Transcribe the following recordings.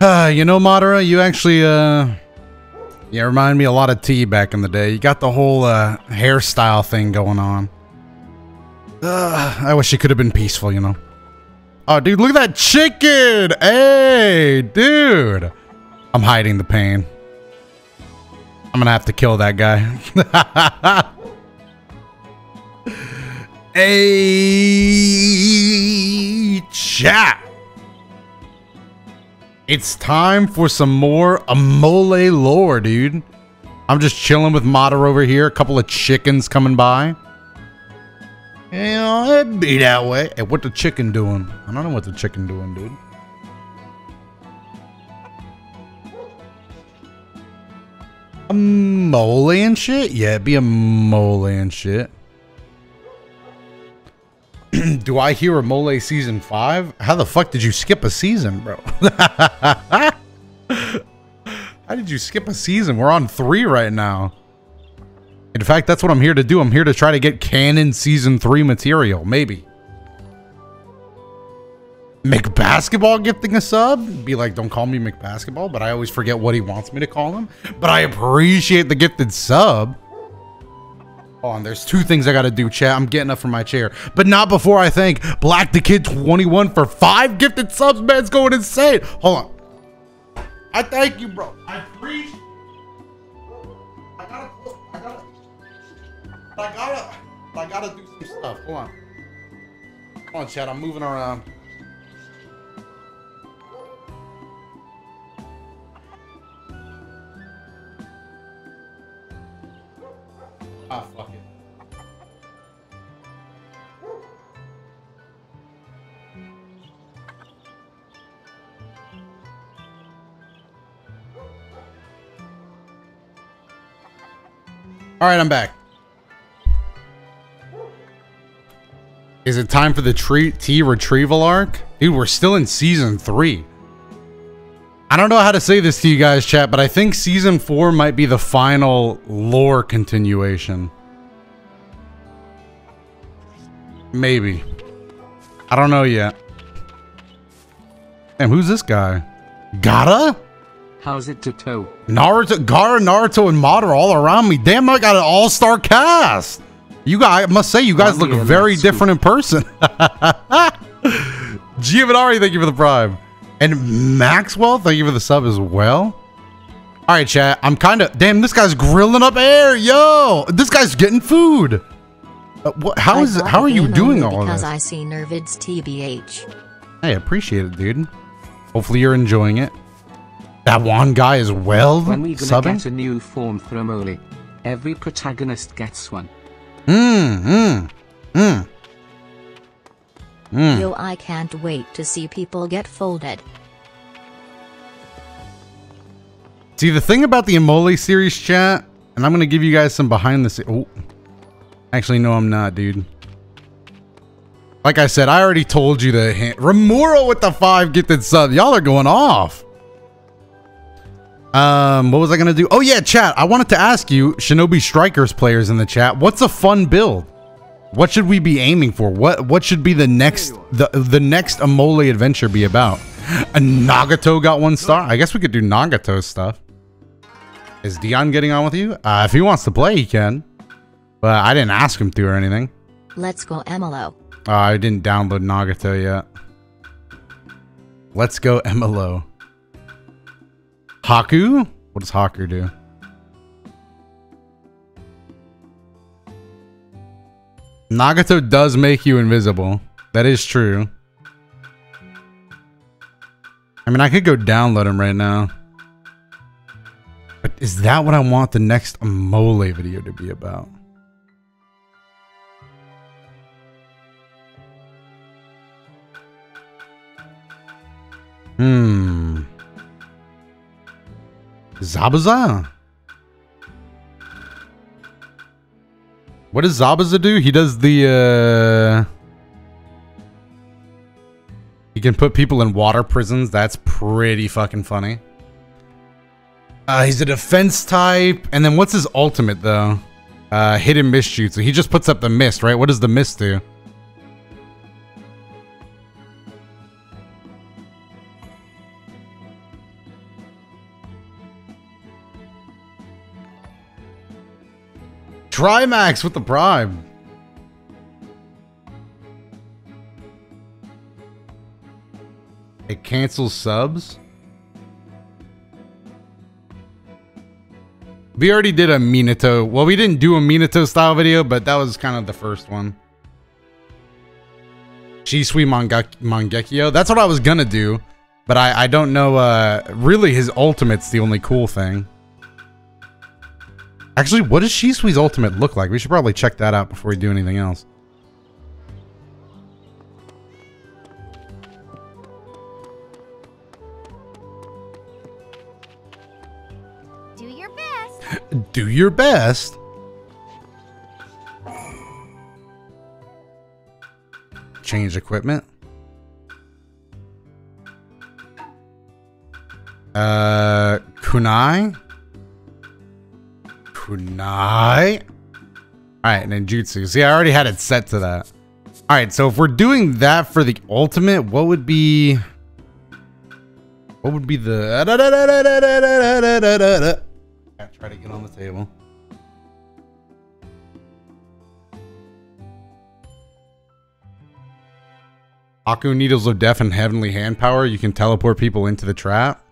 Uh, you know, Madara, you actually, uh, yeah, remind me a lot of T back in the day. You got the whole, uh, hairstyle thing going on. Uh, I wish it could have been peaceful, you know. Oh, dude, look at that chicken! Hey, dude! I'm hiding the pain. I'm gonna have to kill that guy. hey, chat! It's time for some more Amole lore, dude. I'm just chilling with Mater over here. A couple of chickens coming by. You know, it'd be that way. Hey, what the chicken doing? I don't know what the chicken doing, dude. A mole and shit? Yeah, it'd be a mole and shit. Do I hear a mole season five? How the fuck did you skip a season, bro? How did you skip a season? We're on three right now. In fact, that's what I'm here to do. I'm here to try to get canon season three material. Maybe. McBasketball gifting a sub? Be like, don't call me McBasketball, but I always forget what he wants me to call him. But I appreciate the gifted sub. Hold on, there's two things I gotta do, chat. I'm getting up from my chair. But not before I thank Black the Kid 21 for five gifted subs, man. It's going insane. Hold on. I thank you, bro. I preach. I gotta I gotta I gotta I gotta do some stuff. Hold on. Hold on, chat. I'm moving around. Ah, fuck it. All right, I'm back. Is it time for the tree T retrieval arc? Dude, we're still in season three. I don't know how to say this to you guys, chat, but I think season four might be the final lore continuation. Maybe. I don't know yet. And who's this guy? Gaara? How's it to toe? Naruto, Gaara, Naruto, and Madara all around me. Damn, I got an all-star cast. You guys, I must say, you guys look very different in person. Giovanari, thank you for the prime. And Maxwell, thank you for the sub as well. All right, chat. I'm kind of damn. This guy's grilling up air, yo. This guy's getting food. Uh, what, how I is How are you doing only all of Because this? I see Nervids TBH. Hey, appreciate it, dude. Hopefully you're enjoying it. That one guy as well When we gonna subbing. get a new form for Amoli? Every protagonist gets one. Mmm, mmm, mmm. Mmm. Yo, I can't wait to see people get folded. See, the thing about the Amole series chat, and I'm going to give you guys some behind the scenes. Oh, actually, no, I'm not, dude. Like I said, I already told you the hint. Remuro with the five gifted sub. Y'all are going off. Um, what was I going to do? Oh, yeah, chat. I wanted to ask you, Shinobi Strikers players in the chat, what's a fun build? What should we be aiming for? What what should be the next the the next Amole adventure be about? A Nagato got one star. I guess we could do Nagato stuff. Is Dion getting on with you? Uh, if he wants to play, he can. But I didn't ask him to or anything. Let's go, Emilo. Uh, I didn't download Nagato yet. Let's go MLO. Haku? What does Haku do? Nagato does make you invisible. That is true. I mean, I could go download him right now. But is that what I want the next Mole video to be about? Hmm. Zabuza? What does Zabuza do? He does the, uh... He can put people in water prisons. That's pretty fucking funny. Uh, he's a defense type. And then what's his ultimate, though? Uh, hidden mist jutsu. He just puts up the mist, right? What does the mist do? Trimax with the Prime. It cancels subs. We already did a Minato. Well, we didn't do a Minato style video, but that was kind of the first one. Shisui Mangekyo. That's what I was gonna do, but I, I don't know. Uh, really, his ultimate's the only cool thing. Actually, what does Shisui's ultimate look like? We should probably check that out before we do anything else. Do your best. Do your best. Change equipment. Uh, kunai. Kunai. All right, ninjutsu. See, I already had it set to that. All right, so if we're doing that for the ultimate, what would be? What would be the? I Try to get on the table. Haku Needles of Death and Heavenly Hand Power. You can teleport people into the trap.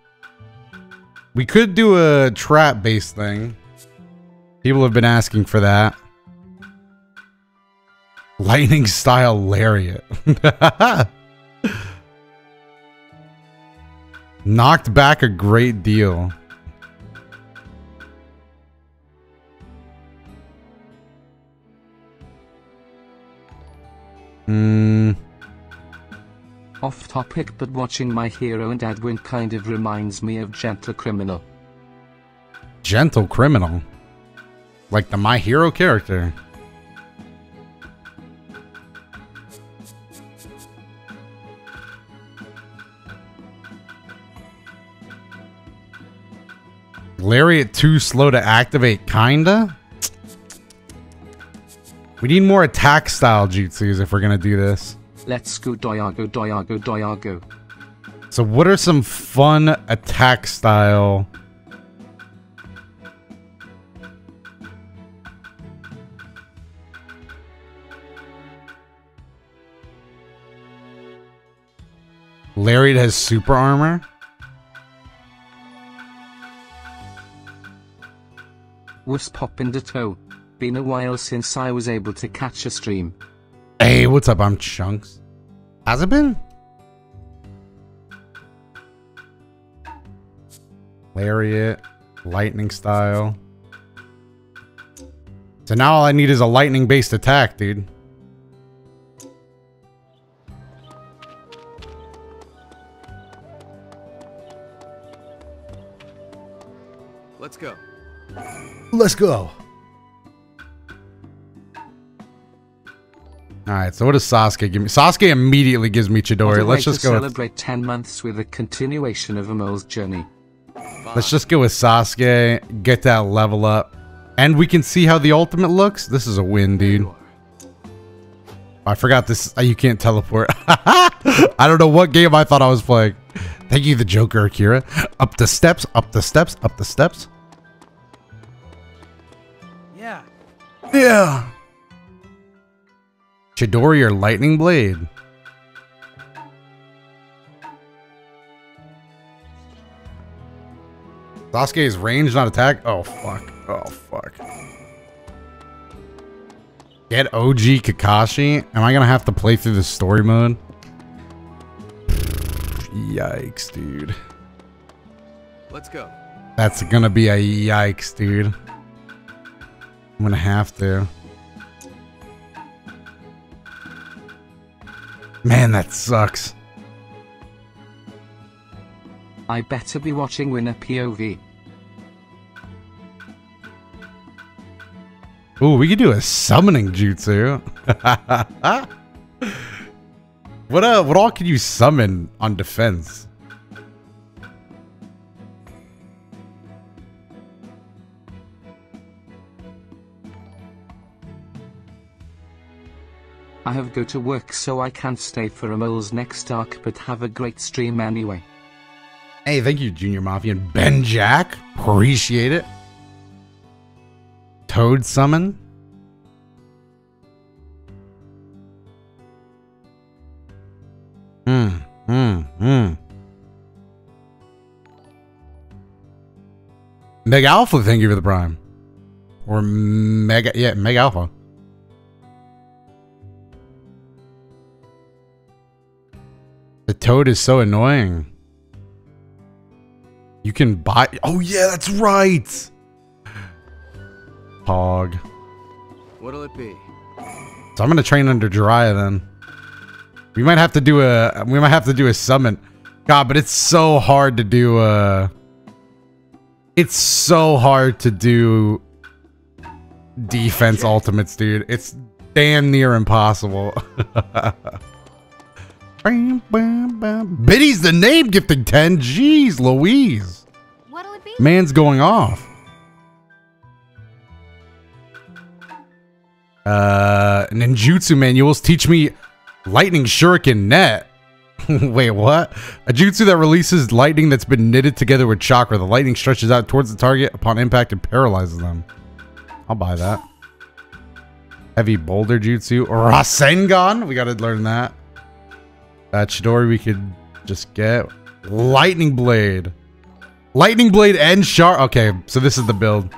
We could do a trap based thing. People have been asking for that. Lightning style lariat. Knocked back a great deal. Hmm. Off topic, but watching My Hero and Edwin kind of reminds me of Gentle Criminal. Gentle criminal. Like the My Hero character. Lariat too slow to activate, kinda? We need more attack style jutsus if we're gonna do this. Let's go Diago Diago Diago. So what are some fun attack style? Lariat has super armor. Was popping the toe. Been a while since I was able to catch a stream. Hey, what's up? I'm Chunks. Has it been? Lariat, lightning style. So now all I need is a lightning based attack, dude. Let's go. All right, so what does Sasuke give me? Sasuke immediately gives me Chidori. Let's just go. With, celebrate 10 months with a continuation of Amole's journey. let's just go with Sasuke. Get that level up, and we can see how the ultimate looks. This is a win, dude. I forgot this. uh, You can't teleport. I don't know what game I thought I was playing. Thank you, the Joker, Akira. Up the steps, up the steps, up the steps. Yeah. Chidori or Lightning Blade? Sasuke is range, not attack. Oh fuck. Oh fuck. Get OG Kakashi. Am I gonna have to play through the story mode? Yikes, dude. Let's go. That's gonna be a yikes, dude. I'm gonna have to. Man, that sucks. I better be watching Winner POV. Ooh, we could do a summoning jutsu. what uh what all can you summon on defense? I have go to work so I can't stay for a mole's next arc, but have a great stream anyway. Hey, thank you, Junior Mafia and Ben Jack. Appreciate it. Toad Summon. Mmm, mmm, mmm. Meg Alpha, thank you for the prime. Or Mega, yeah, Meg Alpha. The toad is so annoying. You can buy. Oh, yeah, that's right. Pog. What'll it be? So I'm gonna train under Jiraiya then. We might have to do a. We might have to do a summon. God, but it's so hard to do a. It's so hard to do defense ultimates, dude. It's damn near impossible. Bam, bam, bam. Biddy's the name gifting 10. Jeez Louise. What'll it be? Man's going off. Uh, ninjutsu manuals teach me lightning shuriken net. Wait, what? A jutsu that releases lightning that's been knitted together with chakra. The lightning stretches out towards the target upon impact and paralyzes them. I'll buy that. Heavy boulder jutsu Rasengan. We gotta learn that. That we could just get. Lightning blade. Lightning blade and Shar. Okay, so this is the build.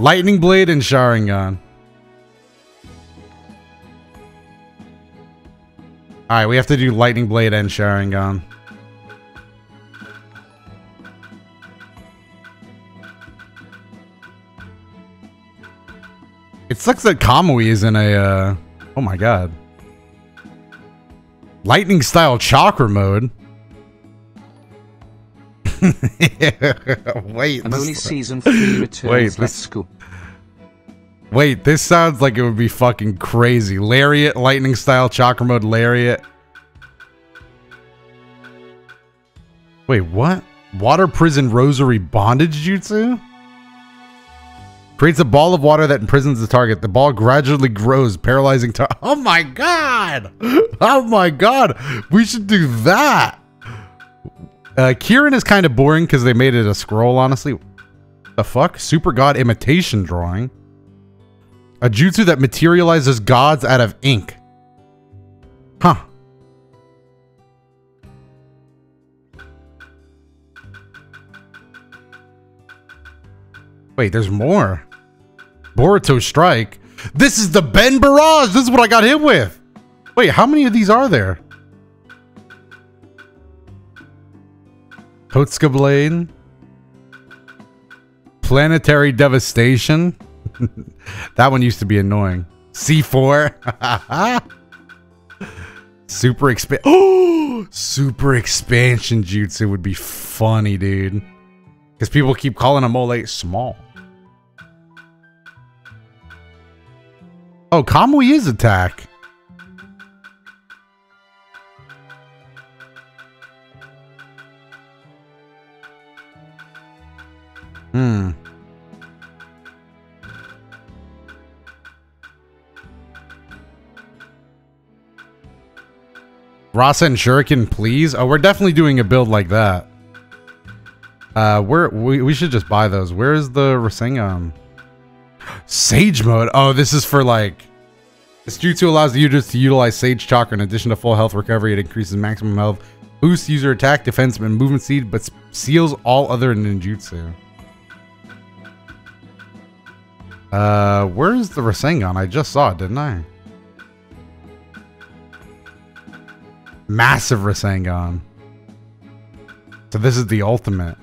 Lightning blade and Sharingan. Alright, we have to do Lightning Blade and Sharingan. It sucks that Kamui is in a, uh... Oh my god. Lightning style chakra mode. Wait, And only season 3 returns. Wait, this- Let's go. Wait, this sounds like it would be fucking crazy. Lariat, lightning style, chakra mode, lariat. Wait, what? Water prison rosary bondage jutsu? Creates a ball of water that imprisons the target. The ball gradually grows, paralyzing tar- Oh my god! Oh my god! We should do that! Uh, Kirin is kind of boring because they made it a scroll, honestly. The fuck? Super God imitation drawing. A jutsu that materializes gods out of ink. Huh. Wait, there's more. Boruto Strike. This is the Ben Barrage. This is what I got hit with. Wait, how many of these are there? Kotsuka Blade. Planetary Devastation. that one used to be annoying. C4. Super expand. Oh, super expansion jutsu would be funny, dude. Because people keep calling them Ole small. Oh, Kamui is attack. Hmm. Rasen Shuriken, please. Oh, we're definitely doing a build like that. Uh, we're, we, we should just buy those. Where's the Rasengan? Sage mode. Oh, this is for like... This jutsu allows the users to utilize Sage Chakra in addition to full health recovery. It increases maximum health, boosts user attack, defense, and movement speed, but seals all other ninjutsu. Uh, where's the Rasengan? I just saw it, didn't I? Massive Rasengan. So this is the ultimate.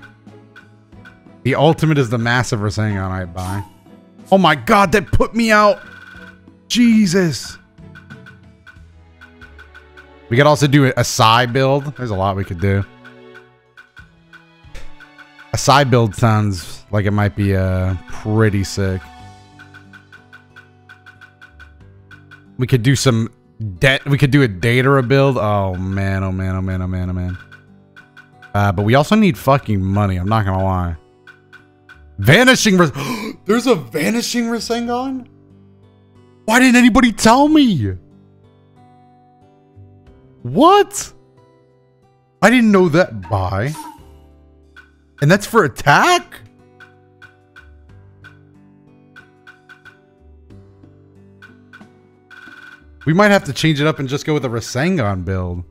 The ultimate is the massive Rasengan I buy. Oh my god, that put me out. Jesus. We could also do a side build. There's a lot we could do. A side build sounds like it might be uh, pretty sick. We could do some debt. We could do a Datara build. Oh man, oh man, oh man, oh man, oh man. Uh, but we also need fucking money. I'm not gonna lie. Vanishing. Ras- There's a vanishing Rasengan. Why didn't anybody tell me? What? I didn't know that. Buy. And that's for attack. We might have to change it up and just go with a Rasengan build.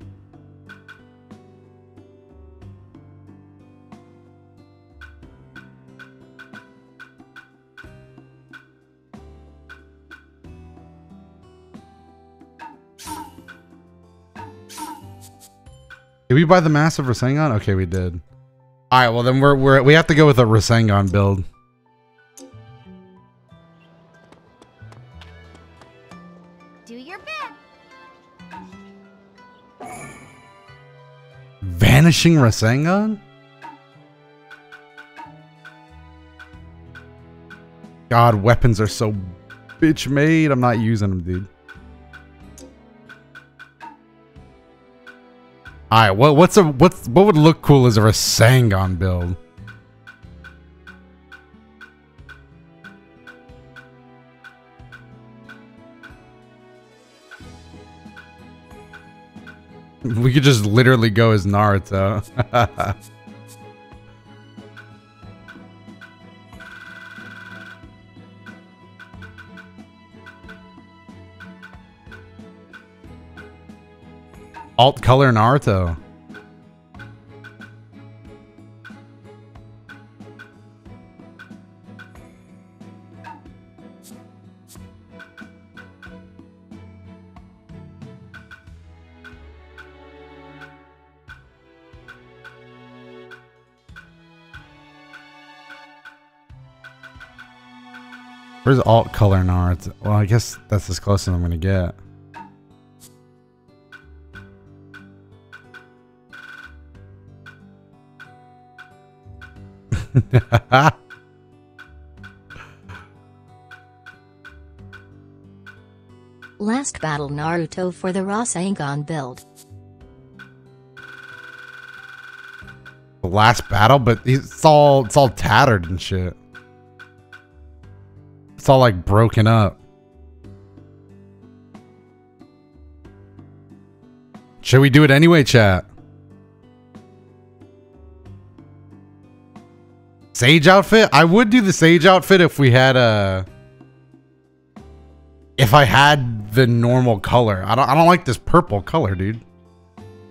Did we buy the massive Rasengan? Okay, we did. All right, well then we're we're we have to go with a Rasengan build. Do your best. Vanishing Rasengan? God, weapons are so bitch made. I'm not using them, dude. All right, what what's a what's what would look cool as a Rasengan build? We could just literally go as Naruto. Alt color Naruto. Where's alt color Naruto? Well, I guess that's as close as I'm gonna get. Last battle Naruto for the Rasengan build. the last battle, but it's all it's all tattered and shit. It's all like broken up. Should we do it anyway, chat? Sage outfit? I would do the sage outfit if we had a if I had the normal color. I don't I don't like this purple color, dude.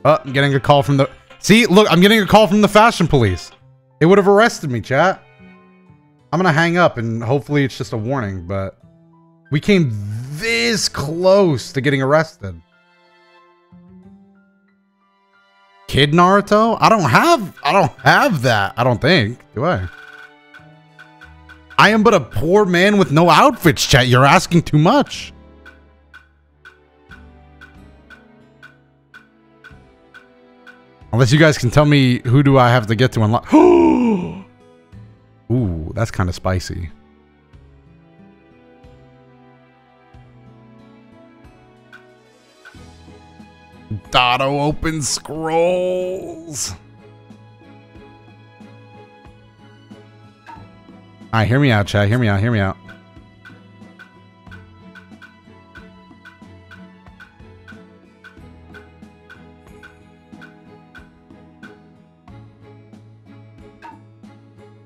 Oh, I'm getting a call from the See, look, I'm getting a call from the fashion police. It would have arrested me, chat. I'm gonna hang up and hopefully it's just a warning, but we came this close to getting arrested. Kid Naruto? I don't have I don't have that. I don't think. Do I? I am but a poor man with no outfits, chat. You're asking too much. Unless you guys can tell me who do I have to get to unlock. Ooh, that's kind of spicy. Doto open scrolls. All right, hear me out, chat. Hear me out. Hear me out.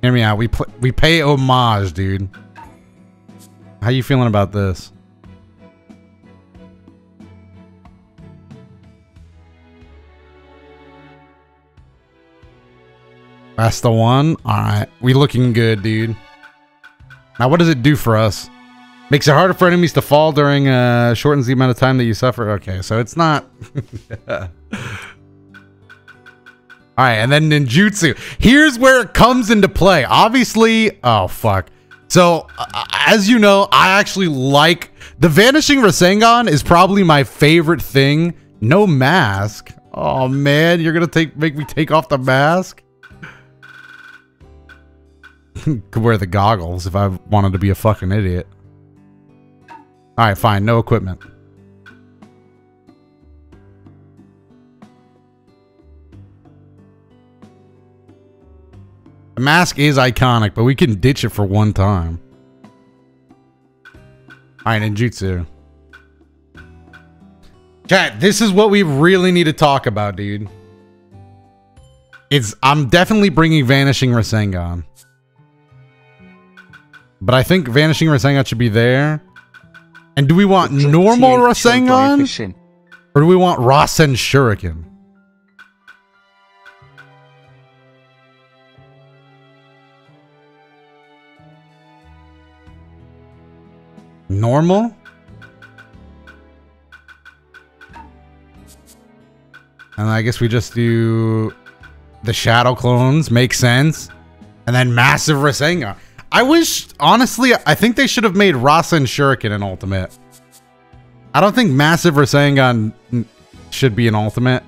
Hear me out. We pl- we pay homage, dude. How you feeling about this? That's the one. All right, we looking good, dude. Now, what does it do for us? Makes it harder for enemies to fall during uh shortens the amount of time that you suffer. Okay, so it's not. All right, and then ninjutsu. Here's where it comes into play. Obviously, oh fuck. So, uh, as you know, I actually like the Vanishing Rasengan is probably my favorite thing. No mask. Oh man, you're gonna take make me take off the mask. Could wear the goggles if I wanted to be a fucking idiot. All right, fine. No equipment. The mask is iconic, but we can ditch it for one time. Alright, ninjutsu. Chat, this is what we really need to talk about, dude. It's I'm definitely bringing Vanishing Rasengan. But I think Vanishing Rasengan should be there. And do we want normal Rasengan? Or do we want Rasen Shuriken? Normal? And I guess we just do the shadow clones. Makes sense. And then massive Rasengan. I wish, honestly, I think they should have made Rasen Shuriken an ultimate. I don't think massive Rasengan should be an ultimate.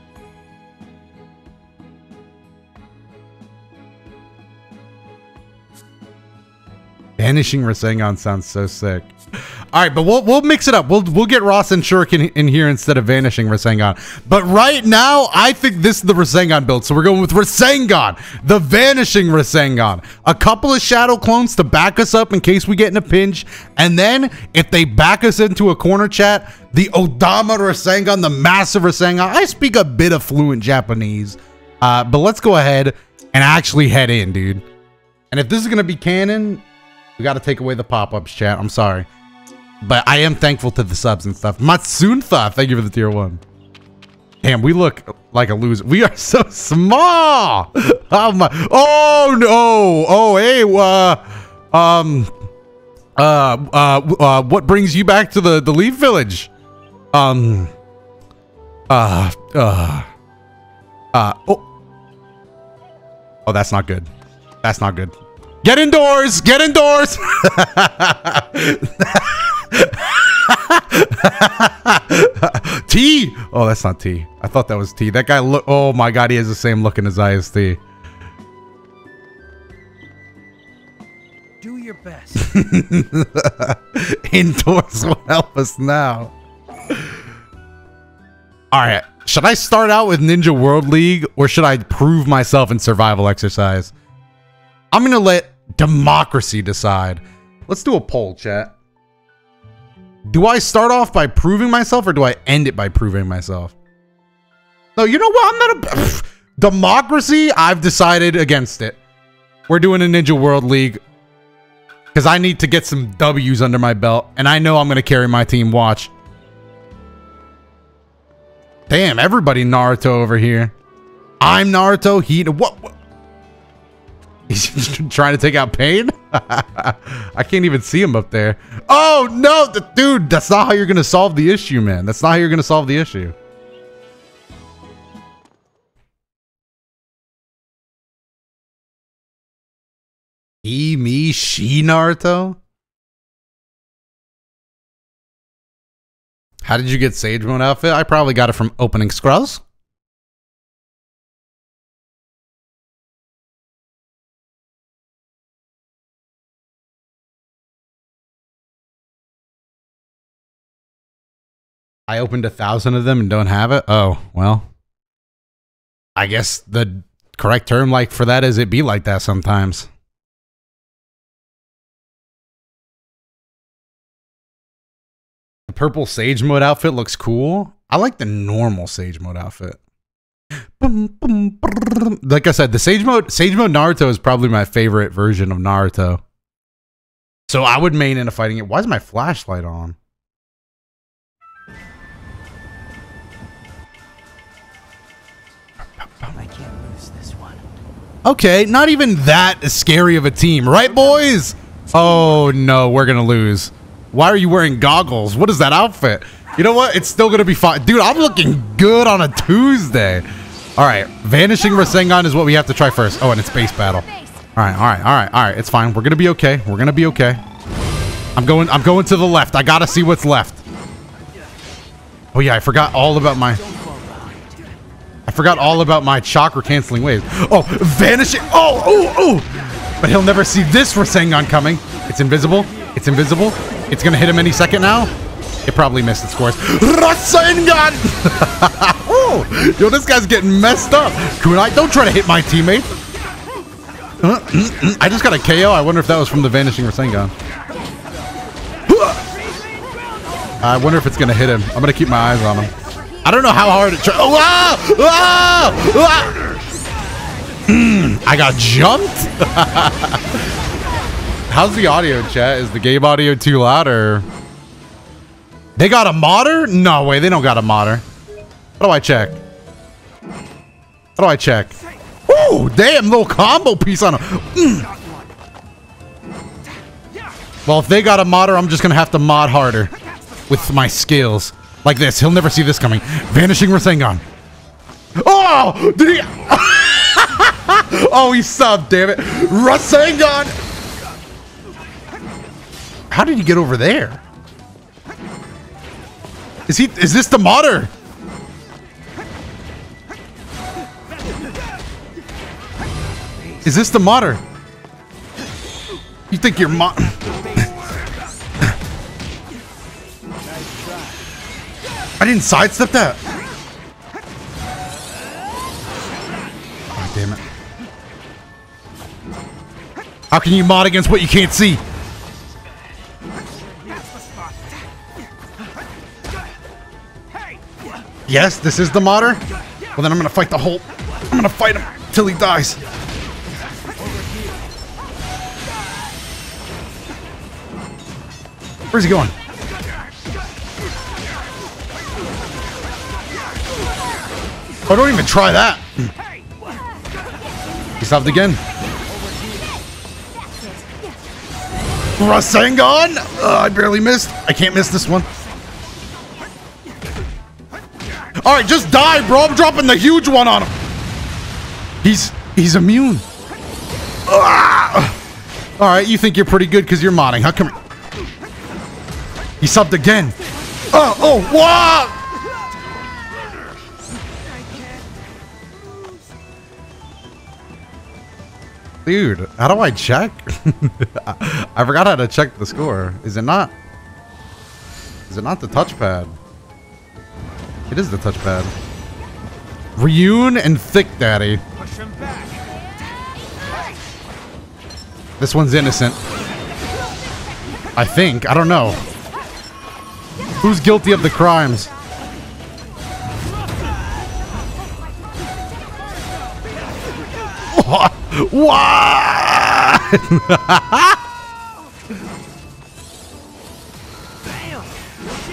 Vanishing Rasengan sounds so sick. All right, but we'll we'll mix it up. We'll we'll get Rasen Shuriken in here instead of Vanishing Rasengan. But right now, I think this is the Rasengan build. So we're going with Rasengan, the Vanishing Rasengan. A couple of Shadow clones to back us up in case we get in a pinch. And then if they back us into a corner chat, the Odama Rasengan, the massive Rasengan. I speak a bit of fluent Japanese. Uh, but let's go ahead and actually head in, dude. And if this is going to be canon, we got to take away the pop-ups, chat. I'm sorry. But I am thankful to the subs and stuff. Matsuntha, thank you for the tier one. Damn, we look like a loser. We are so small. Oh my. Oh no. Oh hey. Uh, um. Uh. Uh. Uh. What brings you back to the the Leaf Village? Um. Uh. Uh. Uh. Oh. Oh, that's not good. That's not good. Get indoors! Get indoors! T! Oh, that's not T. I thought that was T. That guy look. Oh my god, he has the same look in his eye as T. Do your best. Indoors will help us now. All right. Should I start out with Ninja World League or should I prove myself in survival exercise? I'm going to let democracy decide. Let's do a poll, chat. Do I start off by proving myself or do I end it by proving myself? No, you know what? I'm not a pff, democracy. I've decided against it. We're doing a Ninja World League because I need to get some W's under my belt, and I know I'm going to carry my team. Watch. Damn, everybody Naruto over here. I'm Naruto. He what? He's trying to take out Pain? I can't even see him up there. Oh, no, the, dude, that's not how you're going to solve the issue, man. That's not how you're going to solve the issue. He, me, she, Naruto? How did you get Sage Mode outfit? I probably got it from opening Scrolls. I opened a thousand of them and don't have it. Oh, well. I guess the correct term like for that is it be like that sometimes. The purple sage mode outfit looks cool. I like the normal sage mode outfit. Like I said, the sage mode sage mode Naruto is probably my favorite version of Naruto. So I would main in a fighting it. Why is my flashlight on? Okay, not even that scary of a team, right, boys? Oh no, we're gonna lose. Why are you wearing goggles? What is that outfit? You know what? It's still gonna be fine. Dude, I'm looking good on a Tuesday. All right, Vanishing Rasengan is what we have to try first. Oh, and it's base battle. All right, all right, all right, all right. It's fine. We're gonna be okay. We're gonna be okay. I'm going. I'm going to the left. I gotta see what's left. Oh yeah, I forgot all about my. Forgot all about my chakra canceling waves. Oh, vanishing. Oh, oh, oh. But he'll never see this Rasengan coming. It's invisible. It's invisible. It's gonna hit him any second now. It probably missed its course. Rasengan! oh, yo, this guy's getting messed up. Kunai, don't try to hit my teammate. I just got a KO. I wonder if that was from the vanishing Rasengan. I wonder if it's gonna hit him. I'm gonna keep my eyes on him. I don't know how hard it. Try- oh, ah! Ah! Ah! Mm, I got jumped. How's the audio, chat? Is the game audio too loud or? They got a modder? No way, they don't got a modder. How do I check? How do I check? Ooh, damn, little combo piece on him. Mm. Well, if they got a modder, I'm just gonna have to mod harder with my skills. Like this. He'll never see this coming. Vanishing Rasengan. Oh, did he? oh, he subbed, damn it. Rasengan! How did he get over there? Is he, is this the modder? Is this the modder? You think you're mod? I didn't sidestep that. Damn it. How can you mod against what you can't see? Yes, this is the modder. Well, then I'm gonna fight the whole. I'm gonna fight him till he dies. Where's he going? Oh, don't even try that. He stopped again. Rasengan! Uh, I barely missed. I can't miss this one. All right, just die, bro. I'm dropping the huge one on him. He's he's immune. All right, you think you're pretty good because you're modding. How come? He subbed again. Oh, oh, wow! Dude, how do I check? I forgot how to check the score. Is it not? Is it not the touchpad? It is the touchpad. Reune and Thick Daddy. This one's innocent. I think. I don't know. Who's guilty of the crimes? What?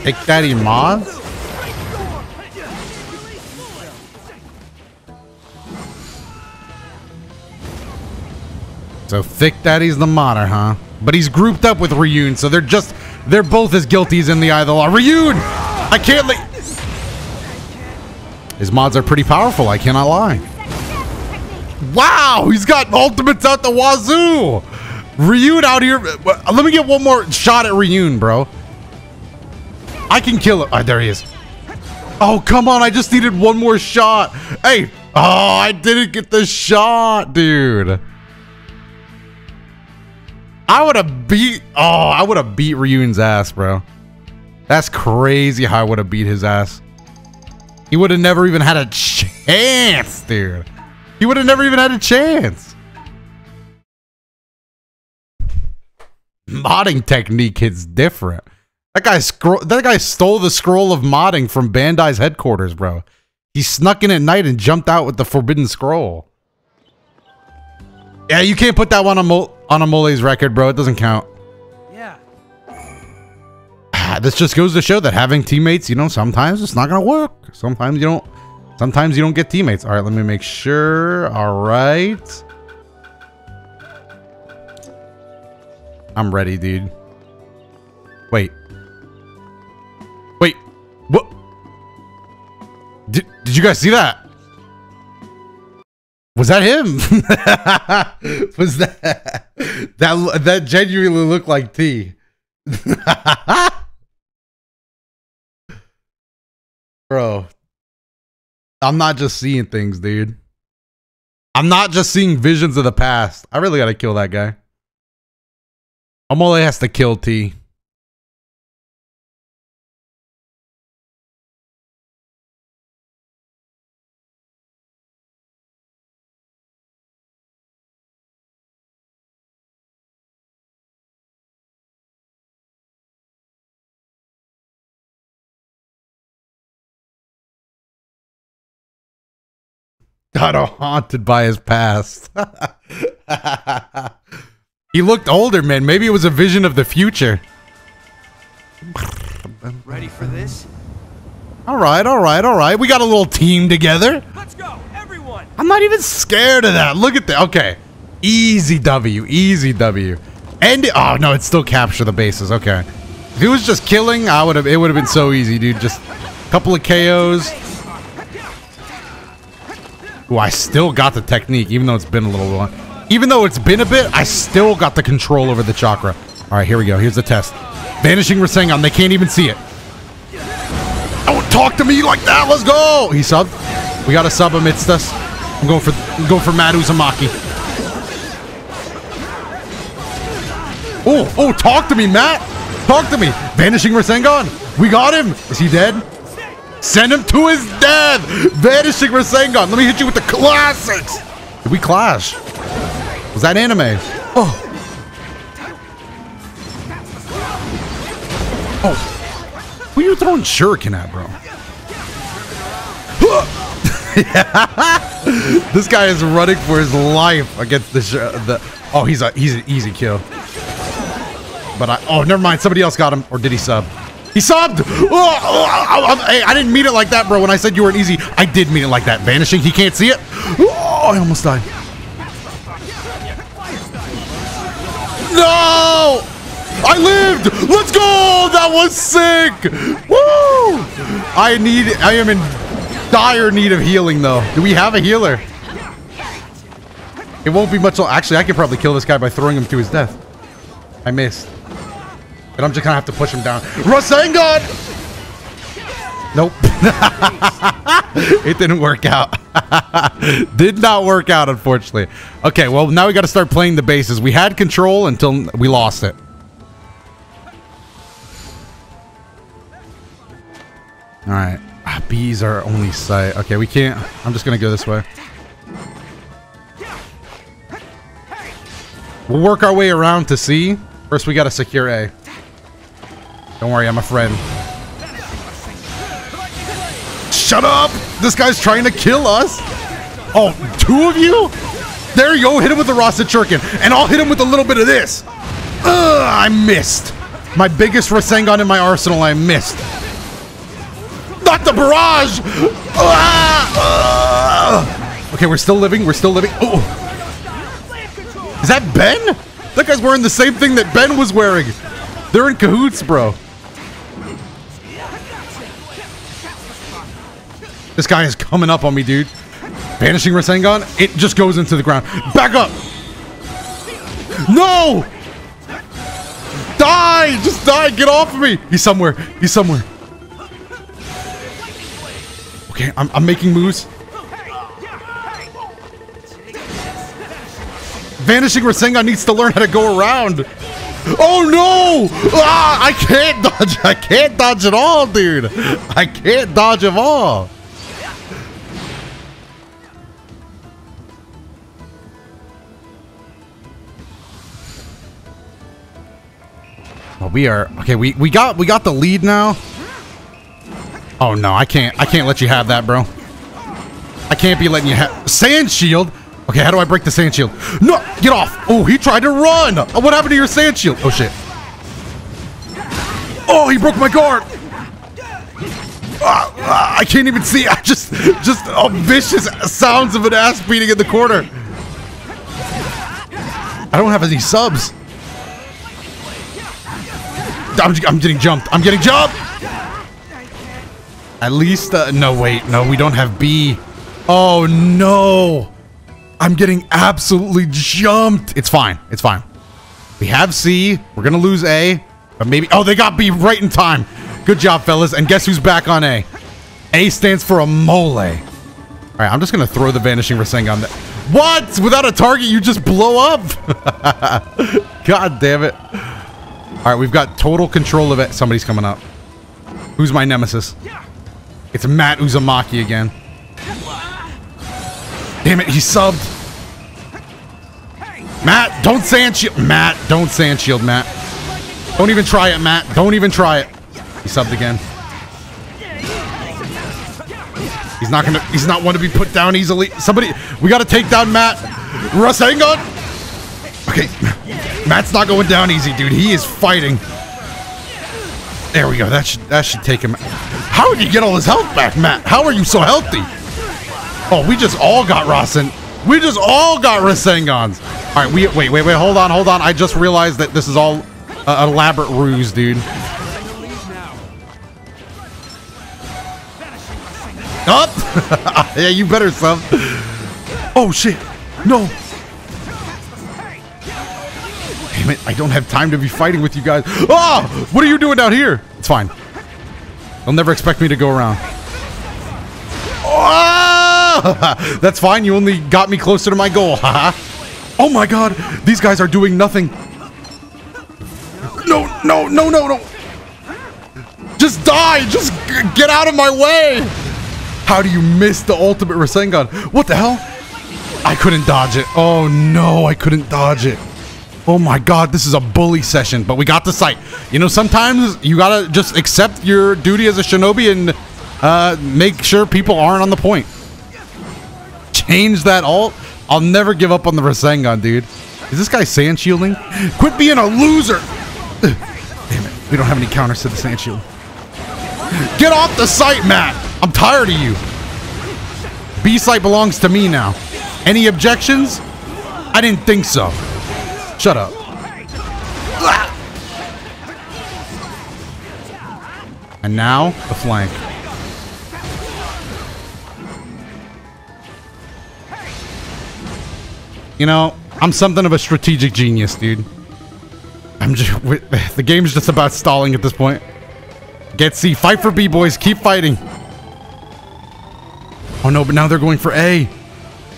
Thick Daddy mods? So Thick Daddy's the modder, huh? But he's grouped up with Reune, so they're just they're both as guilty as in the eye of the law. Reune! I can't let His mods are pretty powerful, I cannot lie. Wow, he's got ultimates out the wazoo! Reune out here. Let me get one more shot at Reune, bro. I can kill him. Oh, there he is. Oh, come on. I just needed one more shot. Hey. Oh, I didn't get the shot, dude. I would have beat. Oh, I would have beat Reune's ass, bro. That's crazy how I would have beat his ass. He would have never even had a chance, dude. He would have never even had a chance. Modding technique hits different. That guy scroll. That guy stole the scroll of modding from Bandai's headquarters, bro. He snuck in at night and jumped out with the forbidden scroll. Yeah, you can't put that one on Mo on a Mole's record, bro. It doesn't count. Yeah. This just goes to show that having teammates, you know, sometimes it's not gonna work. Sometimes you don't. Sometimes you don't get teammates. All right, let me make sure. All right. I'm ready, dude. Wait. Wait. What? Did, did you guys see that? Was that him? Was that that that genuinely looked like T? Bro, I'm not just seeing things, dude. I'm not just seeing visions of the past. I really gotta kill that guy. Amole has to kill T. got haunted by his past. he looked older, man. Maybe it was a vision of the future. Ready for this? All right, all right, all right. We got a little team together. Let's go, everyone! I'm not even scared of that. Look at that. Okay. Easy W. Easy W. And oh no, it still capture the bases. Okay. If it was just killing, I would have it would have been so easy, dude. Just a couple of KOs. I still got the technique, even though it's been a little while. Even though it's been a bit, I still got the control over the chakra. All right, here we go. Here's the test. Vanishing Rasengan. They can't even see it. Don't talk to me like that. Let's go. He subbed. We got a sub amidst us. I'm going for I'm going for Matt Uzumaki. Oh, oh, talk to me, Matt. Talk to me. Vanishing Rasengan. We got him. Is he dead? Send him to his death. Vanishing Rasengan. Let me hit you with the classics. Did we clash? Was that anime? Oh. Oh. Who are you throwing shuriken at, bro? this guy is running for his life against the the. Oh, he's a he's an easy kill. But I oh never mind. Somebody else got him, or did he sub? He sobbed. Oh, oh, hey, I didn't mean it like that, bro. When I said you weren't easy, I did mean it like that. Vanishing. He can't see it. Oh, I almost died. No! I lived! Let's go! That was sick! Woo! I need I am in dire need of healing though. Do we have a healer? It won't be much actually I could probably kill this guy by throwing him to his death. I missed. But I'm just gonna have to push him down. Rasengan! Nope. it didn't work out. Did not work out, unfortunately. Okay, well, now we got to start playing the bases. We had control until we lost it. All right. Ah, B's are only sight. Okay, we can't. I'm just to go this way. We'll work our way around to C. First, we got to secure A. Don't worry, I'm a friend. Shut up! This guy's trying to kill us! Oh, two of you? There you go, hit him with the Rasen Shuriken, and I'll hit him with a little bit of this. Ugh, I missed. My biggest Rasengan in my arsenal, I missed. Not the barrage! Okay, we're still living, we're still living. Oh! Is that Ben? That guy's wearing the same thing that Ben was wearing. They're in cahoots, bro. This guy is coming up on me, dude. Vanishing Rasengan, it just goes into the ground. Back up! No! Die! Just die! Get off of me! He's somewhere. He's somewhere. Okay, I'm, I'm making moves. Vanishing Rasengan needs to learn how to go around. Oh no! Ah, I can't dodge. I can't dodge at all, dude. I can't dodge at all. Oh, we are okay. We we got we got the lead now. Oh no, I can't I can't let you have that, bro. I can't be letting you have sand shield. Okay, how do I break the sand shield? No, get off. Oh, he tried to run. Oh, what happened to your sand shield? Oh shit. Oh, he broke my guard. Ah, ah, I can't even see. I just just oh, vicious sounds of an ass beating in the corner. I don't have any subs. I'm, I'm getting jumped. I'm getting jumped. At least, uh, no, wait. No, we don't have B. Oh, no. I'm getting absolutely jumped. It's fine. It's fine. We have C. We're going to lose A. But maybe... Oh, they got B right in time. Good job, fellas. And guess who's back on A? A stands for a mole. All right, I'm just going to throw the Vanishing Rasengan. What? Without a target, you just blow up? God damn it. All right, we've got total control of it. Somebody's coming up. Who's my nemesis? It's Matt Uzumaki again. Damn it, he subbed. Matt, don't sand shield. Matt, don't sand shield, Matt. Don't even try it, Matt. Don't even try it. He subbed again. He's not gonna. He's not one to be put down easily. Somebody, we gotta take down Matt. Rasengan. Okay, Matt's not going down easy, dude. He is fighting. There we go. That should that should take him. How did you get all his health back, Matt? How are you so healthy? Oh, we just all got Rasen. We just all got Rasengans. All right, we wait, wait, wait. Hold on, hold on. I just realized that this is all an elaborate ruse, dude. Up. yeah, you better sub. Oh shit! No! Damn it, I don't have time to be fighting with you guys. Ah! What are you doing down here? It's fine. They'll never expect me to go around. Ah! That's fine, you only got me closer to my goal, oh my god, these guys are doing nothing. No, no, no, no, no. Just die! Just get out of my way! How do you miss the ultimate Rasengan? What the hell? I couldn't dodge it. Oh no, I couldn't dodge it. Oh my god, this is a bully session, but we got the site. You know, sometimes you gotta just accept your duty as a shinobi and uh, make sure people aren't on the point. Change that alt. I'll never give up on the Rasengan, dude. Is this guy sand shielding? Quit being a loser! Damn it, we don't have any counters to the sand shield. Get off the site, Matt! I'm tired of you. B site belongs to me now. Any objections? I didn't think so. Shut up. And now, the flank. You know, I'm something of a strategic genius, dude. I'm just the game's just about stalling at this point. Get C, fight for B, boys. Keep fighting. Oh no, but now they're going for A,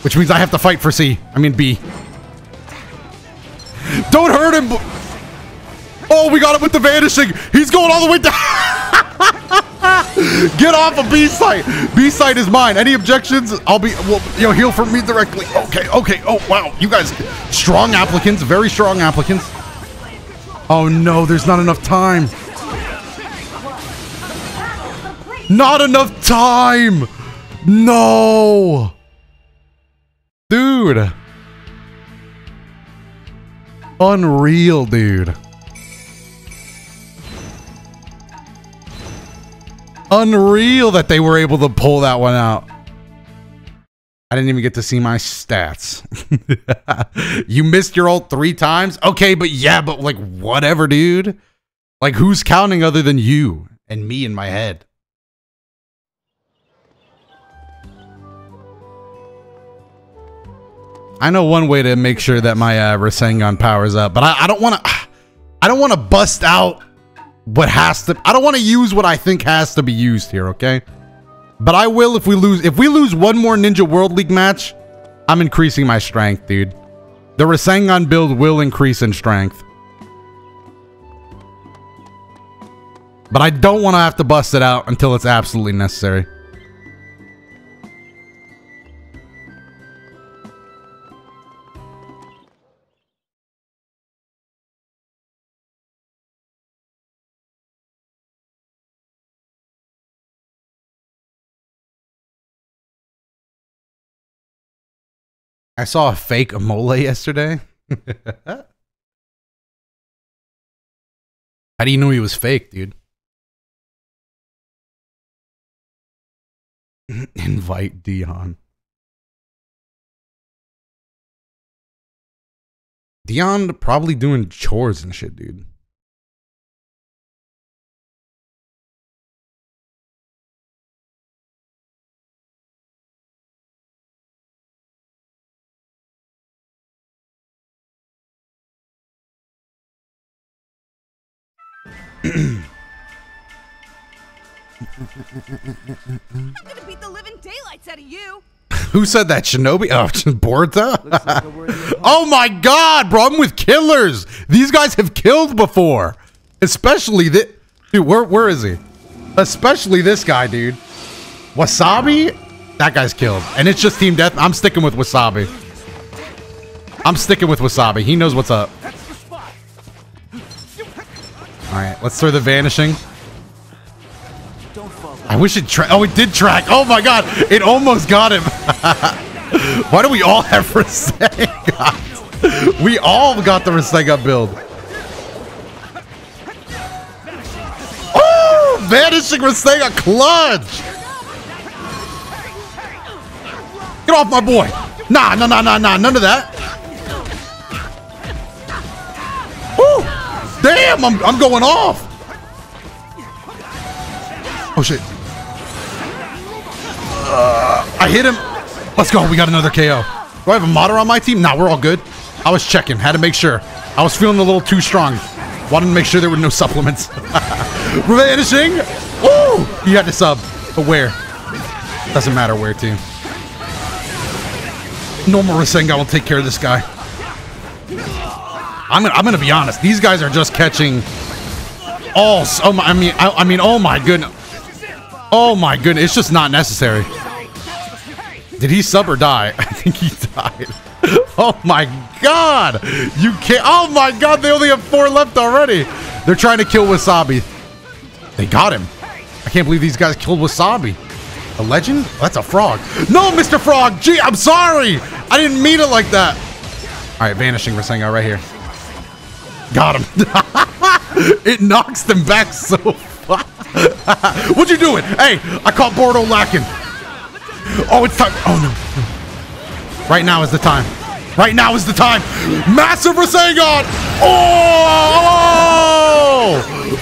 which means I have to fight for C. I mean B. Don't hurt him. Oh, we got him with the vanishing. He's going all the way down. Get off of B site. B site is mine. Any objections? I'll be. Well, you know, heal from me directly. Okay, okay. Oh wow, you guys, strong applicants, very strong applicants. Oh no, there's not enough time. Not enough time. No. Dude. Unreal, dude. Unreal that they were able to pull that one out. I didn't even get to see my stats. you missed your ult three times? Okay, but yeah, but like, whatever, dude. Like, who's counting other than you and me in my head? I know one way to make sure that my uh, Rasengan powers up, but I, I don't want to. I don't want to bust out what has to. I don't want to use what I think has to be used here. Okay, but I will if we lose. If we lose one more Ninja World League match, I'm increasing my strength, dude. The Rasengan build will increase in strength. But I don't want to have to bust it out until it's absolutely necessary. I saw a fake mole yesterday. How do you know he was fake, dude? Invite Dion. Dion probably doing chores and shit, dude. I'm gonna beat the living daylights out of you. Who said that? Shinobi? Oh, Borta? oh my god, bro. I'm with killers. These guys have killed before. Especially this. Dude, where, where is he? Especially this guy, dude. Wasabi? That guy's killed. And it's just team death. I'm sticking with Wasabi. I'm sticking with Wasabi. He knows what's up. Alright, let's throw the vanishing. I wish it tra- Oh, it did track. Oh my god, it almost got him. Why do we all have Rasengan? we all got the Rasengan build. Oh, vanishing Rasengan clutch. Get off my boy. Nah, nah, nah, nah, nah, none of that. Woo! Damn, I'm, I'm going off. Oh shit. Uh, I hit him. Let's go. We got another KO. Do I have a modder on my team? Nah, we're all good. I was checking. Had to make sure. I was feeling a little too strong. Wanted to make sure there were no supplements. Vanishing! Ooh! You had to sub. But where? Doesn't matter where to. Normal Rasengan will take care of this guy. I'm gonna, I'm gonna be honest. These guys are just catching all. Oh my! I mean, I, I mean, oh my goodness. Oh my goodness! It's just not necessary. Did he sub or die? I think he died. Oh my god! You can't. Oh my god! They only have four left already. They're trying to kill Wasabi. They got him. I can't believe these guys killed Wasabi. A legend? Oh, that's a frog. No, Mr. Frog! Gee, I'm sorry! I didn't mean it like that. All right, vanishing Rasengan right here. Got him. it knocks them back so far. what you doing? Hey, I caught Bordo lacking. Oh, it's time. Oh, no. Right now is the time. Right now is the time. Massive Rasengan. Oh!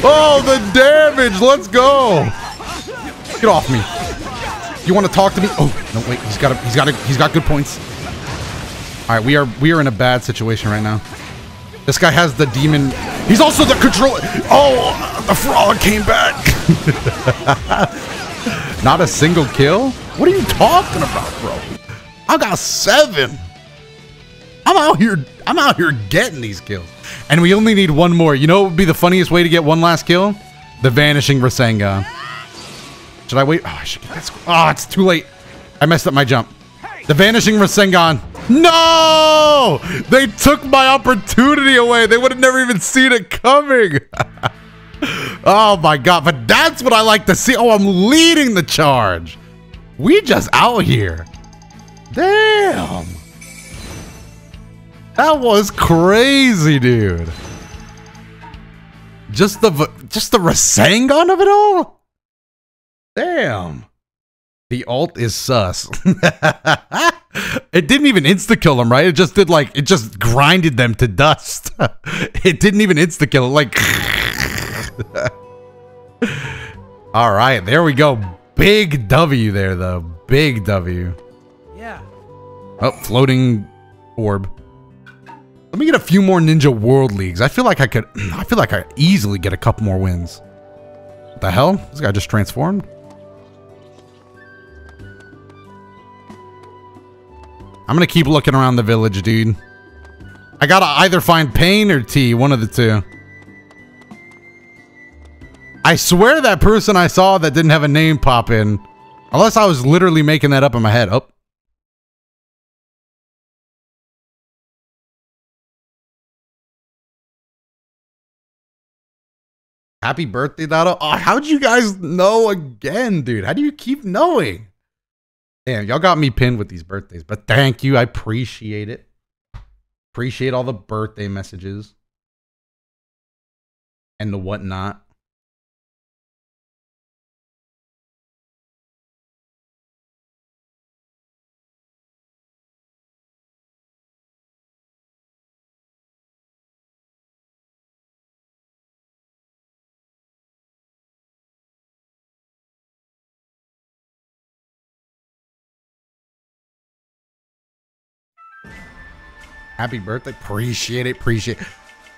Oh, the damage. Let's go. Get off me. You want to talk to me? Oh, no, wait. He's got a, he's got a, he's got good points. All right, we are we are in a bad situation right now. This guy has the demon. He's also the control. Oh, the frog came back. Not a single kill? What are you talking about, bro? I got seven. I'm out here. I'm out here getting these kills, and we only need one more. You know, what would be the funniest way to get one last kill? The vanishing Rasengan. Should I wait? Oh, I should get this. Oh, it's too late. I messed up my jump. The vanishing Rasengan. No! They took my opportunity away. They would have never even seen it coming. oh my god, but that's what I like to see. Oh, I'm leading the charge. We just out here. Damn. That was crazy, dude. Just the just the Rasengan of it all? Damn. The alt is sus. it didn't even insta kill them, right? It just did like it just grinded them to dust. it didn't even insta kill It like All right, there we go. Big W there though. Big W. Yeah. Oh, floating orb. Let me get a few more Ninja World Leagues. I feel like I could I feel like I easily get a couple more wins. What the hell? This guy just transformed? I'm gonna keep looking around the village, dude. I gotta either find Pain or T, one of the two. I swear that person I saw that didn't have a name pop in. Unless I was literally making that up in my head. Oh. Happy birthday, Doto. Oh, how'd you guys know again, dude? How do you keep knowing? Damn, y'all got me pinned with these birthdays, but thank you. I appreciate it. Appreciate all the birthday messages and the whatnot. Happy birthday. Appreciate it. Appreciate it.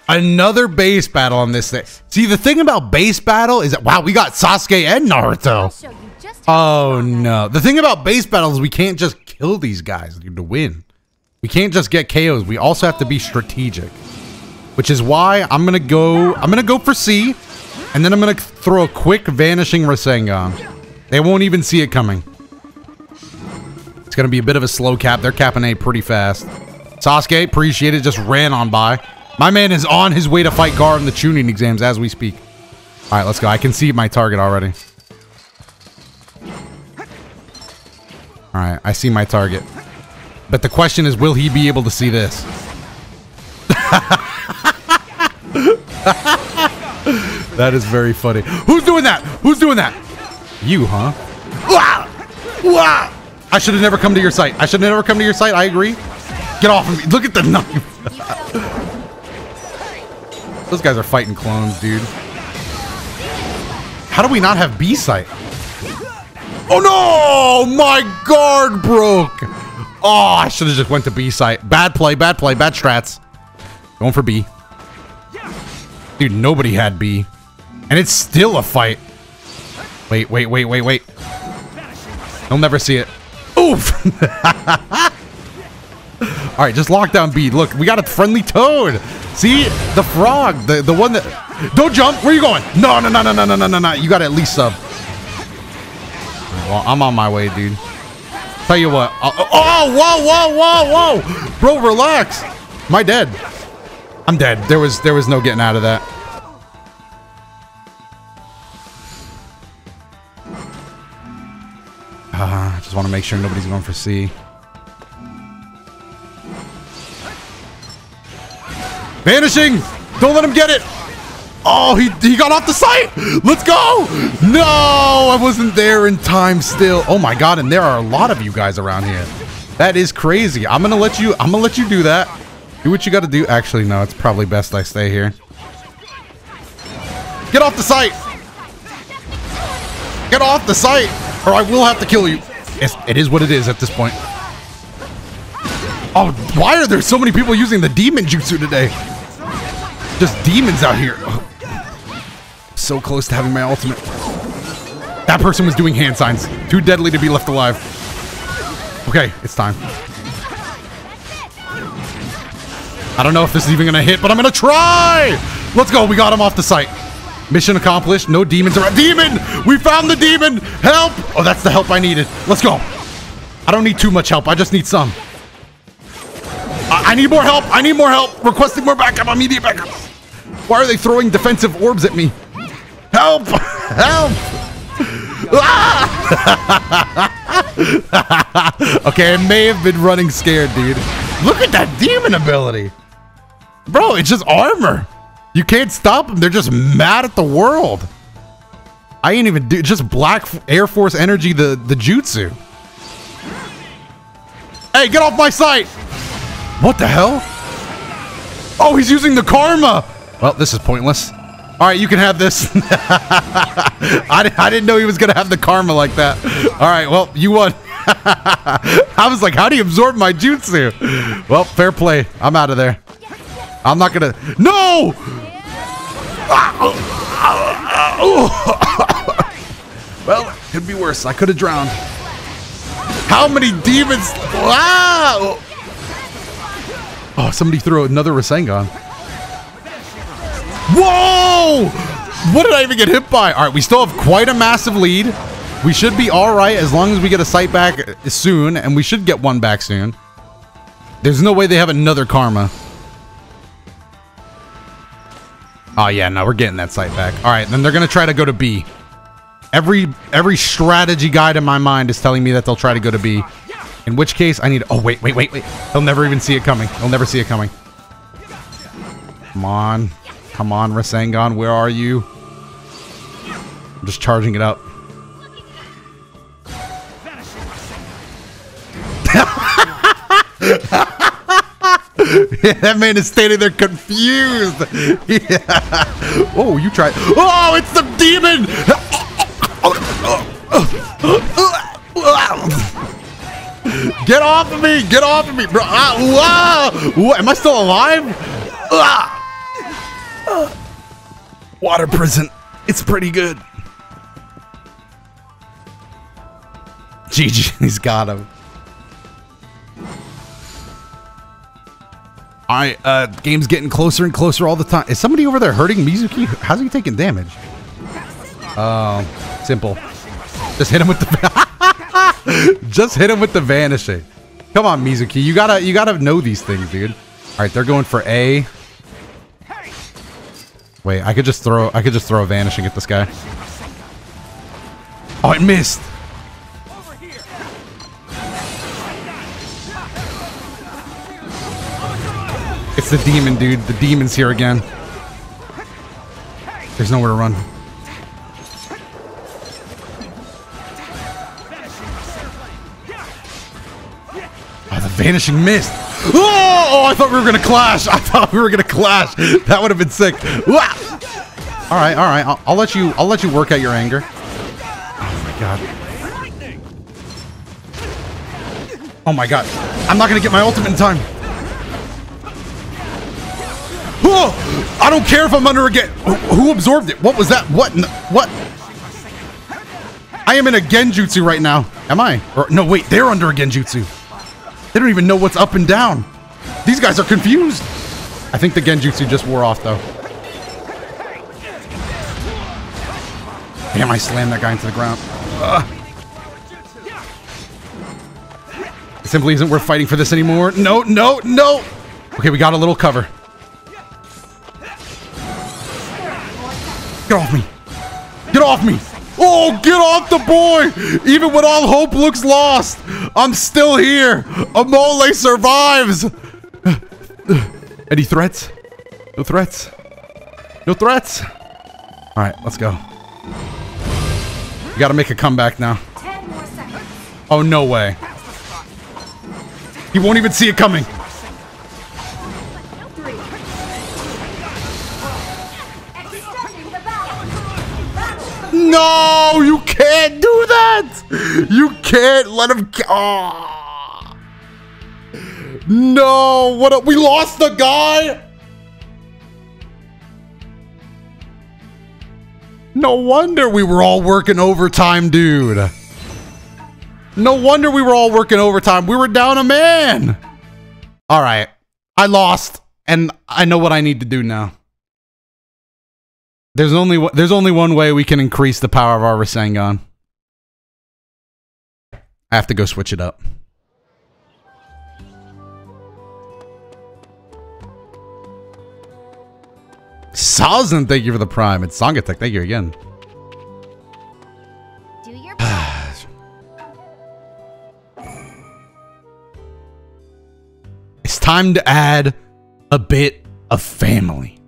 Another base battle on this thing. See, the thing about base battle is that, wow, we got Sasuke and Naruto. show you just how Oh, no. The thing about base battles is we can't just kill these guys to win. We can't just get KOs. We also have to be strategic. Which is why I'm going to go, I'm going to go for C. And then I'm going to throw a quick vanishing Rasengan. They won't even see it coming. It's going to be a bit of a slow cap. They're capping A pretty fast. Sasuke, appreciate it. Just ran on by. My man is on his way to fight Gaara in the chunin exams as we speak. All right, let's go. I can see my target already. All right, I see my target. But the question is, will he be able to see this? that is very funny. Who's doing that? Who's doing that? You, huh? I should have never come to your site. I should have never come to your site. I agree. Get off of me. Look at the knife. Those guys are fighting clones, dude. How do we not have B site? Oh no! My guard broke! Oh, I should have just went to B site. Bad play, bad play, bad strats. Going for B. Dude, nobody had B. And it's still a fight. Wait, wait, wait, wait, wait. They'll never see it. Oof! All right, just lock down B. Look, we got a friendly toad. See? The frog, the, the one that... Don't jump. Where you going? No, no, no, no, no, no, no, no, no. You got to at least sub. Well, I'm on my way, dude. Tell you what. I'll, oh, whoa, whoa, whoa, whoa. Bro, relax. Am I dead? I'm dead. There was there was no getting out of that. Ah, just want to make sure nobody's going for C. Vanishing! Don't let him get it! Oh, he, he got off the site! Let's go! No! I wasn't there in time still. Oh my god, and there are a lot of you guys around here. That is crazy. I'm gonna let you I'm gonna let you do that. Do what you gotta do. Actually, no, it's probably best I stay here. Get off the site! Get off the site! Or I will have to kill you. It's, it is what it is at this point. Oh, why are there so many people using the demon jutsu today? Just demons out here. So close to having my ultimate. That person was doing hand signs. Too deadly to be left alive. Okay, it's time. I don't know if this is even gonna hit, but I'm gonna try! Let's go, we got him off the site. Mission accomplished, no demons around. Demon! We found the demon! Help! Oh, that's the help I needed. Let's go. I don't need too much help, I just need some. I, I need more help, I need more help. Requesting more backup, immediate backup. Why are they throwing defensive orbs at me? Help! Help! Ah! okay, I may have been running scared, dude. Look at that demon ability. Bro, it's just armor. You can't stop them. They're just mad at the world. I ain't even do just black Air Force energy the the jutsu. Hey, get off my site! What the hell? Oh, he's using the karma. Well, this is pointless. All right, you can have this. I, I didn't know he was gonna have the karma like that. All right, well, you won. I was like, how do you absorb my jutsu? Well, fair play. I'm out of there. I'm not gonna. No! well, it could be worse. I could have drowned. How many demons? Wow! Oh, somebody threw another Rasengan. Whoa! What did I even get hit by? All right, we still have quite a massive lead. We should be all right as long as we get a sight back soon, and we should get one back soon. There's no way they have another karma. Oh yeah, no, we're getting that sight back. All right, then they're gonna try to go to B. Every every strategy guide in my mind is telling me that they'll try to go to B. In which case, I need. Oh wait, wait, wait, wait. They'll never even see it coming. They'll never see it coming. Come on, come on, Rasengan, where are you? I'm just charging it up. that man is standing there confused. Yeah. Oh, you tried. Oh, it's the demon. Get off of me! Get off of me, bro! Ah. Am I still alive? Ah. Water prison. It's pretty good. GG, he's got him. All right, uh, game's getting closer and closer all the time. Is somebody over there hurting Mizuki? How's he taking damage? Oh, simple. Just hit him with the. Just hit him with the vanishing. Come on, Mizuki. You gotta, you gotta know these things, dude. All right, they're going for A. Wait, I could just throw, I could just throw a vanishing at this guy. Oh, it missed. It's the demon, dude. The demon's here again. There's nowhere to run. Oh, the vanishing mist. Oh, oh, I thought we were gonna clash. I thought we were gonna clash. That would have been sick. All right, all right. I'll, I'll let you. I'll let you work out your anger. Oh my god. Oh my god. I'm not gonna get my ultimate in time. Oh, I don't care if I'm under again. Who, who absorbed it? What was that? What? n- What? I am in a genjutsu right now. Am I? Or no, wait, they're under a genjutsu. They don't even know what's up and down. These guys are confused. I think the genjutsu just wore off though. Damn, I slammed that guy into the ground. Ugh. It simply isn't worth fighting for this anymore. No, no, no. Okay, we got a little cover. Get off me. Get off me. Oh, get off the boy. Even when all hope looks lost, I'm still here. Amole survives. Any threats? No threats. No threats. All right, let's go. You gotta make a comeback now. Ten more seconds. Oh, no way. He won't even see it coming. No, you can't do that. You can't let him. Oh. No, what? A- we lost the guy. No wonder we were all working overtime, dude. No wonder we were all working overtime. We were down a man. All right, I lost, and I know what I need to do now. There's only one- there's only one way we can increase the power of our Rasengan. I have to go switch it up. Sazen, thank you for the prime. It's Sangatek, thank you again. Do your. It's time to add a bit of family.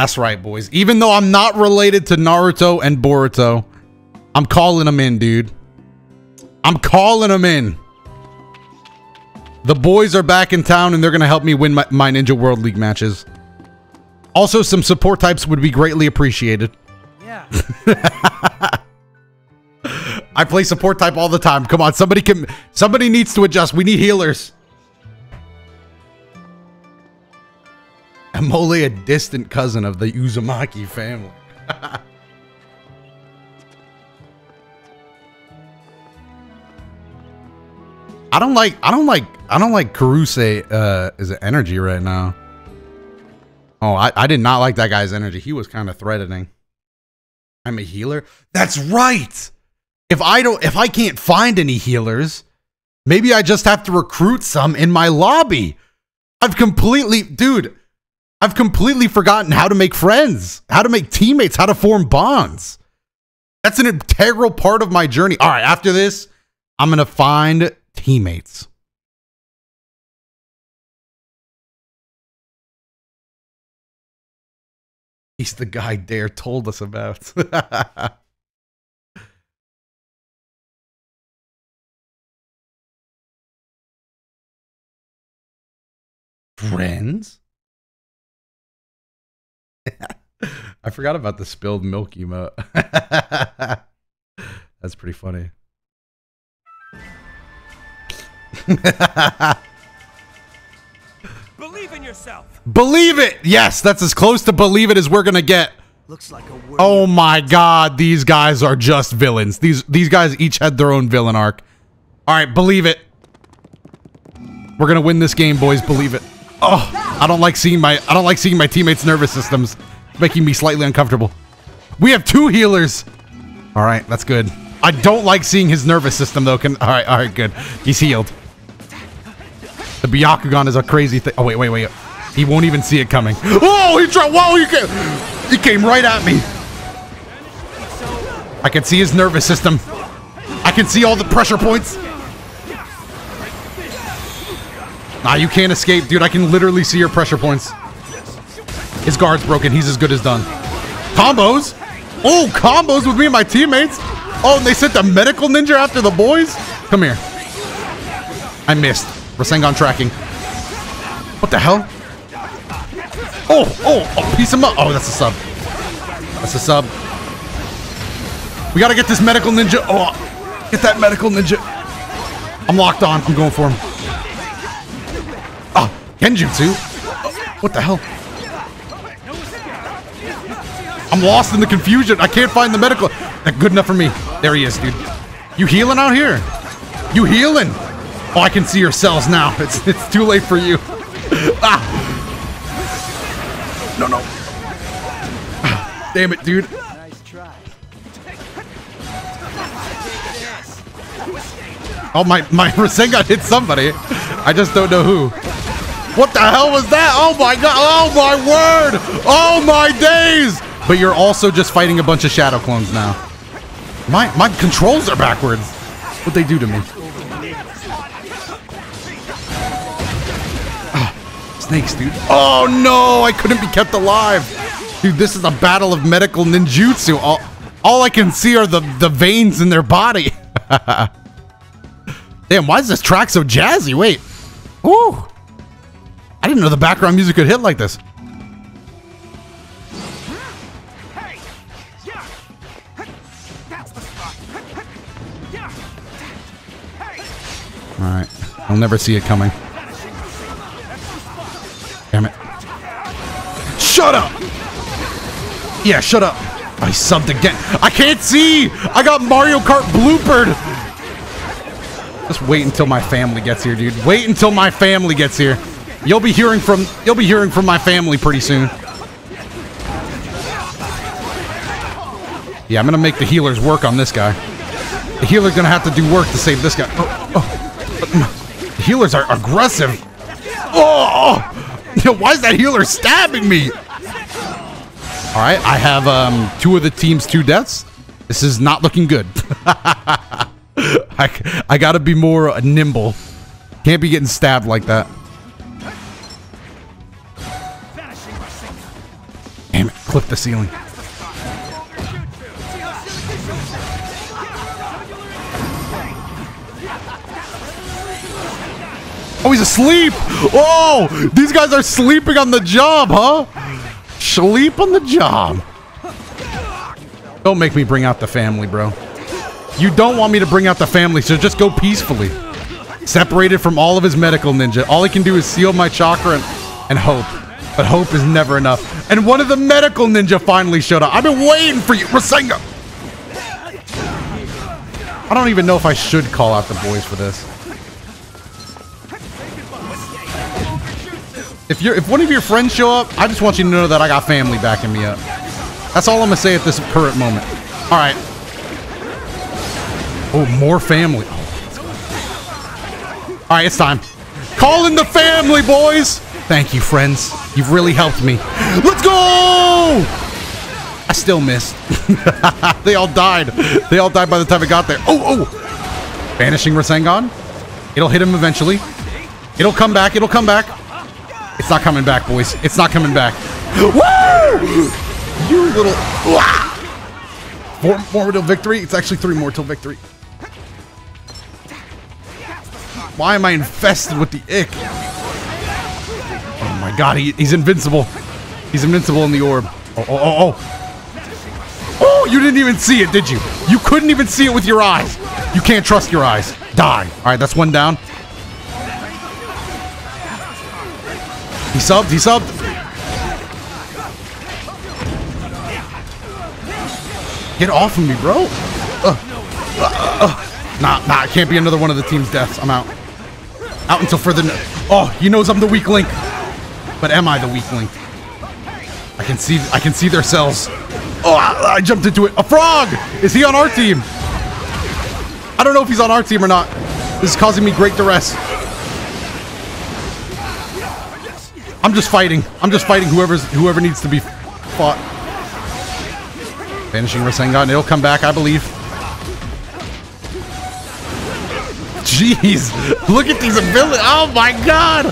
That's right, boys. Even though I'm not related to Naruto and Boruto, I'm calling them in, dude. I'm calling them in. The boys are back in town and they're going to help me win my, my Ninja World League matches. Also, some support types would be greatly appreciated. Yeah. I play support type all the time. Come on, somebody can somebody needs to adjust. We need healers. I'm only a distant cousin of the Uzumaki family. I don't like I don't like I don't like Karuse uh is it energy right now. Oh, I, I did not like that guy's energy. He was kind of threatening. I'm a healer. That's right. If I don't if I can't find any healers, maybe I just have to recruit some in my lobby. I've completely dude, I've completely forgotten how to make friends, how to make teammates, how to form bonds. That's an integral part of my journey. All right, after this, I'm going to find teammates. He's the guy Dare told us about. Friends? I forgot about the spilled milk emote. That's pretty funny. Believe in yourself. believe it! Yes, that's as close to believe it as we're gonna get. Looks like a. Oh my god, these guys are just villains. These these guys each had their own villain arc. Alright, believe it. We're gonna win this game, boys. Believe it. Oh, I don't like seeing my I don't like seeing my teammates' nervous systems. Making me slightly uncomfortable. We have two healers. Alright, that's good. I don't like seeing his nervous system though. Can alright, alright, good. He's healed. The Byakugan is a crazy thing. Oh wait, wait, wait. He won't even see it coming. Oh, he tried. Whoa, he came. He came right at me. I can see his nervous system. I can see all the pressure points. Nah, you can't escape, dude. I can literally see your pressure points. His guard's broken. He's as good as done. Combos. Oh, combos with me and my teammates. Oh, and they sent the medical ninja after the boys. Come here. I missed. Rasengan tracking. What the hell? Oh, oh, oh, piece him up. Oh, that's a sub. That's a sub. We gotta get this medical ninja. Oh, get that medical ninja. I'm locked on. I'm going for him. Genjutsu. What the hell? I'm lost in the confusion. I can't find the medical. Good enough for me. There he is, dude. You healing out here? You healing? Oh, I can see your cells now. It's it's too late for you. ah. No, no. Damn it, dude. Oh, my, my Rasengan hit somebody. I just don't know who. What the hell was that? Oh my god. Oh my word. Oh my days. But you're also just fighting a bunch of shadow clones now. My my controls are backwards. What they do to me? Ah, snakes, dude. Oh no, I couldn't be kept alive. Dude, this is a battle of medical ninjutsu. All, all I can see are the, the veins in their body. Damn, why is this track so jazzy? Wait. Ooh. I didn't know the background music could hit like this. Hey! Yeah! That's the spot! Yeah! Hey! All right. I'll never see it coming. Damn it. Shut up! Yeah, shut up. I subbed again. I can't see! I got Mario Kart bloopered! Just wait until my family gets here, dude. Wait until my family gets here. You'll be hearing from you'll be hearing from my family pretty soon. Yeah, I'm gonna make the healers work on this guy. The healer's gonna have to do work to save this guy. Oh, oh. The healers are aggressive. Oh! Why is that healer stabbing me? All right, I have um, two of the team's two deaths. This is not looking good. I, I gotta be more uh, nimble. Can't be getting stabbed like that. Clip the ceiling. Oh, he's asleep! Oh! These guys are sleeping on the job, huh? Sleep on the job. Don't make me bring out the family, bro. You don't want me to bring out the family, so just go peacefully. Separated from all of his medical ninja. All he can do is seal my chakra and, and hope. But hope is never enough. And one of the medical ninja finally showed up. I've been waiting for you, Rasenga! I don't even know if I should call out the boys for this. If you're if one of your friends show up, I just want you to know that I got family backing me up. That's all I'm gonna say at this current moment. All right. Oh, more family. All right, it's time. Call in the family, boys. Thank you, friends. You've really helped me. Let's go! I still missed. they all died. They all died by the time I got there. Oh, oh! Vanishing Rasengan. It'll hit him eventually. It'll come back. It'll come back. It's not coming back, boys. It's not coming back. Woo! You little. Wah! Four more till victory. It's actually three more till victory. Why am I infested with the ick? My god, he, he's invincible. He's invincible in the orb. Oh, oh, oh, oh. Oh, you didn't even see it, did you? You couldn't even see it with your eyes. You can't trust your eyes. Die. All right, that's one down. He subbed, he subbed. Get off of me, bro. Uh, uh, uh. Nah, nah, it can't be another one of the team's deaths. I'm out. Out until further. No oh, he knows I'm the weak link. But am I the weak link? I can see. I can see their cells. Oh, I, I jumped into it. A frog! Is he on our team? I don't know if he's on our team or not. This is causing me great duress. I'm just fighting. I'm just fighting whoever's whoever needs to be fought. Vanishing Rasengan. It'll come back, I believe. Jeez, look at these abilities. Oh my god.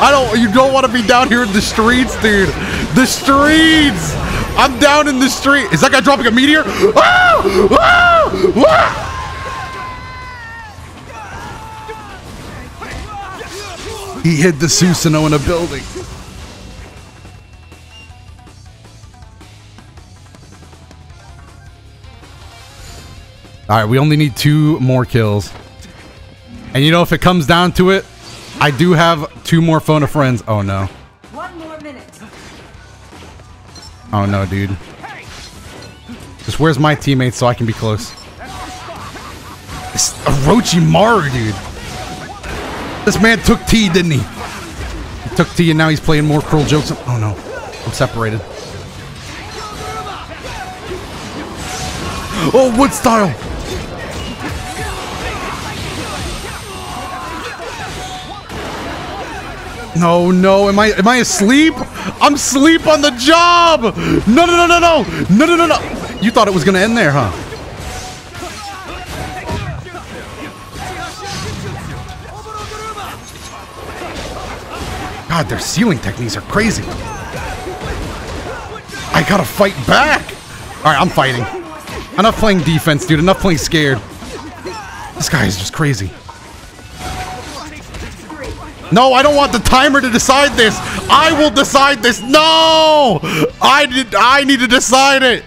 I don't you don't want to be down here in the streets, dude. The streets. I'm down in the street. Is that guy dropping a meteor? Ah! Ah! Ah! He hid the Susanoo in a building. All right, we only need two more kills. And you know, if it comes down to it, I do have two more phone of friends. Oh no. One more minute. Oh no, dude. Just where's my teammates so I can be close? It's Orochimaru, dude. This man took T, didn't he? He took T and now he's playing more cruel jokes. Oh no. I'm separated. Oh, wood style. No, no, am I am I asleep? I'm sleep on the job! No, no, no, no, no! No, no, no, no! You thought it was gonna end there, huh? God, their sealing techniques are crazy. I gotta fight back! Alright, I'm fighting. Enough playing defense, dude. Enough playing scared. This guy is just crazy. No, I don't want the timer to decide this. I will decide this. No! I did I need to decide it.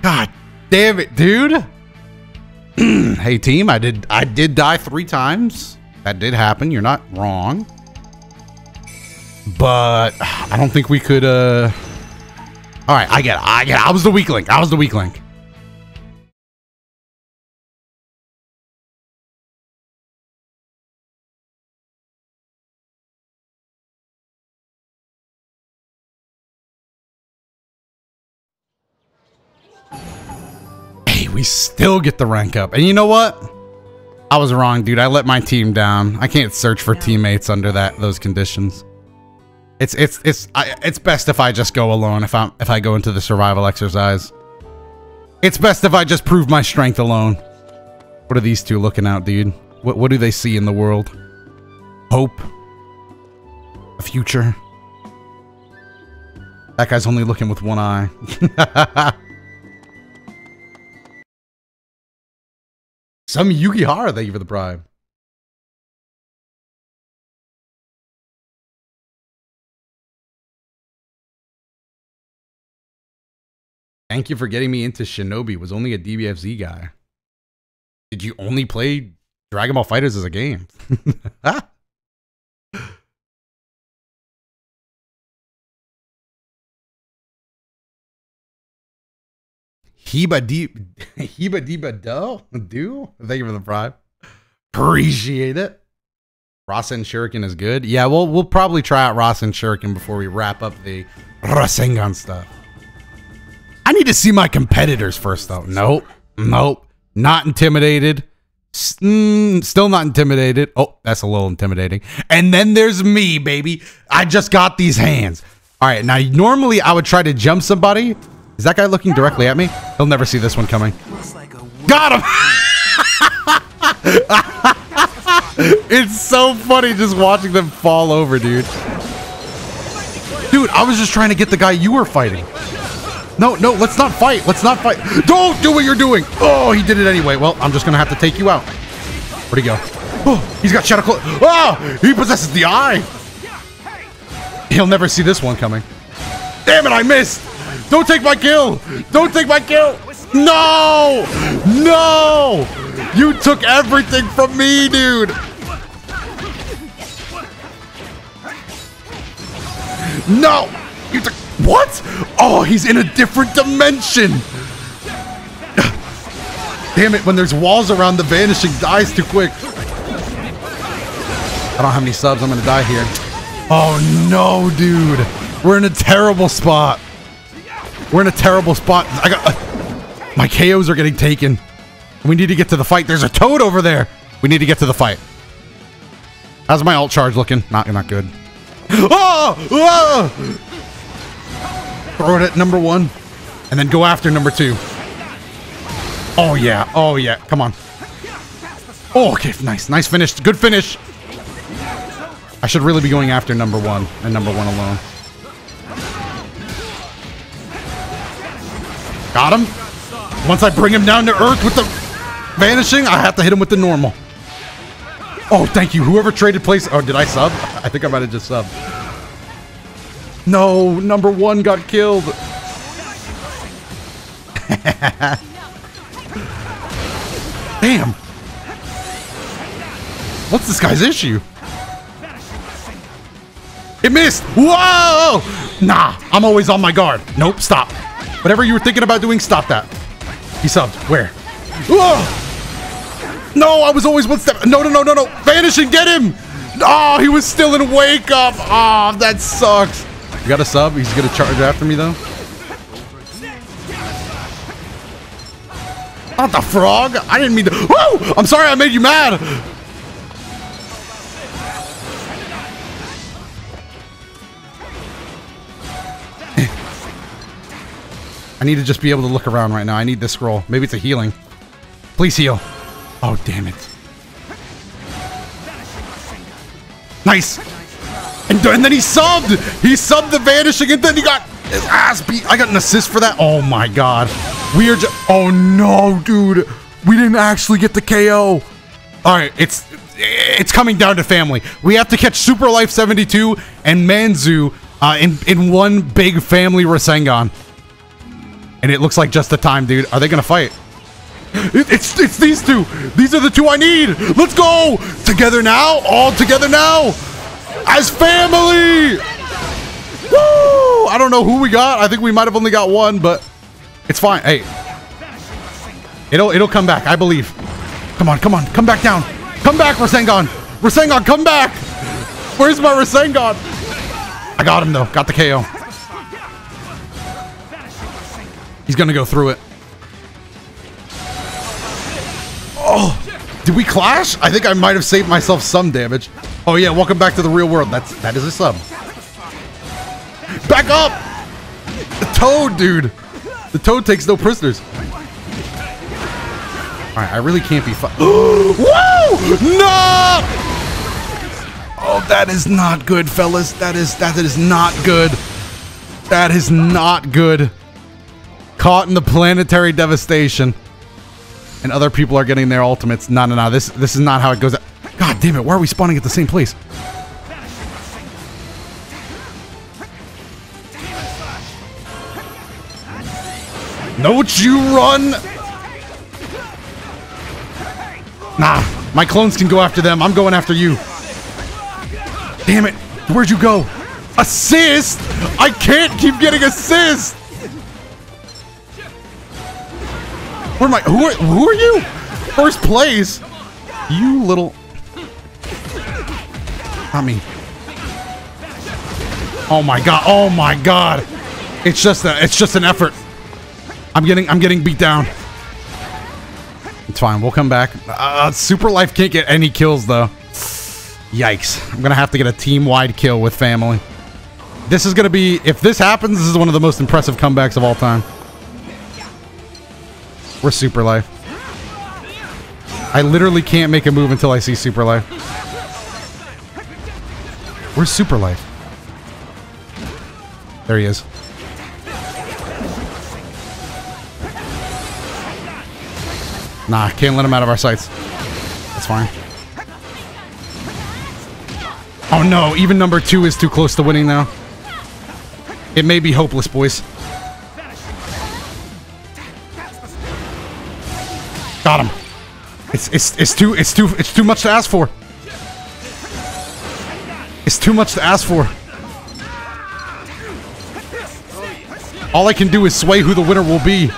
God damn it, dude. hey team, I did I did die 3 times. That did happen. You're not wrong. But I don't think we could uh All right, I get it. I get it. I was the weak link. I was the weak link. Still get the rank up. And you know what? I was wrong, dude. I let my team down. I can't search for teammates under that those conditions. It's it's it's I, it's best if I just go alone. If I'm if I go into the survival exercise, it's best if I just prove my strength alone. What are these two looking out, dude? What what do they see in the world? Hope, a future. That guy's only looking with one eye. Some Yukihara, thank you for the prime. Thank you for getting me into Shinobi. Was only a DBFZ guy. Did you only play Dragon Ball Fighters as a game? Ah. Heba Heba Diba Do. Thank you for the prime. Appreciate it. Rasen Shuriken is good. Yeah, we'll we'll probably try out Rasen Shuriken before we wrap up the Rasengan stuff. I need to see my competitors first, though. Nope. Nope. Not intimidated. Mm, still not intimidated. Oh, that's a little intimidating. And then there's me, baby. I just got these hands. All right. Now, normally I would try to jump somebody. Is that guy looking directly at me? He'll never see this one coming. Got him. it's so funny just watching them fall over, dude. Dude, I was just trying to get the guy you were fighting. No, no, let's not fight. Let's not fight. Don't do what you're doing. Oh, he did it anyway. Well, I'm just going to have to take you out. Where'd he go? Oh, he's got Shadow Claw. Oh, he possesses the eye. He'll never see this one coming. Damn it, I missed. Don't take my kill. Don't take my kill. No. No. You took everything from me, dude. No. You took... What? Oh, he's in a different dimension. Damn it, when there's walls around, the vanishing dies too quick. I don't have any subs. I'm going to die here. Oh, no, dude. We're in a terrible spot. We're in a terrible spot. I got... Uh, my KOs are getting taken. We need to get to the fight. There's a toad over there. We need to get to the fight. How's my alt charge looking? Not, not good. Oh! oh! Throw it at number one, and then go after number two. Oh, yeah. Oh, yeah. Come on. Oh, okay. Nice. Nice finish. Good finish. I should really be going after number one and number one alone. Got him. Once I bring him down to earth with the vanishing, I have to hit him with the normal. Oh, thank you. Whoever traded place. Oh, did I sub? I think I might have just subbed. No, number one got killed. Damn. What's this guy's issue? It missed. Whoa! Nah, I'm always on my guard. Nope, stop. Whatever you were thinking about doing, stop that. He subbed. Where? No, I was always one step. No, no, no, no, no. Vanish and get him. Oh, he was still in wake up. Oh, ah, that sucks. You got a sub? He's gonna charge after me though. Not the frog. I didn't mean to. Whoa! I'm sorry I made you mad. I need to just be able to look around right now. I need this scroll. Maybe it's a healing. Please heal. Oh, damn it. Nice. And, and then he subbed. He subbed the vanishing and then he got his ass beat. I got an assist for that. Oh my god. We are just. Oh no, dude. We didn't actually get the KO. All right, it's it's coming down to family. We have to catch Super Life 72 and Manzu uh, in in one big family Rasengan. And it looks like just the time, dude. Are they gonna fight? It- It's it's these two. These are the two I need. Let's go together now. All together now, as family. Woo! I don't know who we got. I think we might have only got one, but it's fine. Hey, it'll it'll come back. I believe. Come on, come on, come back down. Come back, Rasengan. Rasengan, come back. Where's my Rasengan? I got him though. Got the KO. He's gonna go through it. Oh, did we clash? I think I might have saved myself some damage. Oh yeah, welcome back to the real world. That's that is a sub. Back up! The toad, dude. The toad takes no prisoners. All right, I really can't be fu- Whoa! No! Oh, that is not good, fellas. That is that is not good. That is not good. Caught in the planetary devastation. And other people are getting their ultimates. No, no, no. This this is not how it goes. God damn it. Why are we spawning at the same place? Don't you run! Nah, my clones can go after them. I'm going after you. Damn it. Where'd you go? Assist? I can't keep getting assist. Where am I? Who are, who are you? First place? You little... Not me. Oh my god. Oh my god. It's just a, it's just an effort. I'm getting I'm getting beat down. It's fine. We'll come back. Uh, Super Life can't get any kills though. Yikes. I'm gonna have to get a team-wide kill with family. This is gonna be if this happens, this is one of the most impressive comebacks of all time. We're Super Life. I literally can't make a move until I see Super Life. Where's Super Life? There he is. Nah, can't let him out of our sights. That's fine. Oh no, even number two is too close to winning now. It may be hopeless, boys. Got him. It's it's it's too it's too it's too much to ask for. It's too much to ask for. All I can do is sway who the winner will be.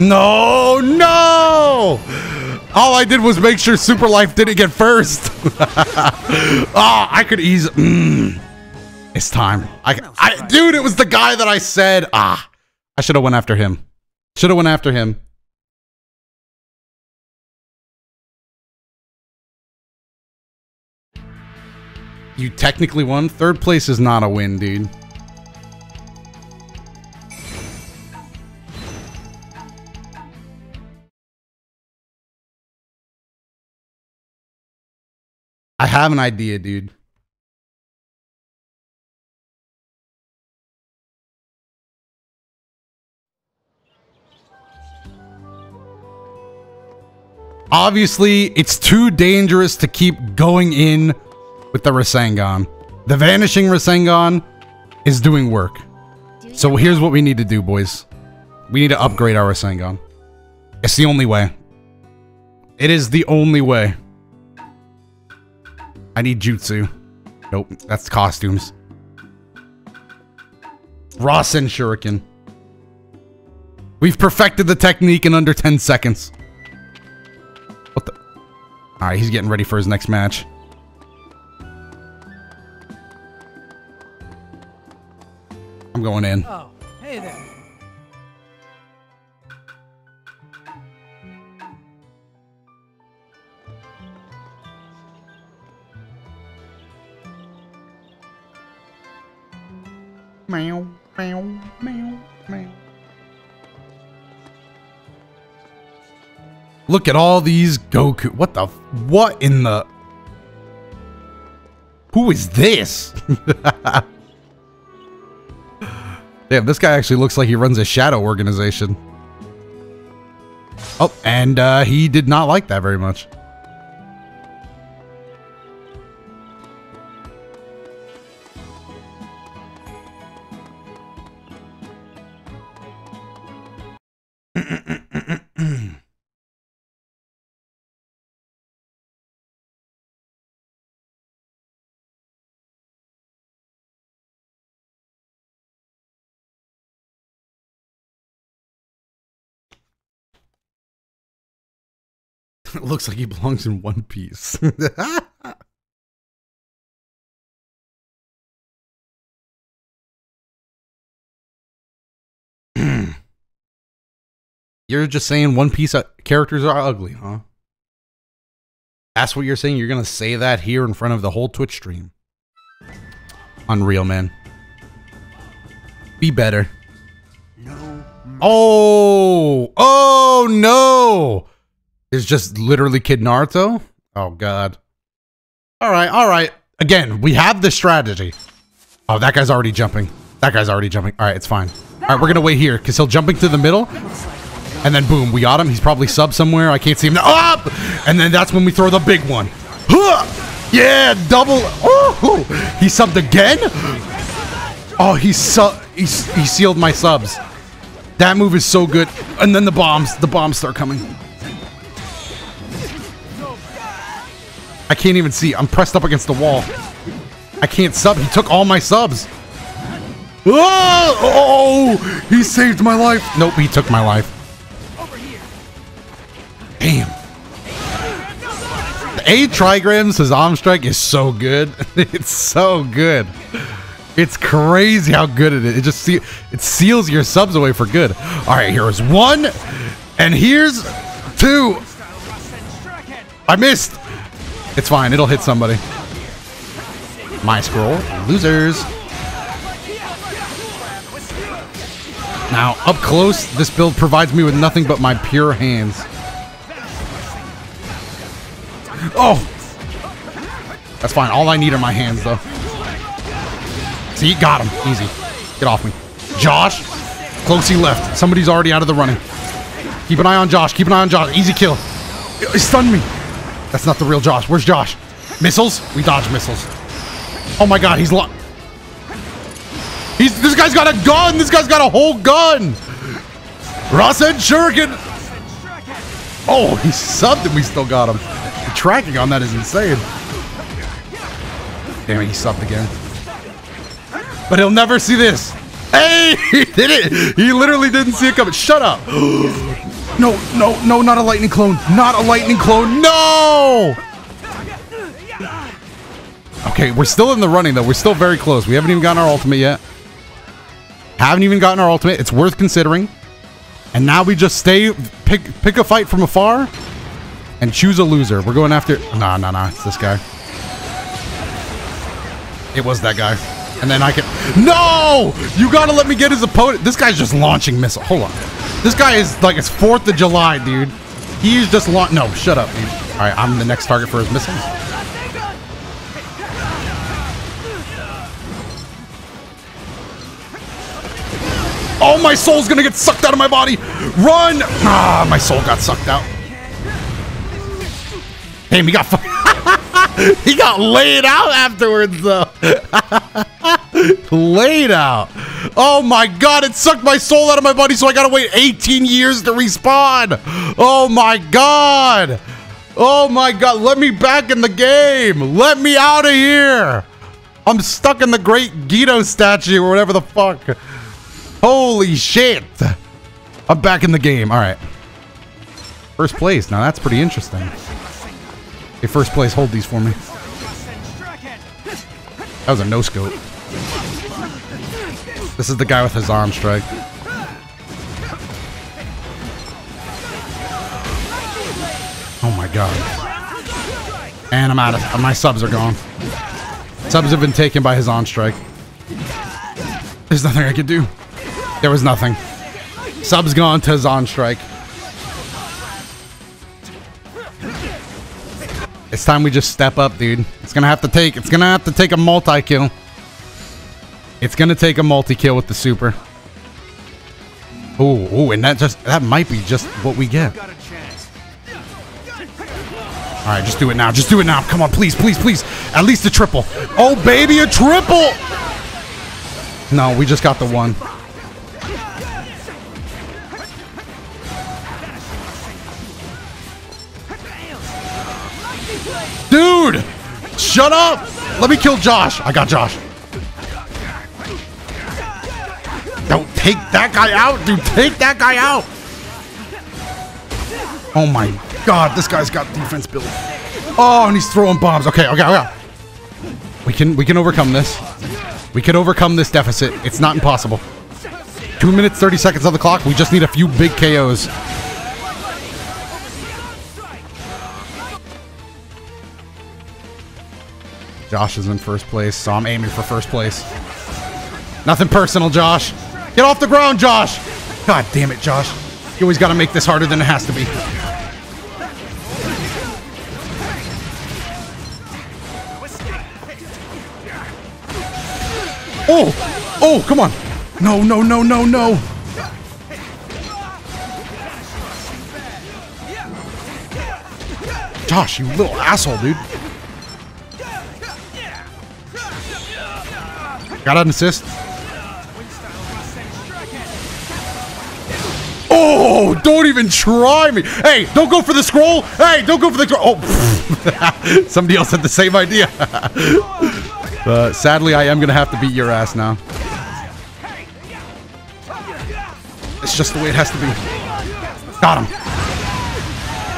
No, no! All I did was make sure Super Life didn't get first. Ah, I could ease. Mm. It's time. I, I, dude, it was the guy that I said. Ah, I should have went after him. Should have went after him. You technically won. Third place is not a win, dude. I have an idea, dude. Obviously, it's too dangerous to keep going in with the Rasengan. The Vanishing Rasengan is doing work. So here's what we need to do, boys. We need to upgrade our Rasengan. It's the only way. It is the only way. I need Jutsu. Nope, that's costumes. Rasen Shuriken. We've perfected the technique in under 10 seconds. What the? Alright, he's getting ready for his next match. I'm going in. Oh, hey there. Meow, meow, meow, meow. Look at all these Goku. What the? What in the? Who is this? Damn, this guy actually looks like he runs a shadow organization. Oh, and uh, he did not like that very much. It looks like he belongs in One Piece. you're just saying One Piece uh, characters are ugly, huh? That's what you're saying? You're going to say that here in front of the whole Twitch stream? Unreal, man. Be better. No. Oh! Oh, no! Is just literally Kid Naruto? Oh god. Alright, alright. Again, we have the strategy. Oh, that guy's already jumping. That guy's already jumping. Alright, it's fine. Alright, we're gonna wait here, because he'll jumping to the middle. And then boom, we got him. He's probably sub somewhere. I can't see him. Up! And then that's when we throw the big one. Yeah, double. Oh, he subbed again? Oh, he sub. He, he sealed my subs. That move is so good. And then the bombs. The bombs start coming. I can't even see. I'm pressed up against the wall. I can't sub. He took all my subs. Oh, oh, he saved my life. Nope, he took my life. Damn. The Eight Trigrams his arm strike is so good. it's so good. It's crazy how good it is. It just see it seals your subs away for good. All right, here's one, and here's two. I missed. It's fine. It'll hit somebody. My scroll. Losers. Now, up close, this build provides me with nothing but my pure hands. Oh! That's fine. All I need are my hands, though. See? Got him. Easy. Get off me. Josh. Close he left. Somebody's already out of the running. Keep an eye on Josh. Keep an eye on Josh. Easy kill. He stunned me. That's not the real Josh. Where's Josh? Missiles? We dodge missiles. Oh my god, he's locked. He's this guy's got a gun. This guy's got a whole gun. Rasen Shuriken. Oh, he subbed and we still got him. The tracking on that is insane. Damn it, he subbed again. But he'll never see this. Hey, he did it. He literally didn't see it coming. Shut up. No, no, no, not a lightning clone. Not a lightning clone. No! Okay, we're still in the running, though. We're still very close. We haven't even gotten our ultimate yet. Haven't even gotten our ultimate. It's worth considering. And now we just stay, pick pick a fight from afar, and choose a loser. We're going after... Nah, nah, nah. It's this guy. It was that guy. And then I can... No! You gotta let me get his opponent. This guy's just launching missile. Hold on. This guy is like it's 4th of July, dude. He's just launch. No, shut up, dude. All right, I'm the next target for his missiles. Oh, my soul's gonna get sucked out of my body. Run! Ah, my soul got sucked out. Damn, he got he got laid out afterwards, though. laid out. Oh my god, it sucked my soul out of my body, so I gotta wait 18 years to respawn. Oh my god. Oh my god, let me back in the game. Let me out of here. I'm stuck in the Great Gedo statue or whatever the fuck. Holy shit. I'm back in the game. All right. First place. Now that's pretty interesting. Okay, first place. Hold these for me. That was a no scope. This is the guy with his arm strike. Oh my god. And I'm out of my subs are gone. Subs have been taken by his on strike. There's nothing I could do. There was nothing. Subs gone to his on strike. It's time we just step up, dude. It's gonna have to take. It's gonna have to take a multi kill. It's gonna take a multi kill with the super. Ooh, ooh, and that just that might be just what we get. Got a chance. All right, just do it now. Just do it now. Come on, please, please, please. At least a triple. Oh, baby, a triple. No, we just got the one. Dude, shut up. Let me kill Josh. I got Josh. Don't take that guy out, dude. Take that guy out. Oh my god, this guy's got defense build. Oh, and he's throwing bombs. Okay, okay, okay. We can we can overcome this. We can overcome this deficit. It's not impossible. Two minutes, 30 seconds on the clock. We just need a few big KOs. Josh is in first place, so I'm aiming for first place. Nothing personal, Josh. Get off the ground, Josh. God damn it, Josh. You always got to make this harder than it has to be. Oh! Oh, come on! No, no, no, no, no! Josh, you little asshole, dude. Got an assist. Oh, don't even try me. Hey, don't go for the scroll. Hey, don't go for the scroll. Oh, somebody else had the same idea. Uh, sadly, I am going to have to beat your ass now. It's just the way it has to be. Got him.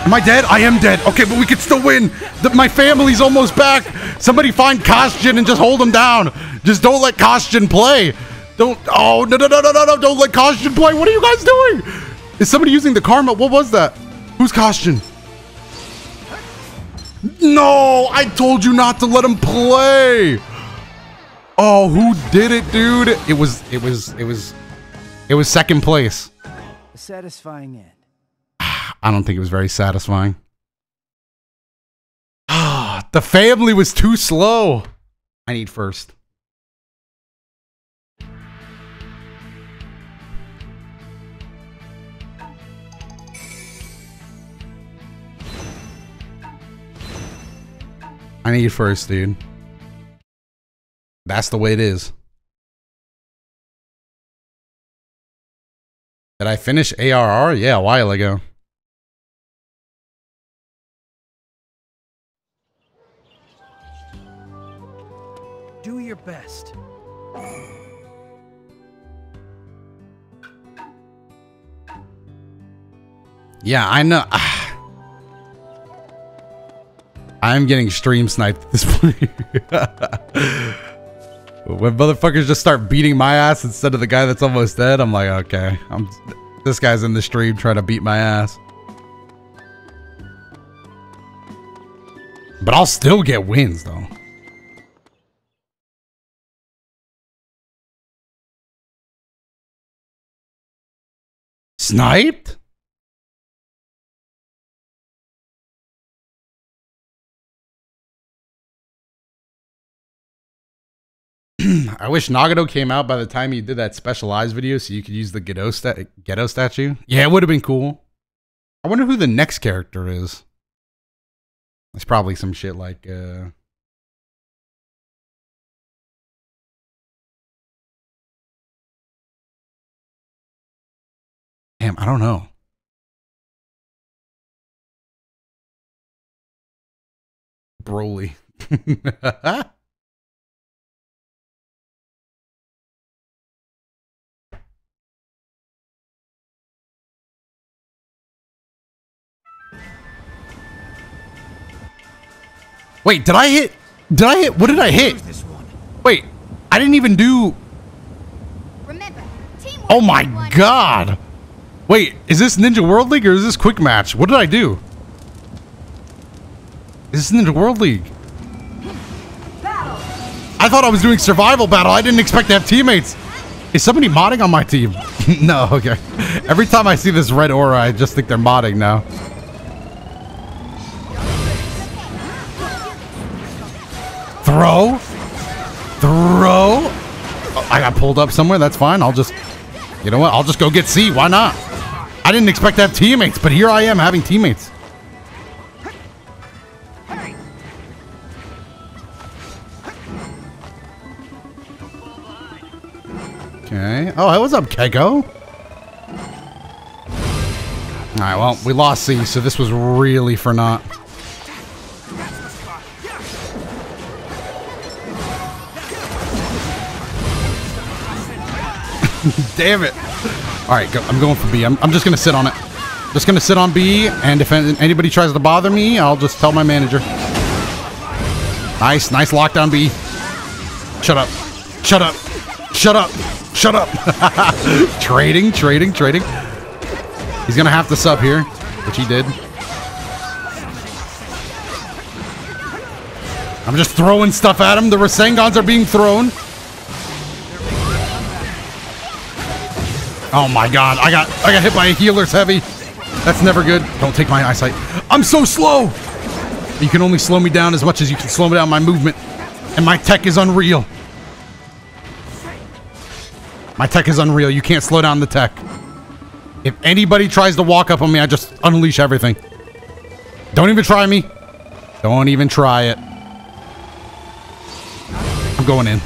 Am I dead? I am dead. Okay, but we could still win. The, my family's almost back. Somebody find Kostjan and just hold him down. Just don't let Kostjan play. Don't. Oh, no, no, no, no, no, no. Don't let Kostjan play. What are you guys doing? Is somebody using the karma? What was that? Who's Kostjan? No, I told you not to let him play. Oh, who did it, dude? It was, it was, it was, it was second place. Satisfying end. I don't think it was very satisfying. Ah, the family was too slow. I need first. I need first, dude. That's the way it is. Did I finish ARR? Yeah, a while ago. Your best. Yeah, I know. I'm getting stream sniped at this point. when motherfuckers just start beating my ass instead of the guy that's almost dead, I'm like, okay, I'm. This guy's in the stream trying to beat my ass. But I'll still get wins though. Sniped? I wish Nagato came out by the time he did that specialized video so you could use the Gedo, sta- Gedo statue. Yeah, it would have been cool. I wonder who the next character is. It's probably some shit like uh Damn, I don't know. Broly. Wait, did I hit? Did I hit? What did I hit? Wait, I didn't even do. Remember, Oh my god! Wait, is this Ninja World League or is this Quick Match? What did I do? Is this Ninja World League? Battle. I thought I was doing survival battle. I didn't expect to have teammates. Is somebody modding on my team? no, okay. Every time I see this red aura, I just think they're modding now. Throw? Throw? Oh, I got pulled up somewhere. That's fine. I'll just, you know what? I'll just go get C. Why not? I didn't expect to have teammates, but here I am having teammates. Okay. Oh, what's up, Keiko? Alright, well, we lost C, so this was really for naught. Damn it. Alright, go, I'm going for B. I'm, I'm just going to sit on it. Just going to sit on B, and if anybody tries to bother me, I'll just tell my manager. Nice, nice lockdown B. Shut up. Shut up. Shut up. Shut up. trading, trading, trading. He's going to have to sub here, which he did. I'm just throwing stuff at him. The Rasengans are being thrown. Oh my god, I got I got hit by a healer's heavy. That's never good. Don't take my eyesight. I'm so slow! You can only slow me down as much as you can slow me down my movement. And my tech is unreal. My tech is unreal. You can't slow down the tech. If anybody tries to walk up on me, I just unleash everything. Don't even try me. Don't even try it. I'm going in.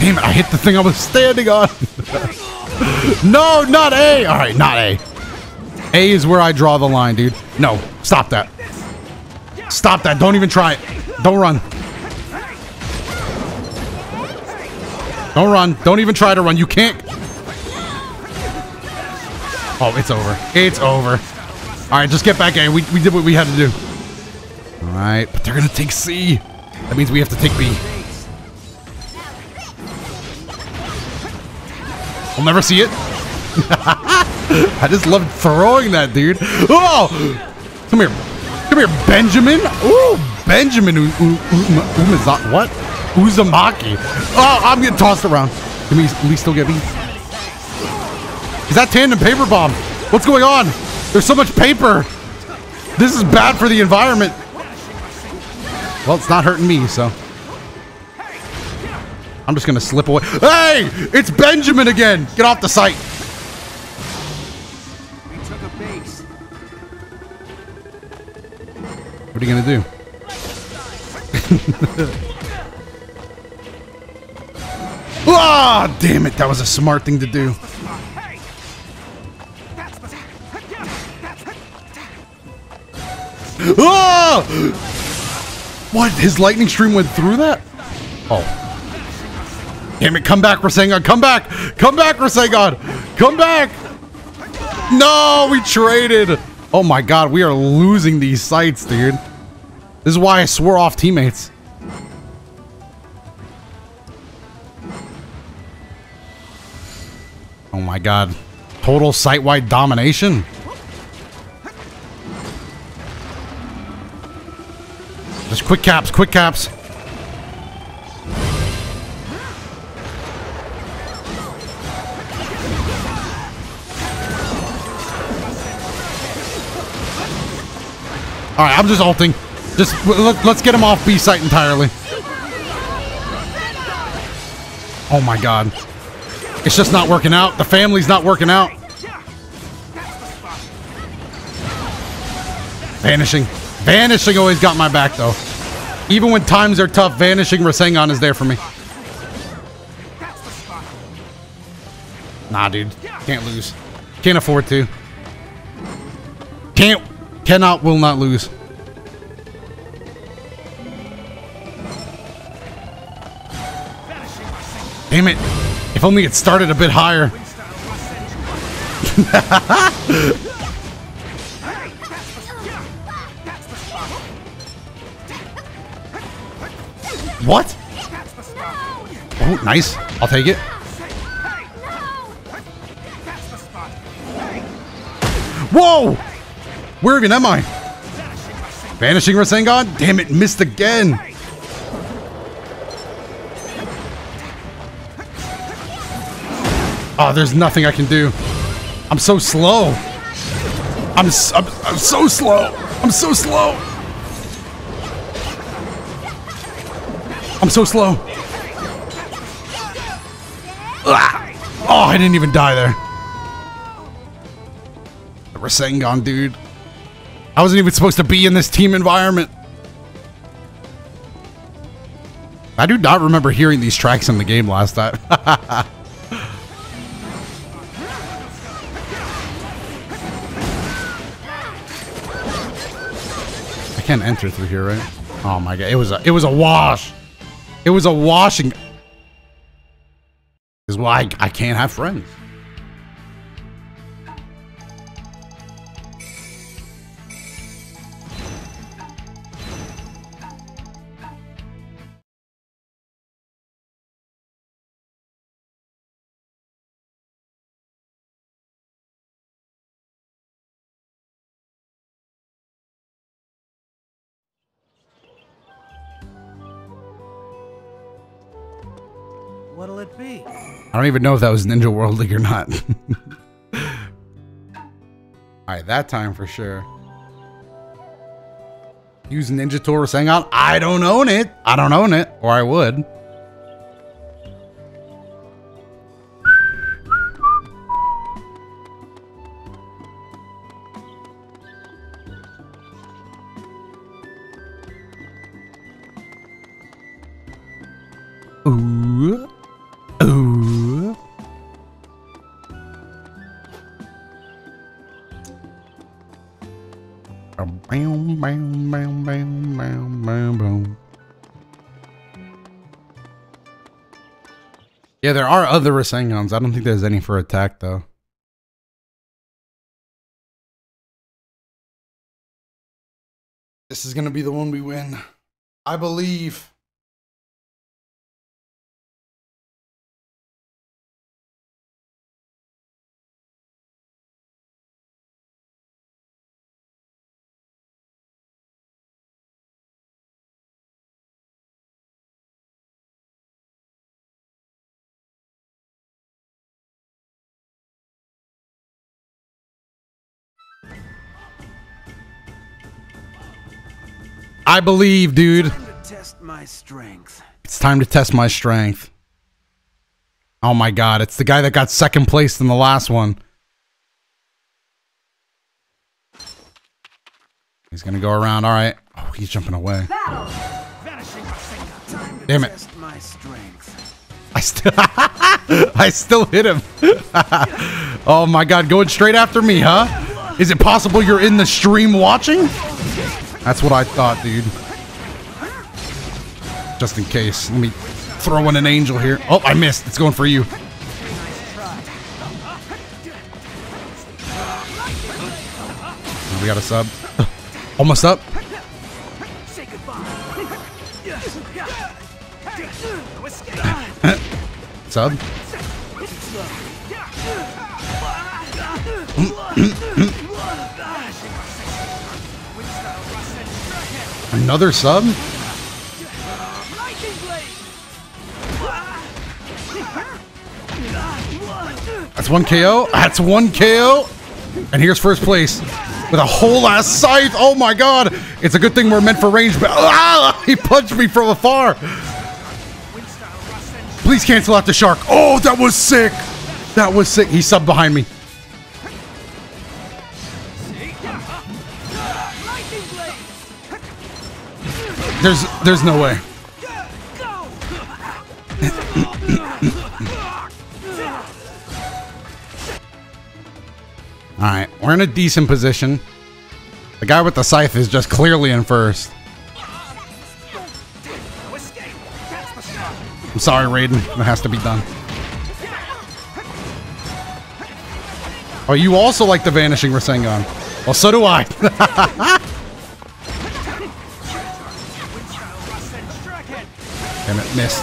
Damn it, I hit the thing I was standing on. no, not A. All right, not A. A is where I draw the line, dude. No, stop that. Stop that. Don't even try it. Don't run. Don't run. Don't even try to run. You can't. Oh, it's over. It's over. All right, just get back A. We, we did what we had to do. All right, but they're going to take C. That means we have to take B. We'll never see it. I just love throwing that, dude. Oh! Come here. Come here, Benjamin. Ooh, Benjamin. U- U- U- what? Uzumaki. Oh, I'm getting tossed around. Can we at least still get me? Is that tandem paper bomb? What's going on? There's so much paper. This is bad for the environment. Well, it's not hurting me, so. I'm just gonna slip away. Hey! It's Benjamin again! Get off the site! We took a base. What are you gonna do? ah, damn it! That was a smart thing to do. Ah! What? His lightning stream went through that? Oh. Damn it, come back, Rasengan. Come back. Come back, Rasengan. Come back. No, we traded. Oh my god, we are losing these sites, dude. This is why I swore off teammates. Oh my god. Total site-wide domination. Just quick caps, quick caps. All right, I'm just ulting. Just let, let's get him off B site entirely. Oh my god. It's just not working out. The family's not working out. Vanishing. Vanishing always got my back though. Even when times are tough, Vanishing Rasengan is there for me. Nah, dude. Can't lose. Can't afford to. Can't, cannot, will not lose. Damn it. If only it started a bit higher. What? Oh, nice. I'll take it. Whoa! Where even am I? Vanishing Rasengan? Damn it, missed again. Oh, there's nothing I can do. I'm so slow. I'm, I'm, I'm so slow. I'm so slow. I'm so slow. Ah! Oh, I didn't even die there. The Rasengan, dude. I wasn't even supposed to be in this team environment. I do not remember hearing these tracks in the game last time. I can't enter through here, right? Oh my god, it was a it was a wash. It was a washing. Is why I, I can't have friends. I don't even know if that was Ninja World League or not. Alright, that time for sure. Use Ninja Tour Rasengan? I don't own it. I don't own it. Or I would. There are other Rasengans. I don't think there's any for attack, though. This is going to be the one we win. I believe. I believe, dude. Time to test my strength. It's time to test my strength. Oh my god, it's the guy that got second place in the last one. He's gonna go around. All right. Oh, he's jumping away. Damn it. Test my strength. I still, I still hit him. oh my god, going straight after me, huh? Is it possible you're in the stream watching? That's what I thought, dude. Just in case. Let me throw in an angel here. Oh, I missed. It's going for you. We got a sub. Almost up. Sub. Another sub? That's one KO. That's one KO. And here's first place with a whole ass scythe. Oh my god. It's a good thing we're meant for range, but ah, he punched me from afar. Please cancel out the shark. Oh, that was sick. That was sick. He subbed behind me. There's there's no way. All right, we're in a decent position. The guy with the scythe is just clearly in first. I'm sorry, Raiden. It has to be done. Oh, you also like the Vanishing Rasengan. Well, so do I. missed.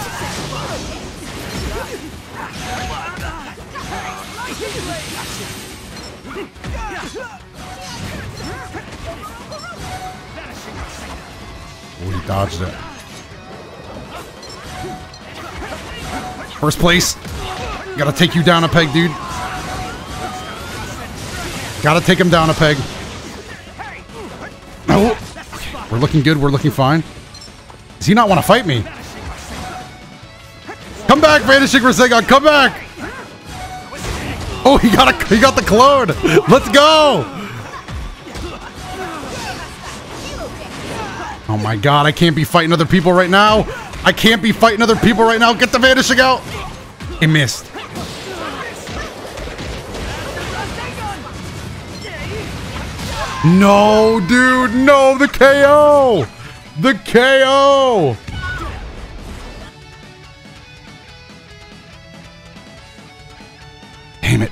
Oh, he dodged it. First place. Gotta take you down a peg, dude. Gotta take him down a peg. Oh. We're looking good. We're looking fine. Does he not want to fight me? Come back, Vanishing Rasengan. Come back. Oh, he got a he got the clone. Let's go. Oh my god, I can't be fighting other people right now. I can't be fighting other people right now. Get the vanishing out. He missed. No, dude. No, the KO. The KO.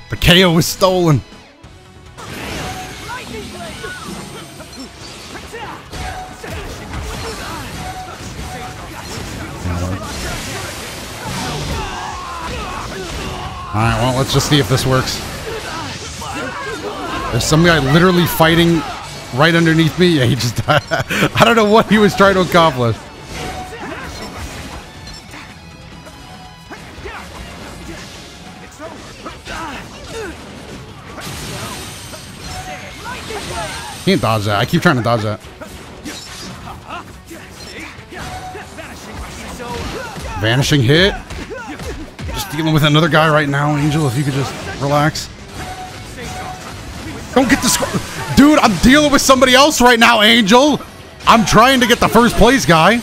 The KO was stolen. Alright, well, let's just see if this works. There's some guy literally fighting right underneath me. Yeah, he just died. I don't know what he was trying to accomplish. Can't dodge that. I keep trying to dodge that. Vanishing hit. Just dealing with another guy right now, Angel. If you could just relax. Don't get this. Dude, I'm dealing with somebody else right now, Angel. I'm trying to get the first place guy.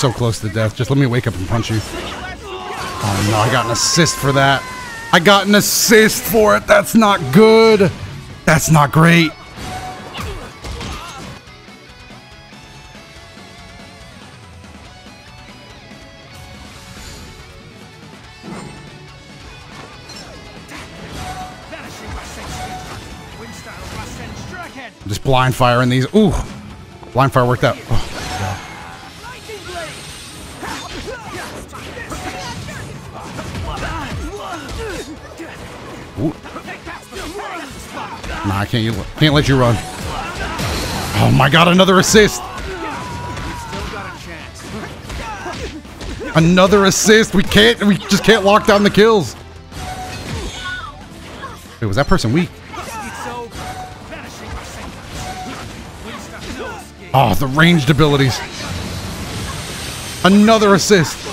So close to death. Just let me wake up and punch you. Oh no, I got an assist for that. I got an assist for it. That's not good. That's not great. Just blind fire in these. Ooh. Blind fire worked out. Oh, I can't. You can't let you run. Oh my god! Another assist. Another assist. We can't. We just can't lock down the kills. Wait, was that person weak? Oh, the ranged abilities. Another assist.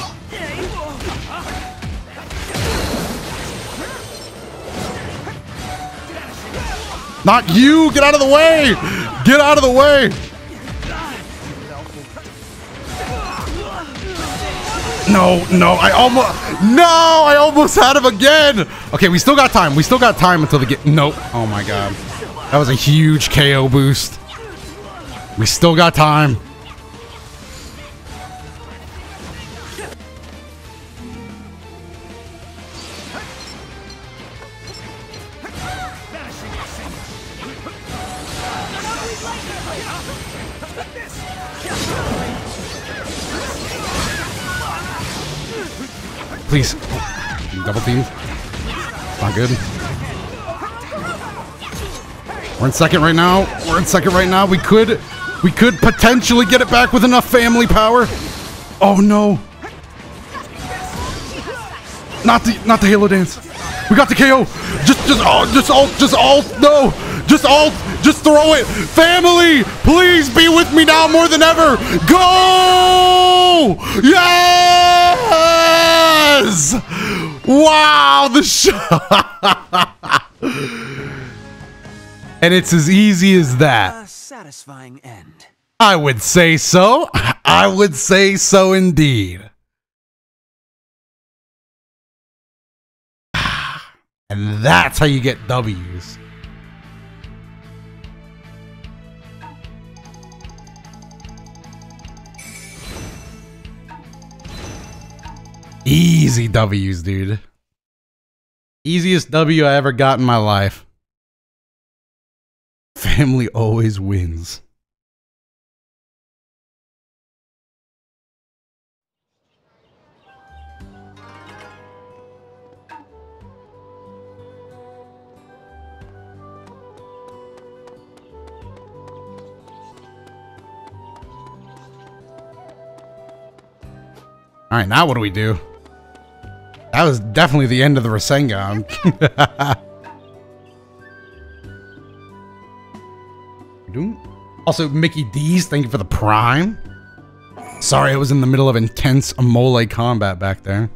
Not you! Get out of the way! Get out of the way! No, no, I almost No, I almost had him again! Okay, we still got time. We still got time until the get Nope. Oh my god. That was a huge KO boost. We still got time. Please. Double team. Not good. We're in second right now. We're in second right now. We could we could potentially get it back with enough family power. Oh no. not the not the Halo dance. We got the KO. Just just oh, just alt, just alt. No, just alt. Just throw it. Family, please be with me now more than ever. Go! Yes! Wow, the shot. and it's as easy as that. A satisfying end. I would say so. I would say so indeed. And that's how you get W's. Easy W's, dude. Easiest W I ever got in my life. Family always wins. All right, now what do we do? That was definitely the end of the Rasengan. Also, Mickey D's, thank you for the prime. Sorry, I was in the middle of intense Amole combat back there.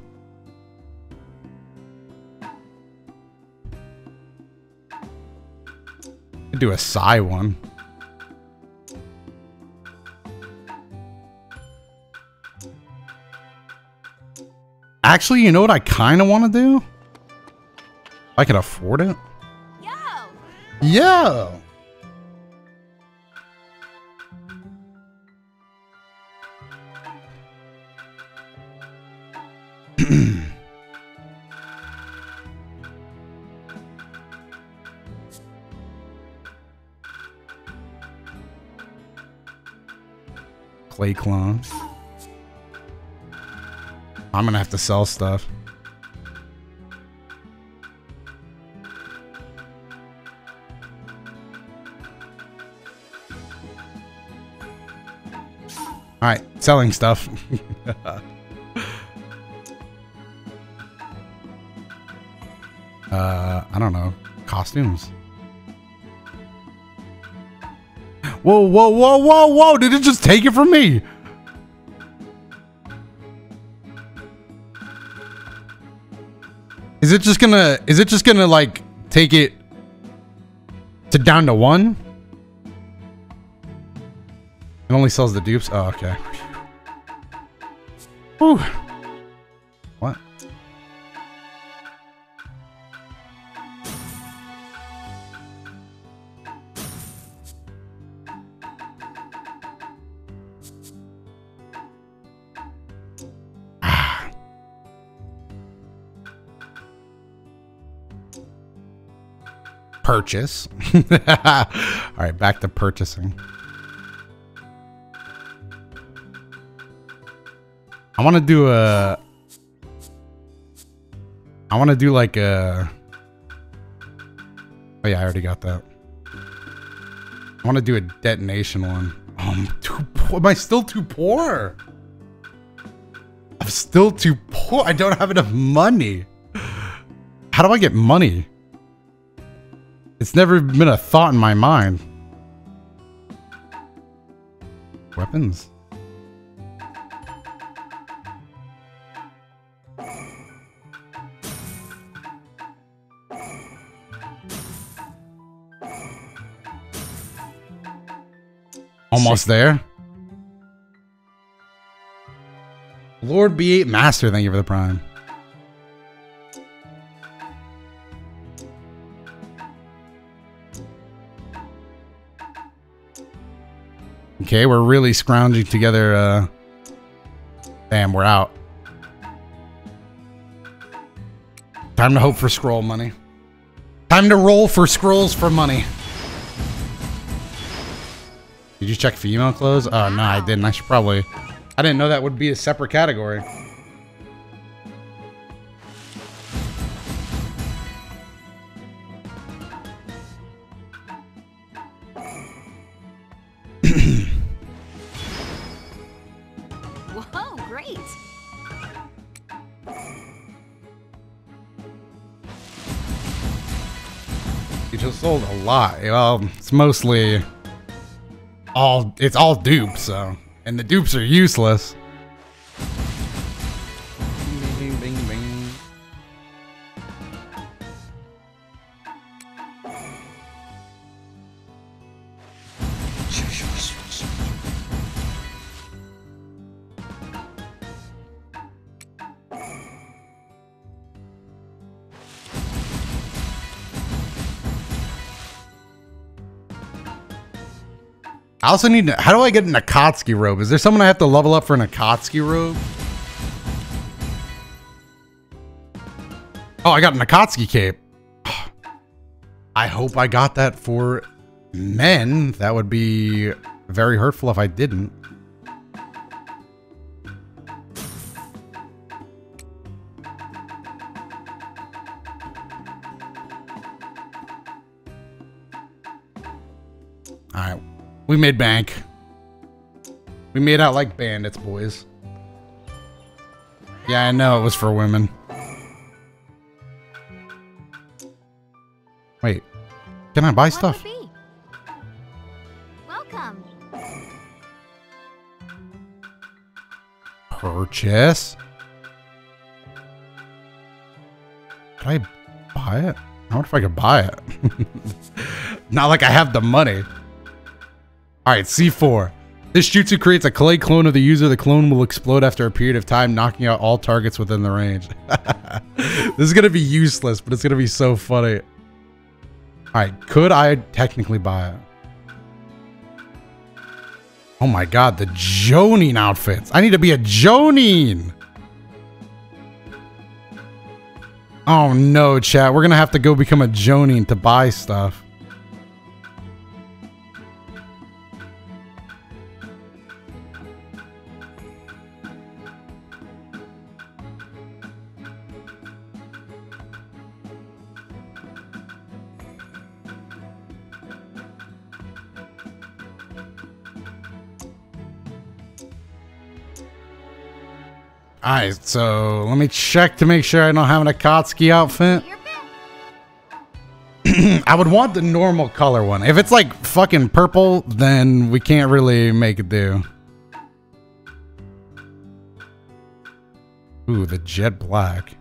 Could do a Psy one. Actually, you know what I kind of want to do? I can afford it. Yo! Yeah. Clay clones. I'm gonna have to sell stuff. All right, selling stuff. uh, I don't know. Costumes. Whoa, whoa, whoa, whoa, whoa! Did it just take it from me? Is it just gonna, is it just gonna like take it to down to one? It only sells the dupes? Oh, okay. Whew. Purchase. All right, back to purchasing. I want to do a. I want to do like a. Oh yeah, I already got that. I want to do a detonation one. Oh, I'm too poor. Am I still too poor? I'm still too poor. I don't have enough money. How do I get money? It's never been a thought in my mind. Weapons? Almost there. Lord B8 Master, thank you for the prime. Okay, we're really scrounging together. Uh, damn, we're out. Time to hope for scroll money. Time to roll for scrolls for money. Did you check female clothes? Oh, no, I didn't. I should probably... I didn't know that would be a separate category. Lot. Well, it's mostly all it's all dupes, so and the dupes are useless. Also need. to- How do I get an Akatsuki robe? Is there someone I have to level up for an Akatsuki robe? Oh, I got an Akatsuki cape. I hope I got that for men. That would be very hurtful if I didn't. We made bank. We made out like bandits, boys. Yeah, I know it was for women. Wait, can I buy stuff? Welcome. Purchase? Can I buy it? I wonder if I could buy it. Not like I have the money. Alright, C4. This jutsu creates a clay clone of the user. The clone will explode after a period of time, knocking out all targets within the range. this is going to be useless, but it's going to be so funny. Alright, could I technically buy it? Oh my god, the Jonin outfits. I need to be a Jonin. Oh no, chat. We're gonna have to go become a Jonin to buy stuff. Alright, so let me check to make sure I don't have an Akatsuki outfit. I would want the normal color one. If it's like fucking purple, then we can't really make it do. Ooh, the jet black.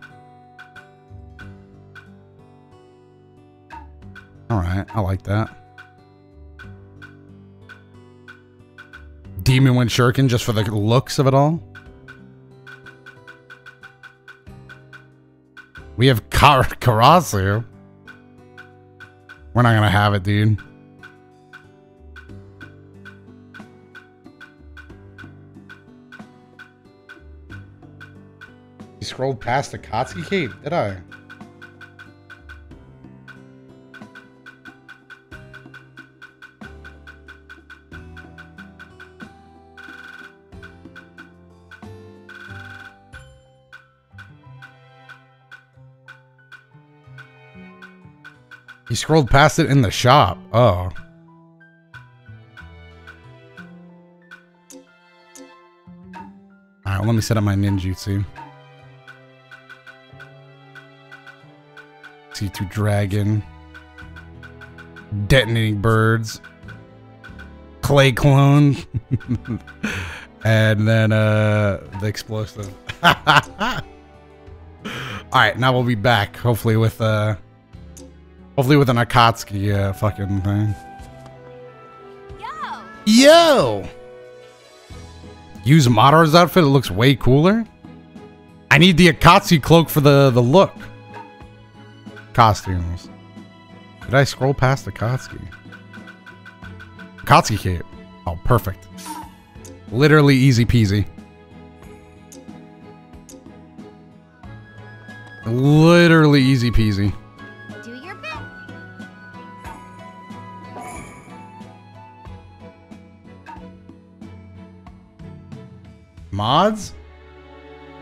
Alright, I like that. Demon Wind Shuriken just for the looks of it all. We have Kar- Karasu. We're not gonna have it, dude. You scrolled past the Katsuki cape, did I? Scrolled past it in the shop. Oh. Alright, let me set up my ninjutsu. C2 dragon. Detonating birds. Clay clone. and then uh the explosive. Alright, now we'll be back, hopefully with uh Hopefully with an Akatsuki uh, fucking thing. Yo! Yo! Use Madara's outfit, it looks way cooler. I need the Akatsuki cloak for the, the look. Costumes. Did I scroll past Akatsuki? Akatsuki cape. Oh, perfect. Literally easy peasy. Literally easy peasy. Mods?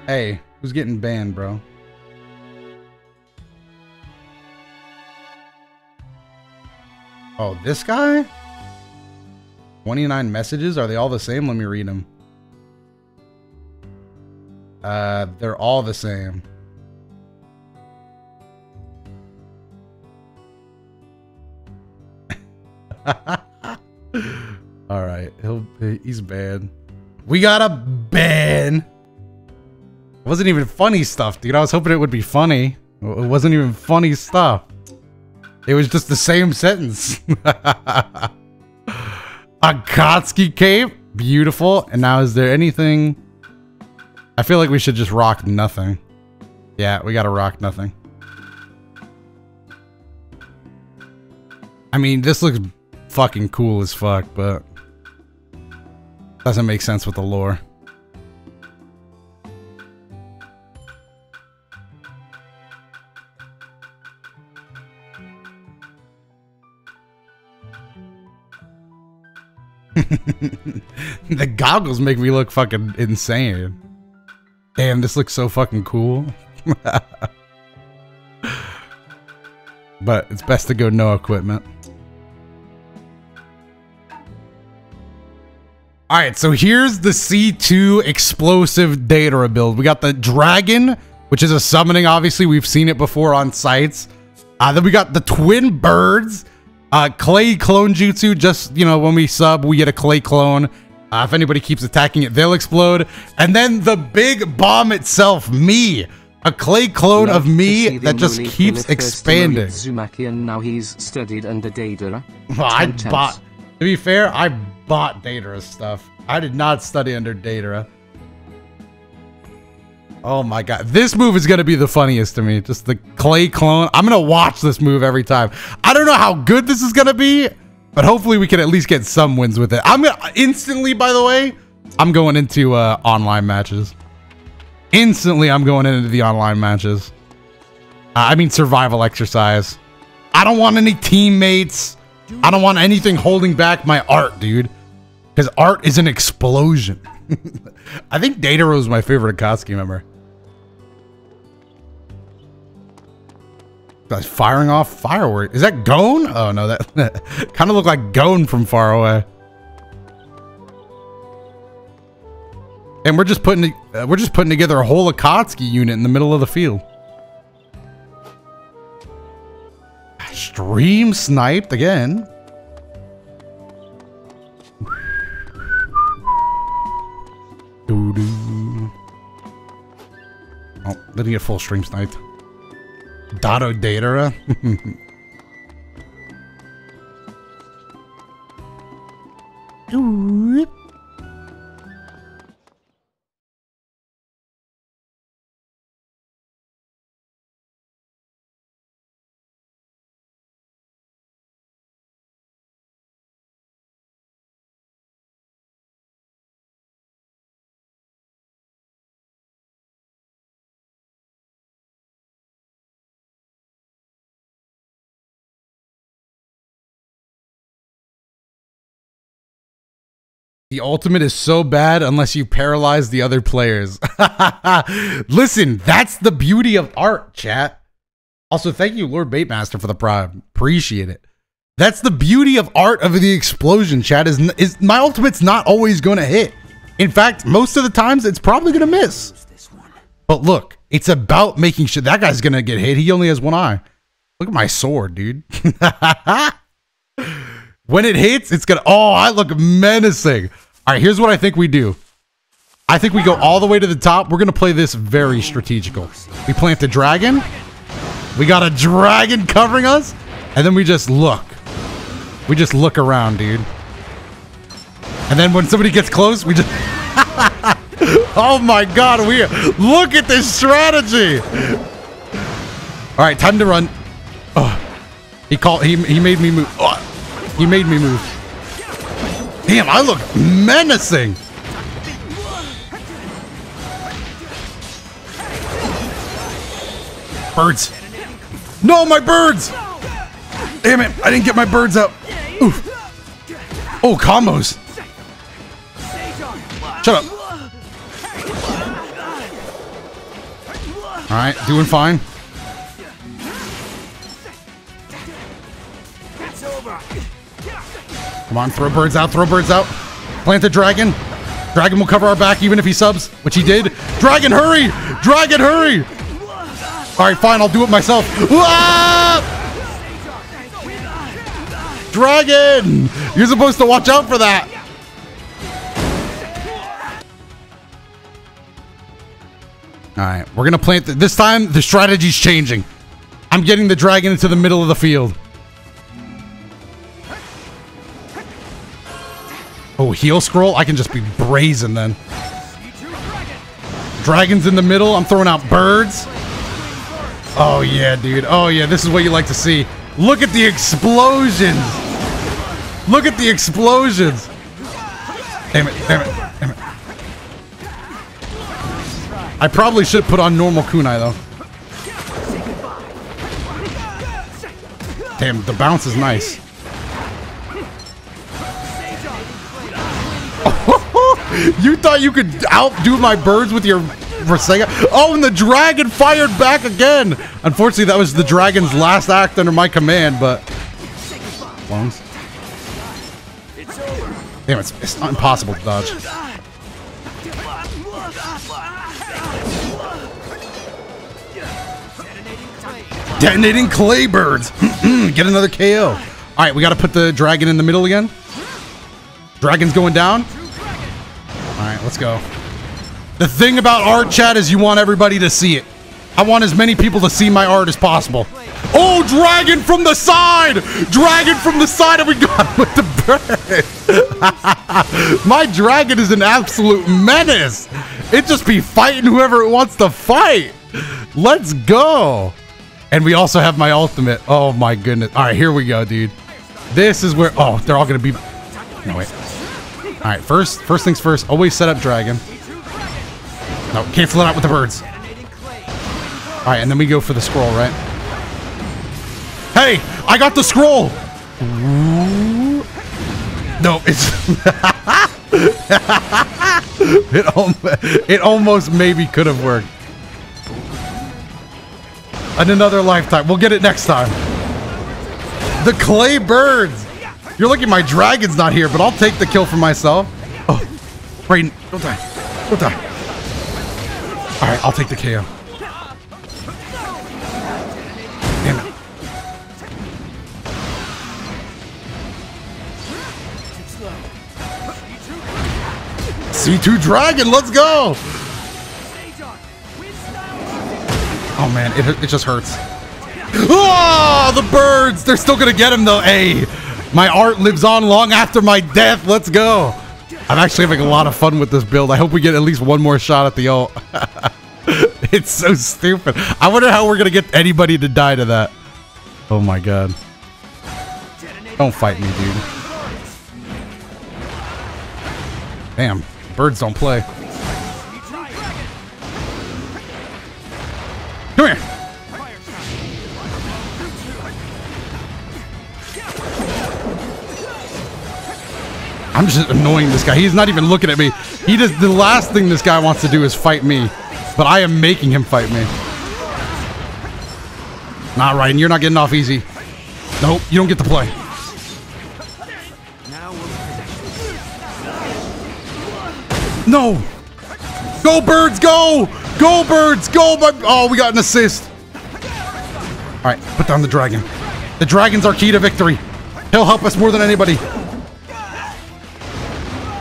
Hey, who's getting banned, bro? Oh, this guy? 29 messages? Are they all the same? Let me read them. Uh, they're all the same. All right, he'll he's banned. We got a ban. It wasn't even funny stuff, dude. I was hoping it would be funny. It wasn't even funny stuff. It was just the same sentence. a Kotsky cape, beautiful. And now, is there anything? I feel like we should just rock nothing. Yeah, we gotta rock nothing. I mean, this looks fucking cool as fuck, but doesn't make sense with the lore. the goggles make me look fucking insane. Damn, this looks so fucking cool. but it's best to go no equipment. All right, so here's the C2 explosive Deidara build. We got the dragon, which is a summoning. Obviously, we've seen it before on sites. Uh, then we got the twin birds, uh, clay clone jutsu. Just you know, when we sub, we get a clay clone. Uh, if anybody keeps attacking it, they'll explode. And then the big bomb itself, me, a clay clone Love of me that just keeps Philip first Muli expanding. Zumaki and now he's studied under Deidara. Well, I bought. To be fair, I bought Deidara stuff. I did not study under Deidara. Oh my god, this move is gonna be the funniest to me. Just the clay clone. I'm gonna watch this move every time. I don't know how good this is gonna be, but hopefully we can at least get some wins with it. I'm gonna instantly, by the way, I'm going into uh, online matches. Instantly, I'm going into the online matches. Uh, I mean survival exercise. I don't want any teammates. I don't want anything holding back my art, dude. Because art is an explosion. I think Deidara is my favorite Akatsuki member. That's firing off fireworks. Is that Gone? Oh no, that kind of looked like Gone from far away. And we're just putting uh, we're just putting together a whole Akatsuki unit in the middle of the field. Stream sniped again. Doo-doo. Oh, didn't get full stream sniped. Dado Deidara. Doop. The ultimate is so bad unless you paralyze the other players. Listen, that's the beauty of art, chat. Also, thank you, Lord Baitmaster, for the prime. Appreciate it. That's the beauty of art of the explosion, chat. Is, is my ultimate's not always going to hit. In fact, most of the times it's probably going to miss. But look, it's about making sure that guy's going to get hit. He only has one eye. Look at my sword, dude. When it hits, it's gonna. Oh, I look menacing. All right, here's what I think we do. I think we go all the way to the top. We're gonna play this very strategical. We plant the dragon. We got a dragon covering us, and then we just look. We just look around, dude. And then when somebody gets close, we just. oh my God! We look at this strategy. All right, time to run. Oh, he called. He he made me move. Oh. He made me move. Damn, I look menacing. Birds. No, my birds. Damn it, I didn't get my birds up. Oof. Oh, combos. Shut up. All right, doing fine. Come on, throw birds out, throw birds out. Plant the dragon. Dragon will cover our back even if he subs, which he did. Dragon, hurry! Dragon, hurry! All right, fine, I'll do it myself. Ah! Dragon! You're supposed to watch out for that. All right, we're gonna plant. The, this time, the strategy's changing. I'm getting the dragon into the middle of the field. Oh, heal scroll? I can just be brazen then. Dragons in the middle. I'm throwing out birds. Oh, yeah, dude. Oh, yeah, this is what you like to see. Look at the explosions. Look at the explosions. Damn it, damn it, damn it. I probably should put on normal kunai, though. Damn, the bounce is nice. you thought you could outdo my birds with your Rasengan? Oh, and the dragon fired back again! Unfortunately, that was the dragon's last act under my command, but... Lungs. Damn, it's, it's impossible to dodge. Detonating clay birds. Get another KO. All right, we got to put the dragon in the middle again. Dragon's going down. All right, let's go. The thing about art chat is you want everybody to see it. I want as many people to see my art as possible. Oh, dragon from the side! Dragon from the side, and we got with the bird. my dragon is an absolute menace. It just be fighting whoever it wants to fight. Let's go. And we also have my ultimate. Oh my goodness. All right, here we go, dude. This is where, oh, they're all gonna be, no wait. All right, first, first things first, always set up dragon. No, can't out with the birds. All right, and then we go for the scroll, right? Hey, I got the scroll. No, it's it, it almost maybe could have worked. In another lifetime. We'll get it next time. The clay birds. You're lucky my dragon's not here, but I'll take the kill for myself. Oh, Brayden, don't die. Don't die. All right, I'll take the KO. Damn it. C2 Dragon, let's go! Oh man, it, it just hurts. Oh, the birds! They're still gonna get him though. Hey, my art lives on long after my death. Let's go. I'm actually having a lot of fun with this build. I hope we get at least one more shot at the ult. it's so stupid. I wonder how we're gonna get anybody to die to that. Oh my god. Don't fight me, dude. Damn, birds don't play. Come here. I'm just annoying this guy. He's not even looking at me. He just the last thing this guy wants to do is fight me. But I am making him fight me. Not right, and you're not getting off easy. Nope, you don't get to play. No! Go birds, go! Go birds, go! My, oh, we got an assist. All right, put down the dragon. The dragon's our key to victory. He'll help us more than anybody.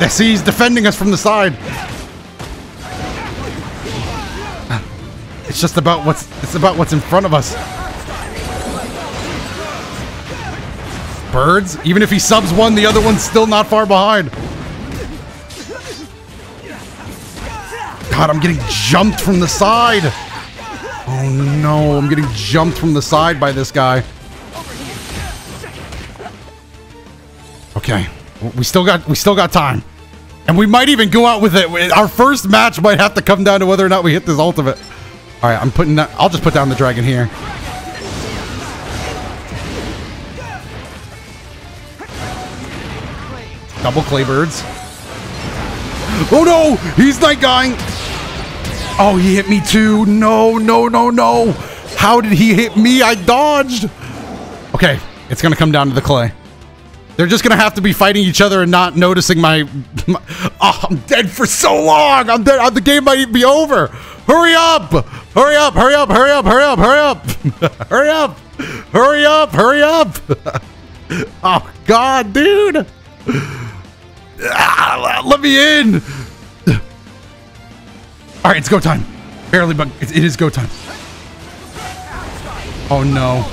See, he's defending us from the side. It's just about what's it's about what's in front of us. Birds, even if he subs one, the other one's still not far behind. God, I'm getting jumped from the side. Oh no, I'm getting jumped from the side by this guy. Okay, we still got we still got time, and we might even go out with it. Our first match might have to come down to whether or not we hit this ultimate. All right, I'm putting that. I'll just put down the dragon here. Double clay birds. Oh no, he's night guying. Oh, he hit me too. No, no, no, no. How did he hit me? I dodged. Okay, it's gonna come down to the clay. They're just gonna have to be fighting each other and not noticing my. my oh, I'm dead for so long. I'm dead. The game might be over. Hurry up! Hurry up! Hurry up! Hurry up! Hurry up! Hurry up! hurry up! Hurry up! Hurry up! Oh god, dude! Ah, let me in! Alright, it's go time. Barely, but it is go time. Oh no.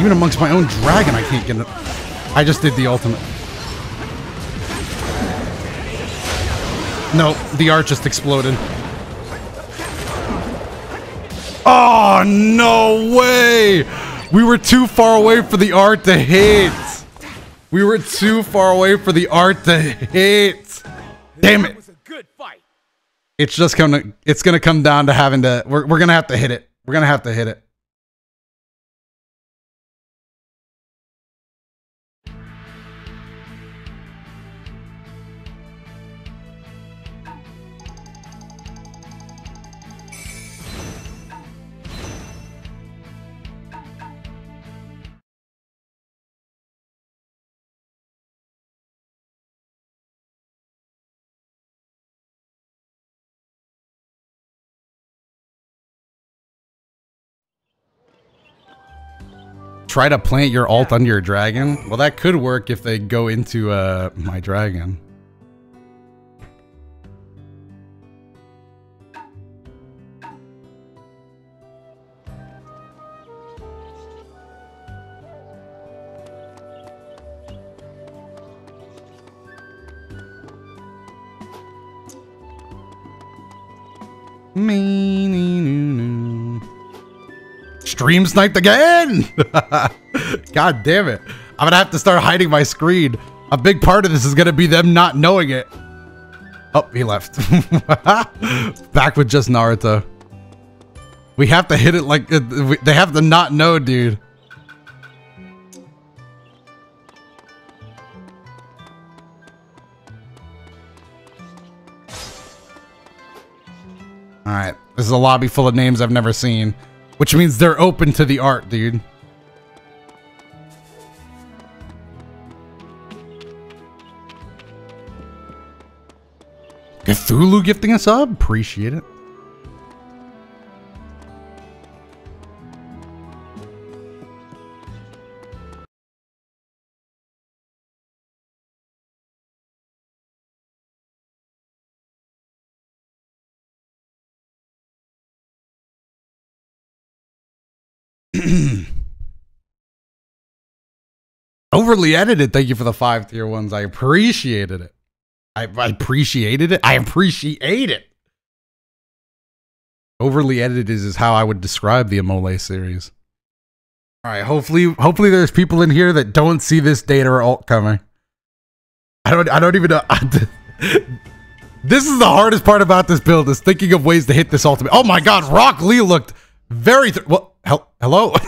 Even amongst my own dragon, I can't get it. I just did the ultimate. No, the art just exploded. Oh, no way! We were too far away for the art to hit. We were too far away for the art to hit. Damn it. It's just gonna it's gonna come down to having to we're, we're gonna have to hit it. We're gonna have to hit it. Try to plant your alt under your dragon. Well, that could work if they go into uh, my dragon. Me, nee, nee, nee. Stream sniped again! God damn it. I'm gonna have to start hiding my screen. A big part of this is gonna be them not knowing it. Oh, he left. Back with just Naruto. We have to hit it like uh, they have to not know, dude. All right, this is a lobby full of names I've never seen, which means they're open to the art, dude. Cthulhu gifting a sub? Appreciate it. Overly edited. Thank you for the five tier ones. I appreciated it. I, I appreciated it. I appreciate it. Overly edited is, is how I would describe the Amole series. All right. Hopefully, hopefully there's people in here that don't see this Deidara alt coming. I don't. I don't even know. this is the hardest part about this build is thinking of ways to hit this ultimate. Oh my God! Rock Lee looked very. Well, hel- hello.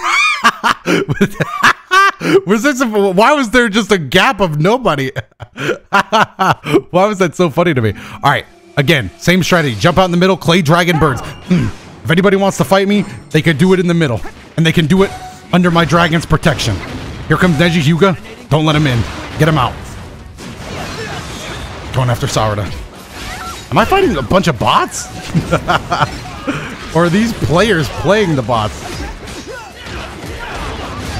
was this? A, why was there just a gap of nobody? why was that so funny to me? All right, again, same strategy. Jump out in the middle. Clay Dragon Birds. If anybody wants to fight me, they could do it in the middle, and they can do it under my dragon's protection. Here comes Neji Hyuga. Don't let him in. Get him out. Going after Sarada. Am I fighting a bunch of bots? or are these players playing the bots?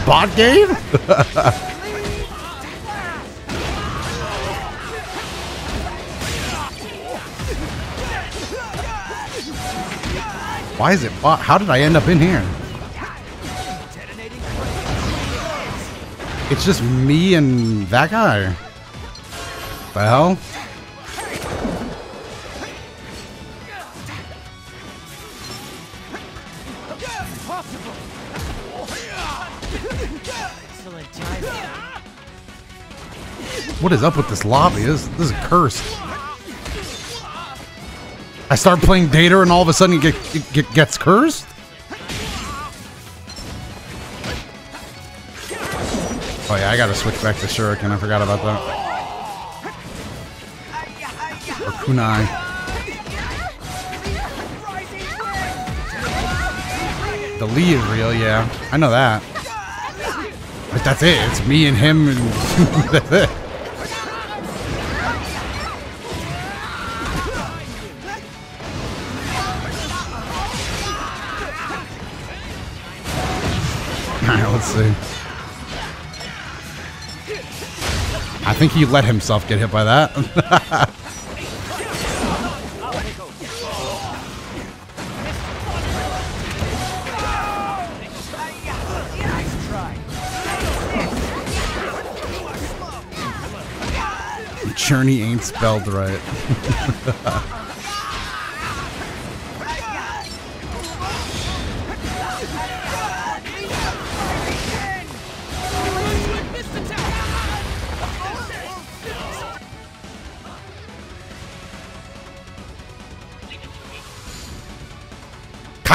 Bot game? Why is it bot? How did I end up in here? It's just me and that guy. The hell? What is up with this lobby? This, this is cursed. I start playing Deidara and all of a sudden it, get, it get, gets cursed? Oh yeah, I gotta switch back to Shuriken. I forgot about that. Or Kunai. The Lee is real, yeah. I know that. But that's it. It's me and him and that's it. Alright, let's see. I think he let himself get hit by that. Journey ain't spelled right.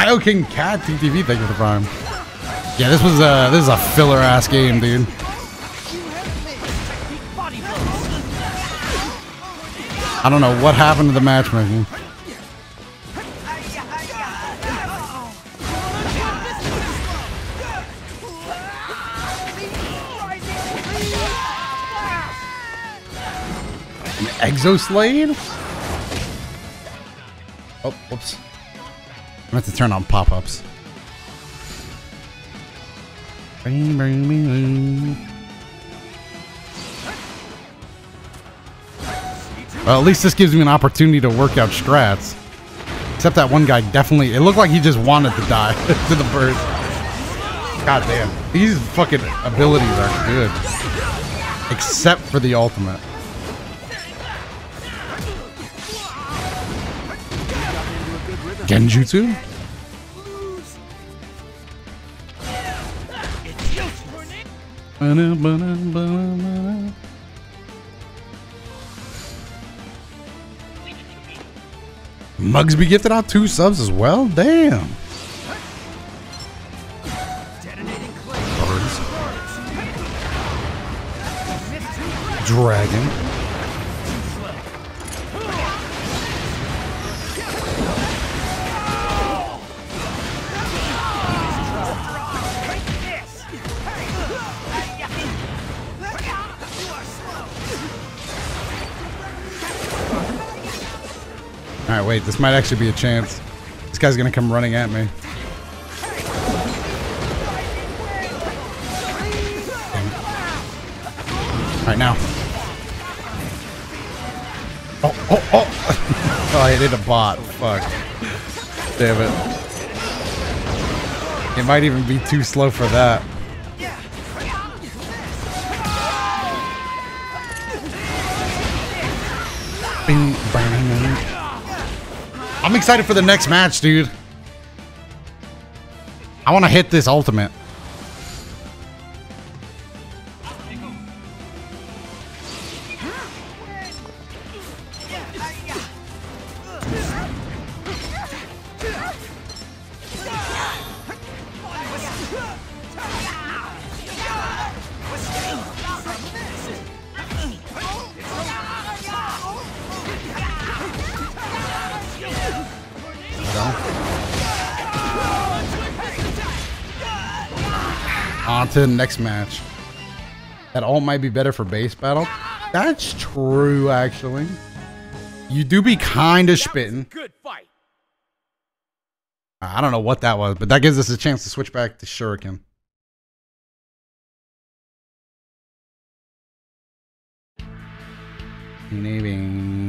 Kaioken Cat TTV, thank you for the prime. Yeah, this was a this is a filler ass game, dude. I don't know what happened to the matchmaking. Exoslade? Oh, whoops. I have to turn on pop-ups. Well, at least this gives me an opportunity to work out strats. Except that one guy definitely, it looked like he just wanted to die to the bird. God damn. These fucking abilities are good. Except for the ultimate. Genjutsu? Mugsby gifted out two subs as well? Damn. Dragon. Wait, this might actually be a chance. This guy's gonna come running at me. Alright, now. Oh, oh, oh! oh, I hit a bot. Fuck. Damn it. It might even be too slow for that. Bing, bang. I'm excited for the next match, dude. I want to hit this ultimate. To the next match. That all might be better for base battle. That's true, actually. You do be kind of spitting. Good fight. I don't know what that was, but that gives us a chance to switch back to Shuriken. Bing,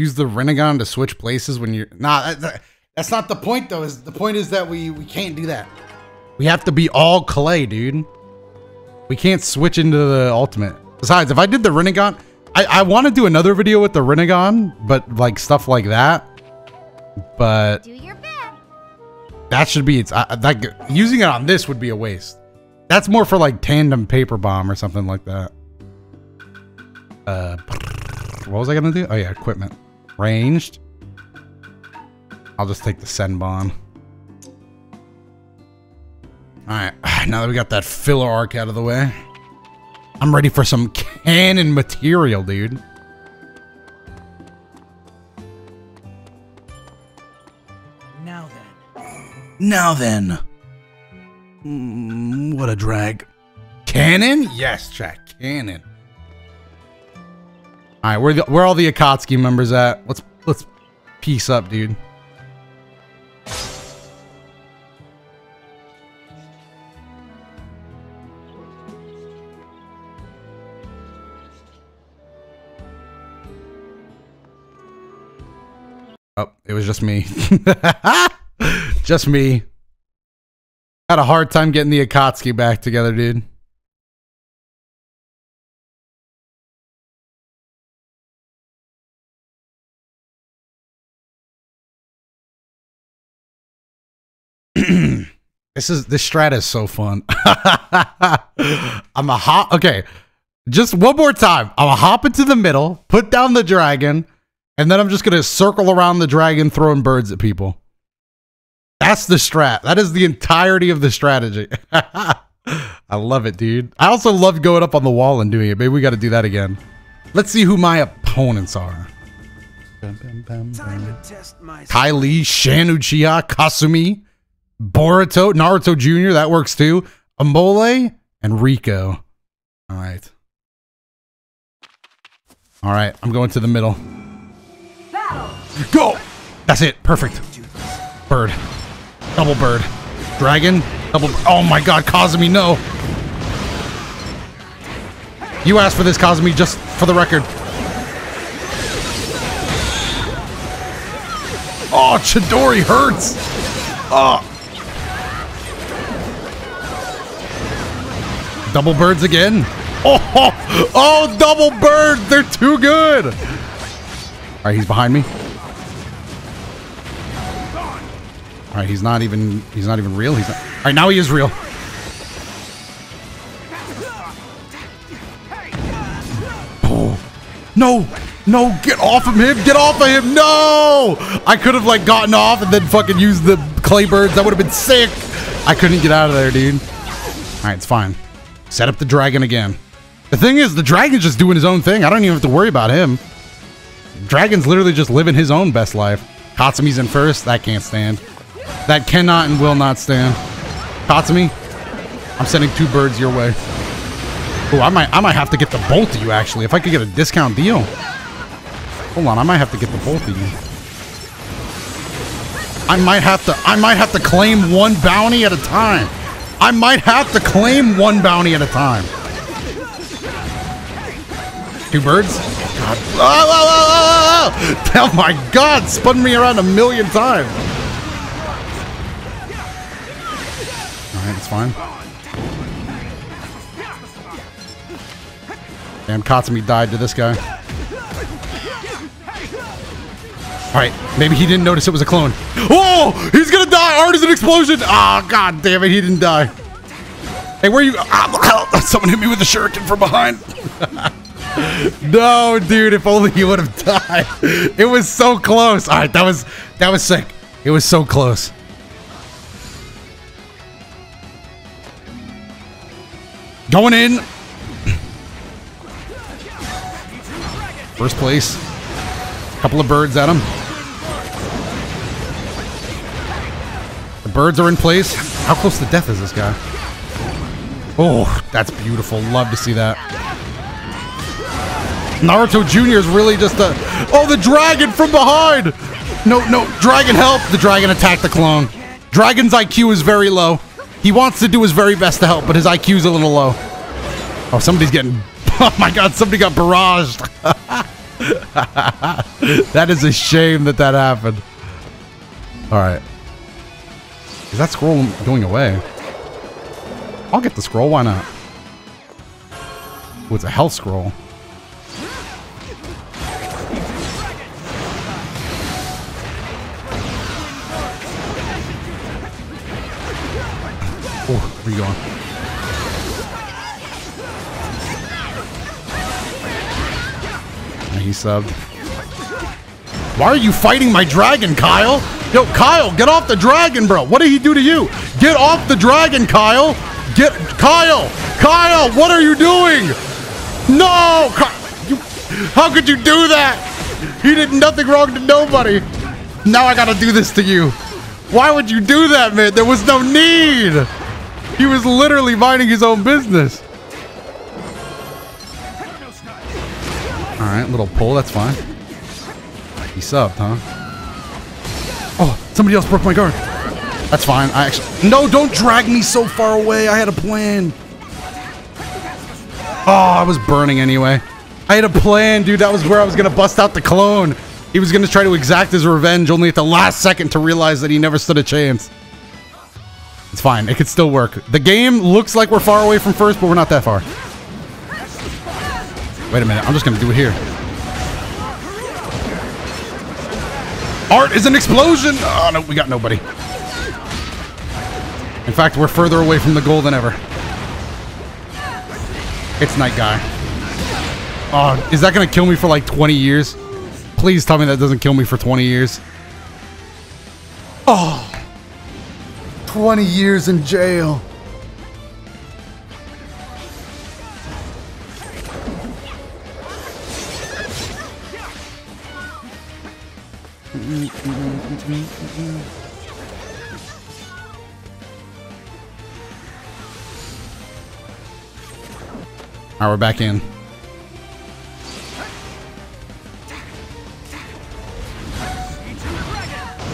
Use the Rinnegan to switch places when you're nah. that- that- that's not the point though. Is the point is that we we can't do that. We have to be all clay, dude. We can't switch into the ultimate. Besides, if I did the Rinnegan, I I want to do another video with the Rinnegan, but like stuff like that. But Do your best. that should be it's uh, that using it on this would be a waste. That's more for like tandem paper bomb or something like that. Uh, what was I gonna do? Oh yeah, equipment, ranged. I'll just take the Senbon. All right, now that we got that filler arc out of the way, I'm ready for some canon material, dude. Now then. Now then. Mm, what a drag. Canon? Yes, chat. Canon. All right, where the, where all the Akatsuki members at? Let's let's piece up, dude. Oh, it was just me. just me. Had a hard time getting the Akatsuki back together, dude. This is this strat is so fun. I'm a hop. Okay, just one more time. I'm a hop into the middle, put down the dragon, and then I'm just gonna circle around the dragon, throwing birds at people. That's the strat. That is the entirety of the strategy. I love it, dude. I also love going up on the wall and doing it. Maybe we got to do that again. Let's see who my opponents are. Time to test my Kai Shan Uchiha, Kasumi, Boruto, Naruto Jr., that works too. Amole, and Rico. All right. All right, I'm going to the middle. Go! That's it. Perfect. Bird. Double bird. Dragon. Double. Oh my god, Kazumi, no. You asked for this, Kazumi, just for the record. Oh, Chidori hurts. Oh. Double birds again. Oh, oh, double birds. They're too good. All right, he's behind me. All right, he's not even he's not even real. He's not. All right, now he is real. Oh. No. No, get off of him. Get off of him. No. I could have like gotten off and then fucking used the clay birds. That would have been sick. I couldn't get out of there, dude. All right, it's fine. Set up the dragon again. The thing is, the dragon's just doing his own thing. I don't even have to worry about him. Dragon's literally just living his own best life. Katsumi's in first. That can't stand. That cannot and will not stand. Katsumi, I'm sending two birds your way. Oh, I might, I might have to get the both of you actually. If I could get a discount deal. Hold on, I might have to get the both of you. I might have to, I might have to claim one bounty at a time. I might have to claim one bounty at a time. Two birds? God. Oh, oh, oh, oh, oh. oh, oh. oh my god, spun me around a million times. Alright, it's fine. Damn, Katsumi died to this guy. Alright, maybe he didn't notice it was a clone. Oh! He's gonna die! Artisan explosion! Oh, god damn it, he didn't die. Hey, where are you? Ah, someone hit me with a shuriken from behind. no, dude, if only he would have died. It was so close. Alright, that was that was sick. It was so close. Going in. First place. Couple of birds at him. The birds are in place. How close to death is this guy? Oh, that's beautiful. Love to see that. Naruto Jr. is really just a... Oh, the dragon from behind! No, no, dragon help! The dragon attacked the clone. Dragon's IQ is very low. He wants to do his very best to help, but his IQ is a little low. Oh, somebody's getting... Oh my god, somebody got barraged. that is a shame that that happened. All right. Is that scroll going away? I'll get the scroll. Why not? Oh, it's a health scroll. Oh, where you going? He subbed. Why are you fighting my dragon, Kyle? Yo, Kyle, get off the dragon, bro. What did he do to you? Get off the dragon, Kyle. Get Kyle. Kyle, what are you doing? No! You, how could you do that? He did nothing wrong to nobody. Now I gotta do this to you. Why would you do that, man? There was no need. he was literally minding his own business. All right, little pull. That's fine. He subbed, huh? Somebody else broke my guard. That's fine. I actually no. Don't drag me so far away. I had a plan. Oh, I was burning anyway. I had a plan, dude. That was where I was gonna bust out the clone. He was gonna try to exact his revenge, only at the last second to realize that he never stood a chance. It's fine. It could still work. The game looks like we're far away from first, but we're not that far. Wait a minute. I'm just gonna do it here. Art is an explosion! Oh, no, we got nobody. In fact, we're further away from the goal than ever. It's Night Guy. Oh, is that going to kill me for like 20 years? Please tell me that doesn't kill me for 20 years. Oh. 20 years in jail. All right, we're back in.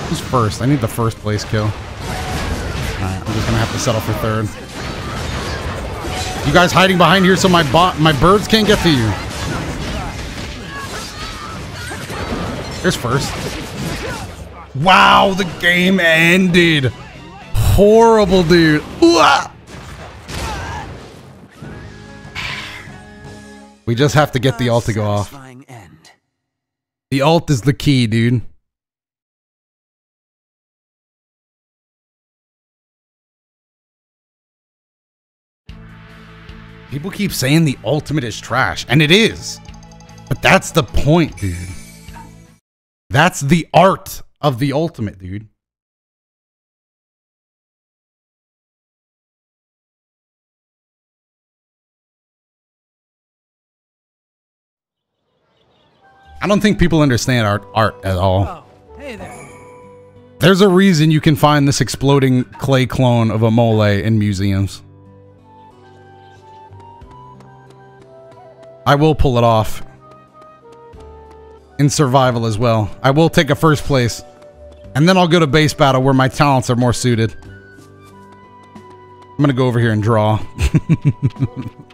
Who's first? I need the first place kill. Alright, I'm just gonna have to settle for third. You guys hiding behind here so my bot my birds can't get to you. There's first. Wow, the game ended. Horrible, dude. Ooh-ah! We just have to get the ult to go off. The ult is the key, dude. People keep saying the ultimate is trash, and it is. But that's the point, dude. That's the art of the ultimate, dude. I don't think people understand art art at all. Oh, hey there. There's a reason you can find this exploding clay clone of Amole in museums. I will pull it off. In survival as well. I will take a first place. And then I'll go to base battle where my talents are more suited. I'm gonna go over here and draw.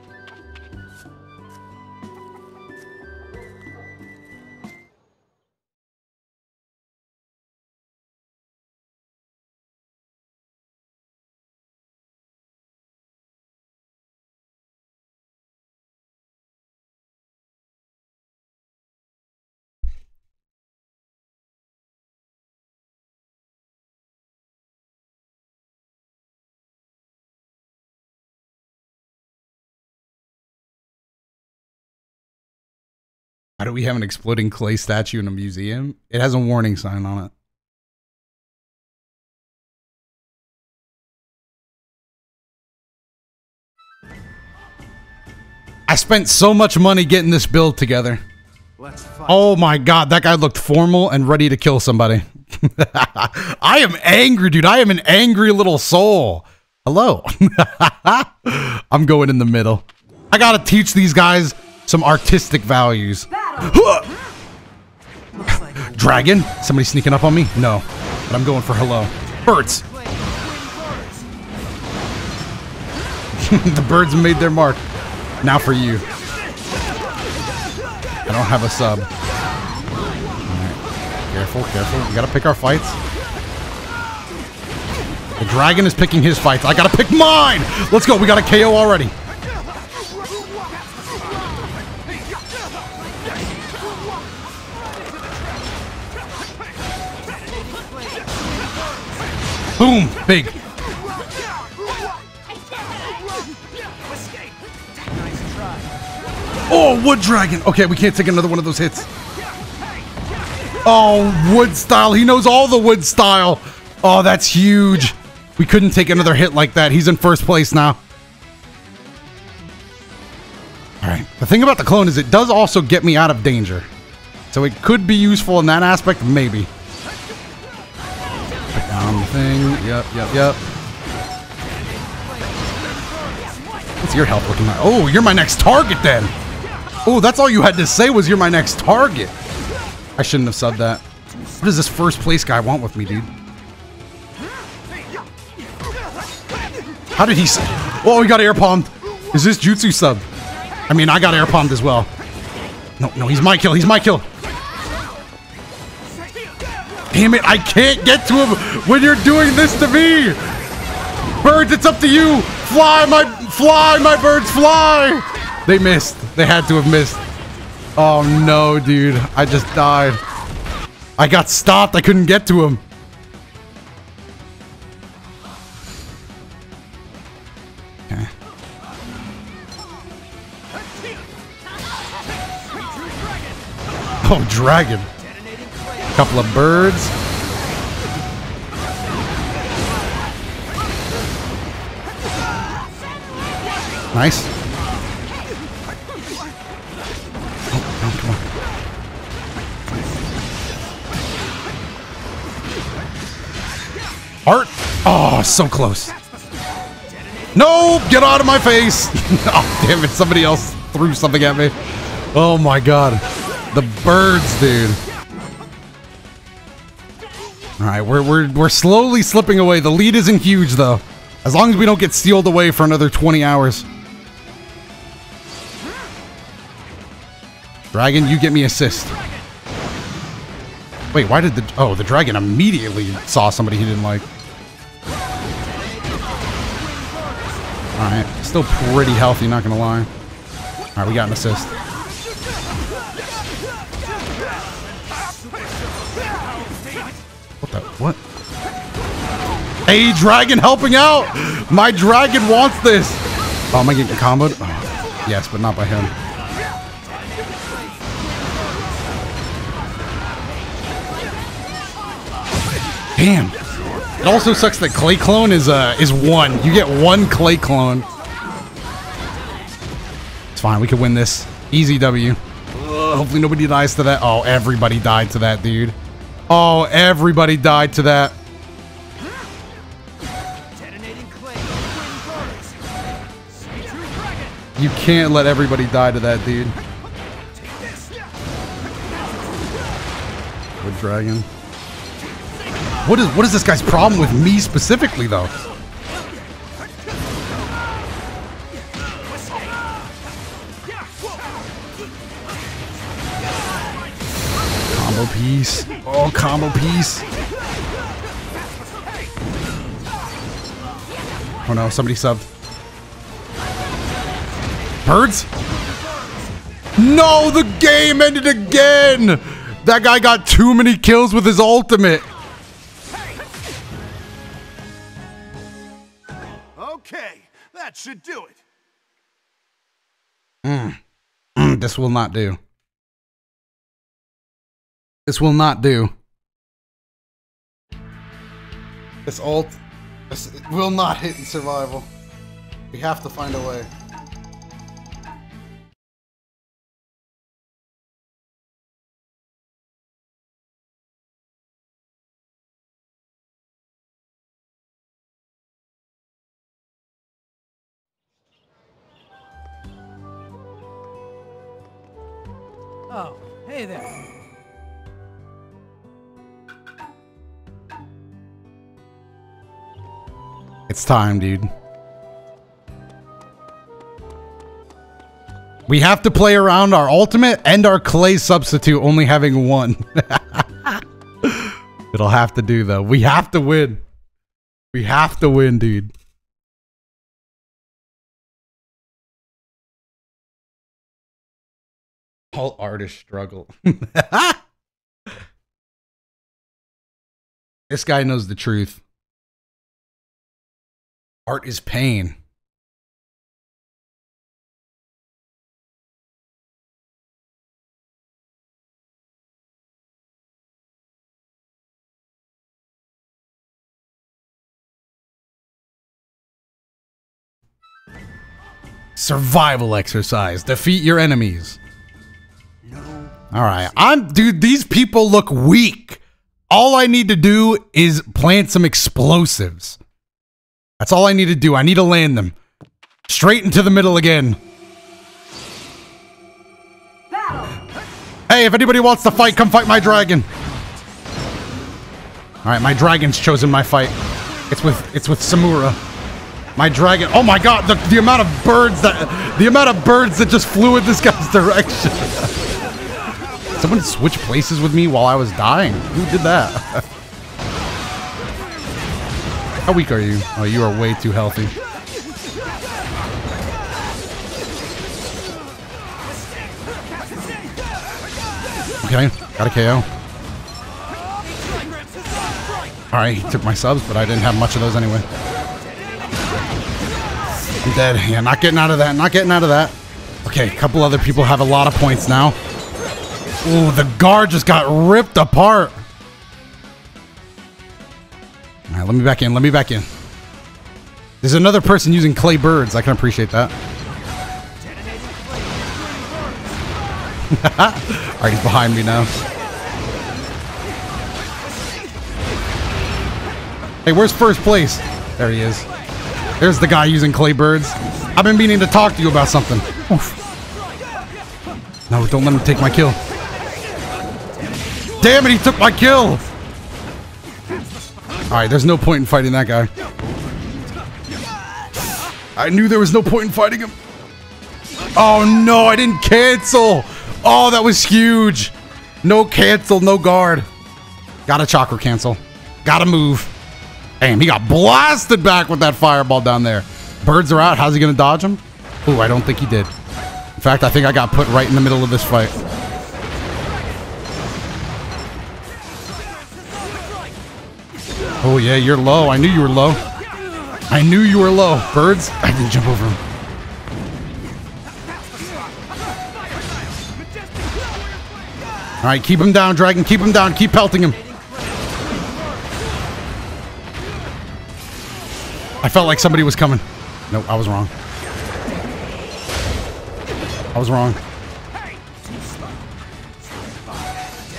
How do we have an exploding clay statue in a museum? It has a warning sign on it. I spent so much money getting this build together. Oh my god, that guy looked formal and ready to kill somebody. I am angry, dude. I am an angry little soul. Hello. I'm going in the middle. I gotta teach these guys some artistic values. Dragon? Somebody sneaking up on me? No. But I'm going for hello. Birds. the birds made their mark. Now for you. I don't have a sub. Alright. Careful, careful. We gotta pick our fights. The dragon is picking his fights. I gotta pick mine! Let's go. We got a KO already. Boom! Big. Oh, wood dragon. Okay, we can't take another one of those hits. Oh, wood style. He knows all the wood style. Oh, that's huge. We couldn't take another hit like that. He's in first place now. All right. The thing about the clone is it does also get me out of danger. So it could be useful in that aspect, maybe. Down the thing. Yep, yep, yep. What's your health looking like? Oh, you're my next target then. Oh, that's all you had to say was you're my next target. I shouldn't have said that. What does this first place guy want with me, dude? How did he say? Oh, he got air palmed. Is this jutsu sub? I mean, I got air palmed as well. No, no, he's my kill. He's my kill. Damn it, I can't get to him when you're doing this to me. Birds, it's up to you. Fly, my, fly, my birds, fly. They missed. They had to have missed. Oh no, dude. I just died. I got stopped. I couldn't get to him. Okay. Oh, dragon. Couple of birds. Nice. Oh. Art. Oh, so close. No, get out of my face. oh, damn it. Somebody else threw something at me. Oh my god. The birds, dude. All right, we're, we're, we're slowly slipping away. The lead isn't huge, though. As long as we don't get sealed away for another 20 hours. Dragon, you get me assist. Wait, why did the... Oh, the dragon immediately saw somebody he didn't like. Alright, still pretty healthy, not gonna lie. Alright, we got an assist. What the... What? Hey, dragon helping out! My dragon wants this! Oh, am I getting comboed? Oh, yes, but not by him. Damn. It also sucks that clay clone is uh is one. You get one clay clone. It's fine. We can win this. Easy W. Hopefully nobody dies to that. Oh, everybody died to that, dude. Oh, everybody died to that. You can't let everybody die to that, dude. Wood dragon. What is what is this guy's problem with me specifically though? Combo piece. Oh, combo piece. Oh no, somebody subbed. Birds? No, the game ended again! That guy got too many kills with his ultimate. Okay, that should do it. Mm, this will not do. This will not do. This ult this will not hit in survival. We have to find a way. It's time, dude. We have to play around our ultimate and our clay substitute only having one. It'll have to do though. We have to win. We have to win, dude. All artists struggle. this guy knows the truth. Art is pain. Survival exercise. Defeat your enemies. All right. I'm dude, these people look weak. All I need to do is plant some explosives. That's all I need to do. I need to land them. Straight into the middle again. Hey, if anybody wants to fight, come fight my dragon. All right, my dragon's chosen my fight. It's with it's with Samura. My dragon. Oh my god, the, the amount of birds that the amount of birds that just flew in this guy's direction. Someone switched places with me while I was dying. Who did that? How weak are you? Oh, you are way too healthy. Okay, got a KO. Alright, he took my subs, but I didn't have much of those anyway. I'm dead. Yeah, not getting out of that. Not getting out of that. Okay, a couple other people have a lot of points now. Ooh, the guard just got ripped apart. Alright, let me back in. Let me back in. There's another person using clay birds. I can appreciate that. Alright, he's behind me now. Hey, where's first place? There he is. There's the guy using clay birds. I've been meaning to talk to you about something. Oof. No, don't let him take my kill. Damn it, he took my kill! Alright, there's no point in fighting that guy. I knew there was no point in fighting him. Oh no, I didn't cancel! Oh, that was huge! No cancel, no guard. Gotta chakra cancel. Gotta move. Damn, he got blasted back with that fireball down there. Birds are out. How's he gonna dodge them? Ooh, I don't think he did. In fact, I think I got put right in the middle of this fight. Oh yeah, you're low. I knew you were low. I knew you were low. Birds, I didn't jump over him. All right, keep him down, Dragon. Keep him down. Keep pelting him. I felt like somebody was coming. Nope, I was wrong. I was wrong.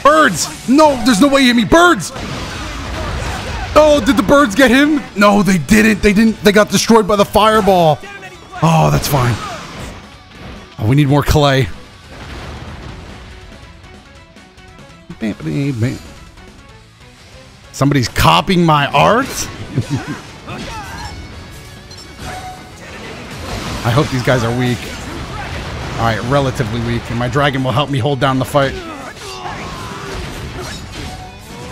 Birds! No, there's no way he hit me. Birds! Oh, did the birds get him? No, they didn't. They didn't. They got destroyed by the fireball. Oh, that's fine. Oh, we need more clay. Somebody's copying my art? I hope these guys are weak. Alright, relatively weak. And my dragon will help me hold down the fight.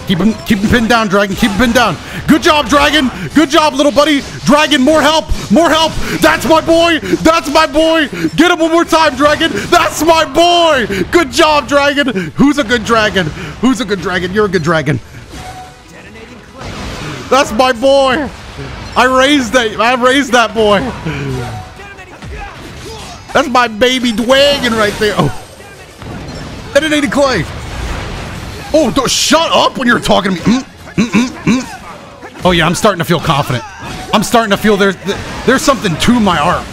Keep him, keep him pinned down, Dragon. Keep him pinned down. Good job, Dragon. Good job, little buddy. Dragon, more help. More help. That's my boy. That's my boy. Get him one more time, Dragon. That's my boy. Good job, Dragon. Who's a good dragon? Who's a good dragon? You're a good dragon. That's my boy. I raised that. I raised that boy. That's my baby dragon right there. Oh. Detonated clay. Oh, shut up when you're talking to me. Mm, mm, mm, mm. Oh yeah, I'm starting to feel confident. I'm starting to feel there's there's something to my art.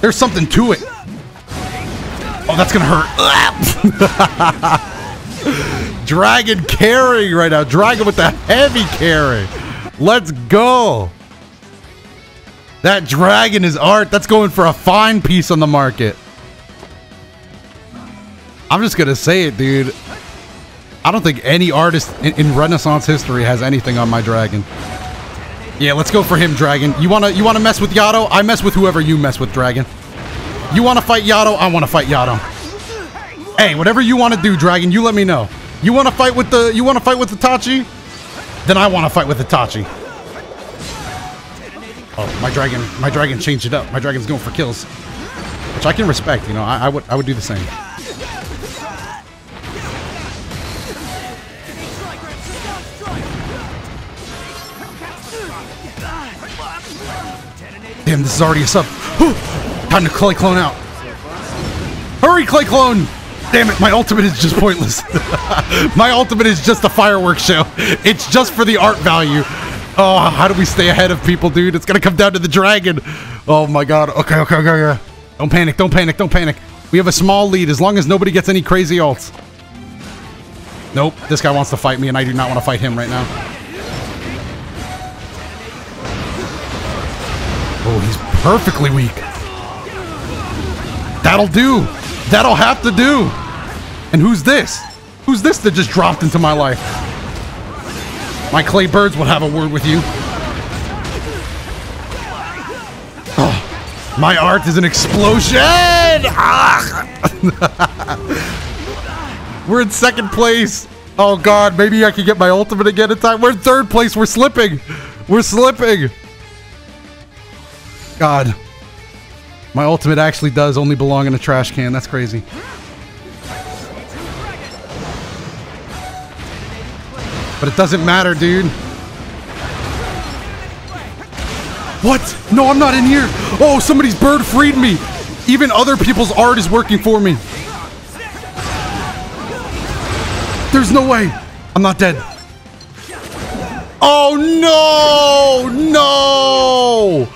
There's something to it. Oh, that's gonna hurt. Dragon carry right now. Dragon with the heavy carry. Let's go. That dragon is art. That's going for a fine piece on the market. I'm just gonna say it, dude. I don't think any artist in, in Renaissance history has anything on my dragon. Yeah, let's go for him, Dragon. You wanna you wanna mess with Yato? I mess with whoever you mess with, Dragon. You wanna fight Yato? I wanna fight Yato. Hey, whatever you wanna do, Dragon, you let me know. You wanna fight with the you wanna fight with Itachi? Then I wanna fight with Itachi. Oh, my dragon my dragon changed it up. My dragon's going for kills. Which I can respect, you know, I, I would I would do the same. Damn, this is already a sub. Time to clay clone out. Hurry, clay clone! Damn it, my ultimate is just pointless. my ultimate is just a fireworks show. It's just for the art value. Oh, how do we stay ahead of people, dude? It's gonna come down to the dragon. Oh my god. Okay, okay, okay, okay. Don't panic, don't panic, don't panic. We have a small lead as long as nobody gets any crazy ults. Nope, this guy wants to fight me and I do not want to fight him right now. Oh, he's perfectly weak. That'll do. That'll have to do. And who's this? Who's this that just dropped into my life? My clay birds will have a word with you. Oh, my art is an explosion! Ah! We're in second place. Oh god, maybe I can get my ultimate again in time. We're in third place. We're slipping. We're slipping. God. My ultimate actually does only belong in a trash can. That's crazy. But it doesn't matter, dude. What? No, I'm not in here. Oh, somebody's bird freed me. Even other people's art is working for me. There's no way. I'm not dead. Oh, no. No.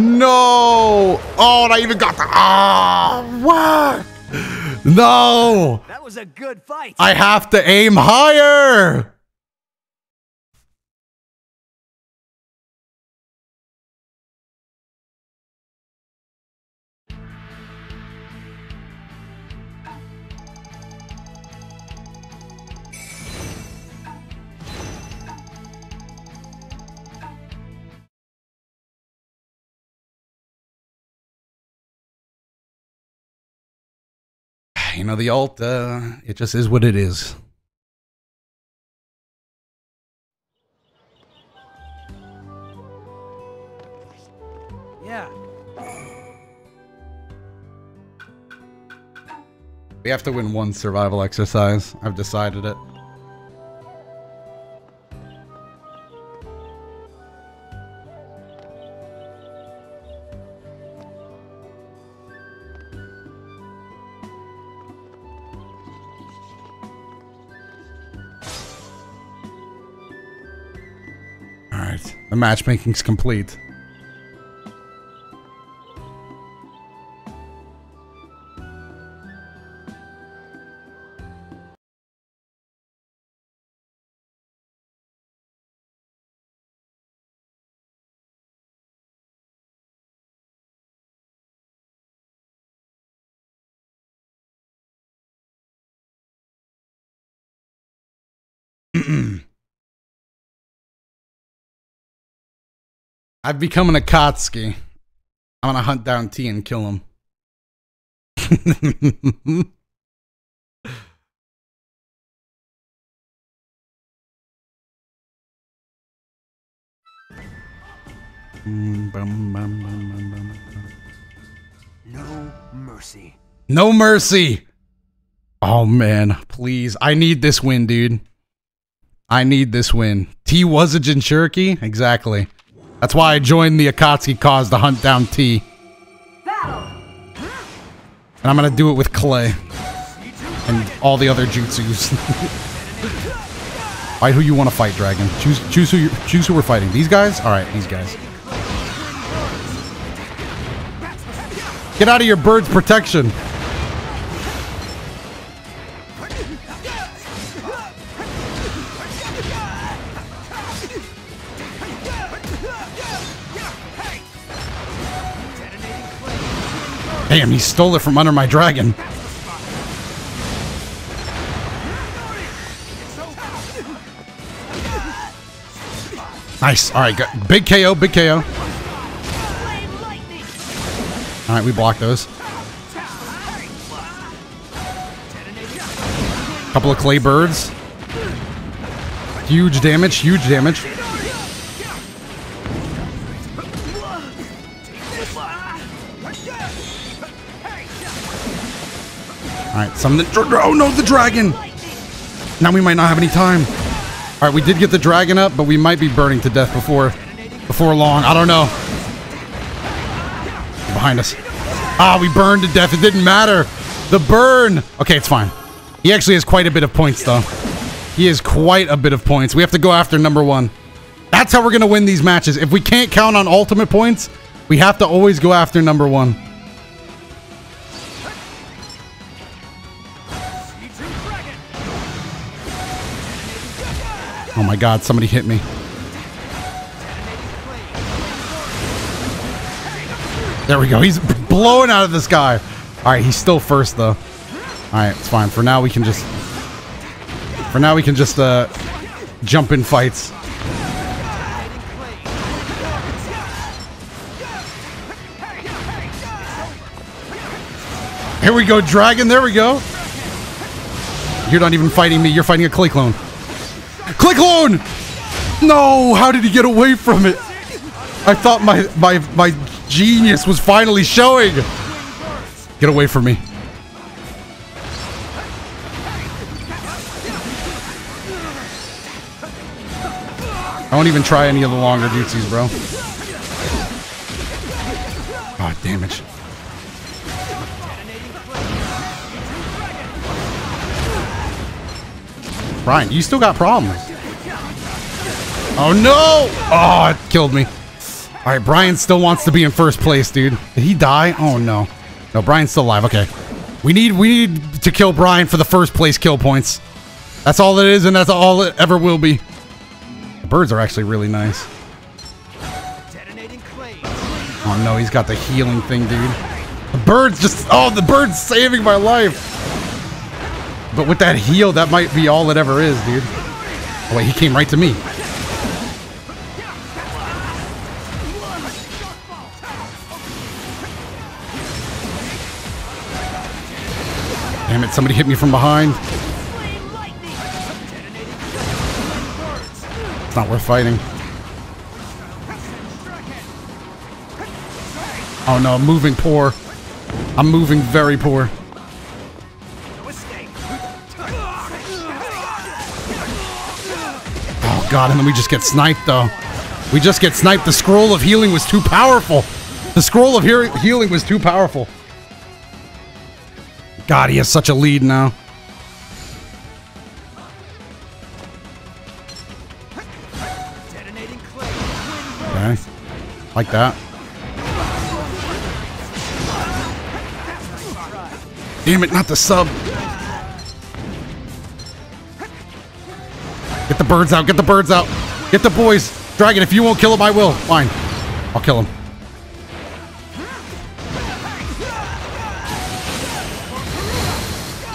No. Oh, and I even got the. Oh, what? No. That was a good fight. I have to aim higher. You know, the alt, uh, it just is what it is. yeah. We have to win one survival exercise. I've decided it. The matchmaking's complete. I've become an Akatsuki. I'm gonna hunt down T and kill him. Mm. No mercy. No mercy. Oh man, please. I need this win, dude. I need this win. T was a Jinchuriki? Exactly. That's why I joined the Akatsuki cause to hunt down T. And I'm gonna do it with Clay. And all the other jutsus. fight who you want to fight, Dragon. Choose choose who choose who we're fighting. These guys? Alright, these guys. Get out of your bird's protection. Damn, he stole it from under my dragon. Nice. All right, big KO, big KO. All right, we block those. Couple of clay birds. Huge damage, huge damage. All right, some the oh no, the dragon. Now we might not have any time. All right, we did get the dragon up, but we might be burning to death before before long. I don't know. Behind us. Ah, we burned to death. It didn't matter. The burn. Okay, it's fine. He actually has quite a bit of points, though. He has quite a bit of points. We have to go after number one. That's how we're going to win these matches. If we can't count on ultimate points, we have to always go after number one. Oh my god, somebody hit me. There we go. He's blowing out of the sky. All right, he's still first though. All right, it's fine. For now, we can just. For now, we can just uh, jump in fights. Here we go, dragon. There we go. You're not even fighting me. You're fighting a clay clone. Clay clone! No! How did he get away from it? I thought my my my genius was finally showing. Get away from me. I won't even try any of the longer jutsus, bro. Ah, oh, damage. Brian, you still got problems. Oh no! Oh, it killed me. All right, Brian still wants to be in first place, dude. Did he die? Oh no. No, Brian's still alive. Okay. We need we need to kill Brian for the first place kill points. That's all it is, and that's all it ever will be. The birds are actually really nice. Oh no, he's got the healing thing, dude. The bird's just oh the bird's saving my life. But with that heal, that might be all it ever is, dude. Oh wait, he came right to me. Damn it, somebody hit me from behind. It's not worth fighting. Oh no, I'm moving poor. I'm moving very poor. God, and then we just get sniped though. We just get sniped. The scroll of healing was too powerful. The scroll of hear- healing was too powerful. God, he has such a lead now. Okay. Like that. Damn it, not the sub. Get the birds out, get the birds out. Get the boys. Dragon, if you won't kill him, I will. Fine. I'll kill him.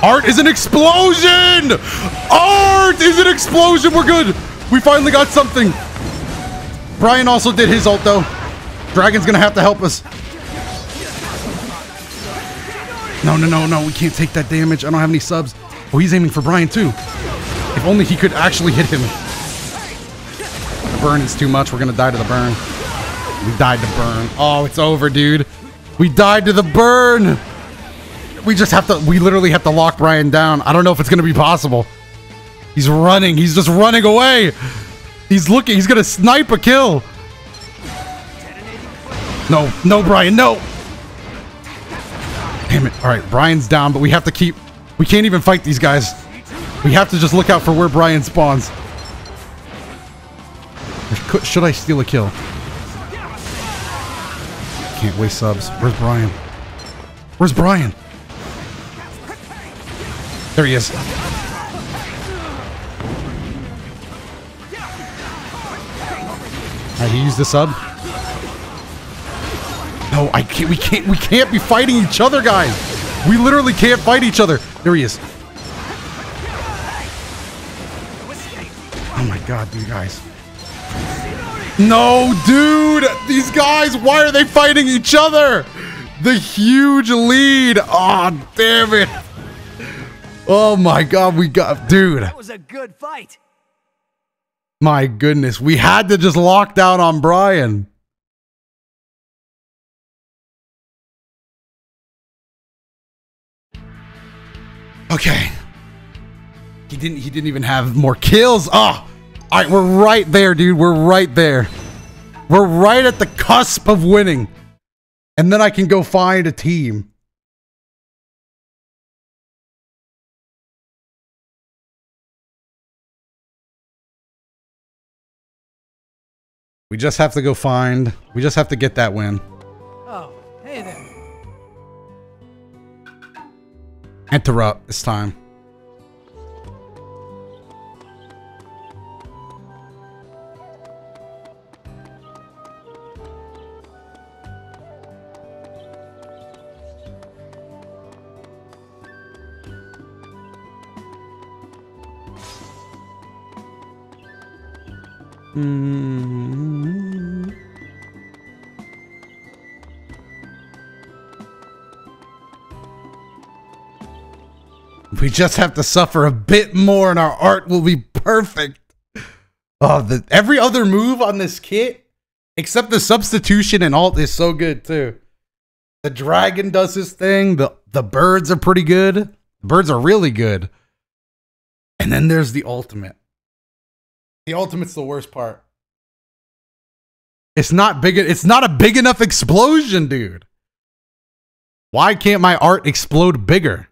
Art is an explosion! Art is an explosion! We're good! We finally got something! Brian also did his ult though. Dragon's gonna have to help us. No, no, no, no. We can't take that damage. I don't have any subs. Oh, he's aiming for Brian too. If only he could actually hit him. The burn is too much. We're gonna die to the burn. We died to burn. Oh, it's over, dude. We died to the burn. We just have to, we literally have to lock Brian down. I don't know if it's gonna be possible. He's running. He's just running away. He's looking. He's gonna snipe a kill. No, no, Brian, no. Damn it. All right, Brian's down, but we have to keep. We can't even fight these guys. We have to just look out for where Brian spawns. Should I steal a kill? Can't waste subs. Where's Brian? Where's Brian? There he is. Alright, he used the sub. No, I can't. We can't. We can't be fighting each other, guys. We literally can't fight each other. There he is. God, you guys. No, dude. These guys. Why are they fighting each other? The huge lead. Oh, damn it. Oh my god, we got, dude. That was a good fight. My goodness, we had to just lock down on Brian. Okay. He didn't he didn't even have more kills. Oh. All right, we're right there, dude. We're right there. We're right at the cusp of winning. And then I can go find a team. We just have to go find. We just have to get that win. Oh, hey there. Interrupt this time. Mm. We just have to suffer a bit more and our art will be perfect. Oh, the every other move on this kit, except the substitution and alt, is so good too. The dragon does his thing. The the birds are pretty good. Birds are really good. And then there's the ultimate. The ultimate's the worst part. It's not big. It's not a big enough explosion, dude. Why can't my art explode bigger?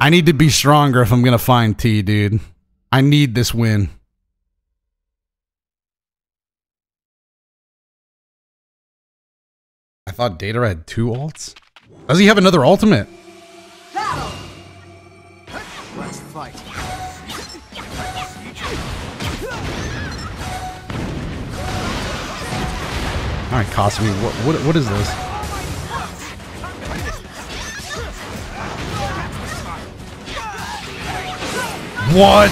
I need to be stronger if I'm gonna find T, dude. I need this win. Thought Data had two ults. Does he have another ultimate? Let's fight. All right, Cosme, what, what what is this? What?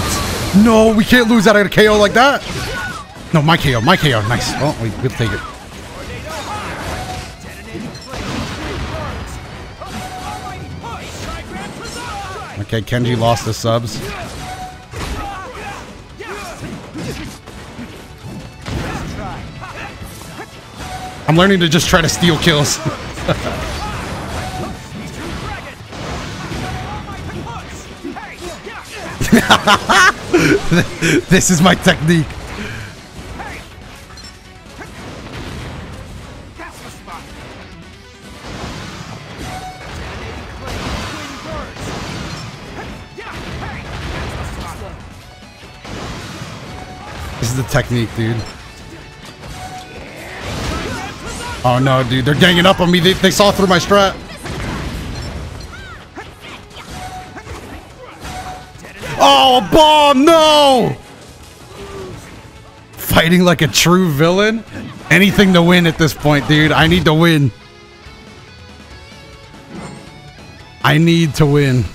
No, we can't lose out of a KO like that. No, my KO, my KO. Nice. Oh, we could take it. Okay, Kenji lost the subs. I'm learning to just try to steal kills. this is my technique. Technique, dude. Oh no, dude, they're ganging up on me. They, they saw through my strat. Oh, bomb! No! Fighting like a true villain? Anything to win at this point, dude. I need to win. I need to win.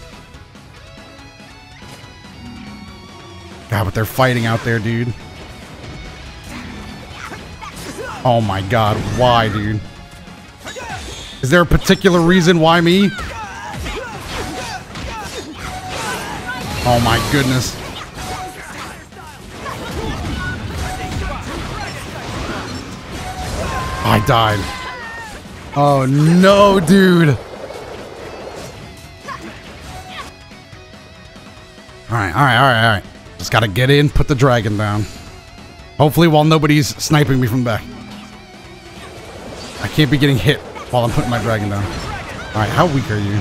God, but they're fighting out there, dude. Oh my god, why, dude? Is there a particular reason why me? Oh my goodness. I died. Oh no, dude. Alright, alright, alright, alright. Just gotta get in, put the dragon down. Hopefully while nobody's sniping me from back. I can't be getting hit while I'm putting my dragon down. Alright, how weak are you?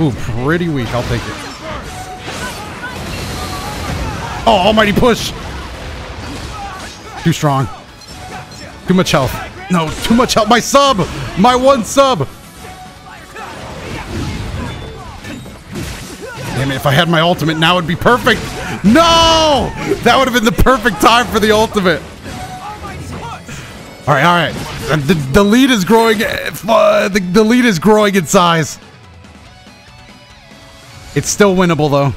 Ooh, pretty weak. I'll take it. Oh, almighty push! Too strong. Too much health. No, too much health. My sub! My one sub! Damn it, if I had my ultimate now it'd be perfect. No! That would have been the perfect time for the ultimate. All right, all right. The, the lead is growing. uh, The, the lead is growing in size. It's still winnable though.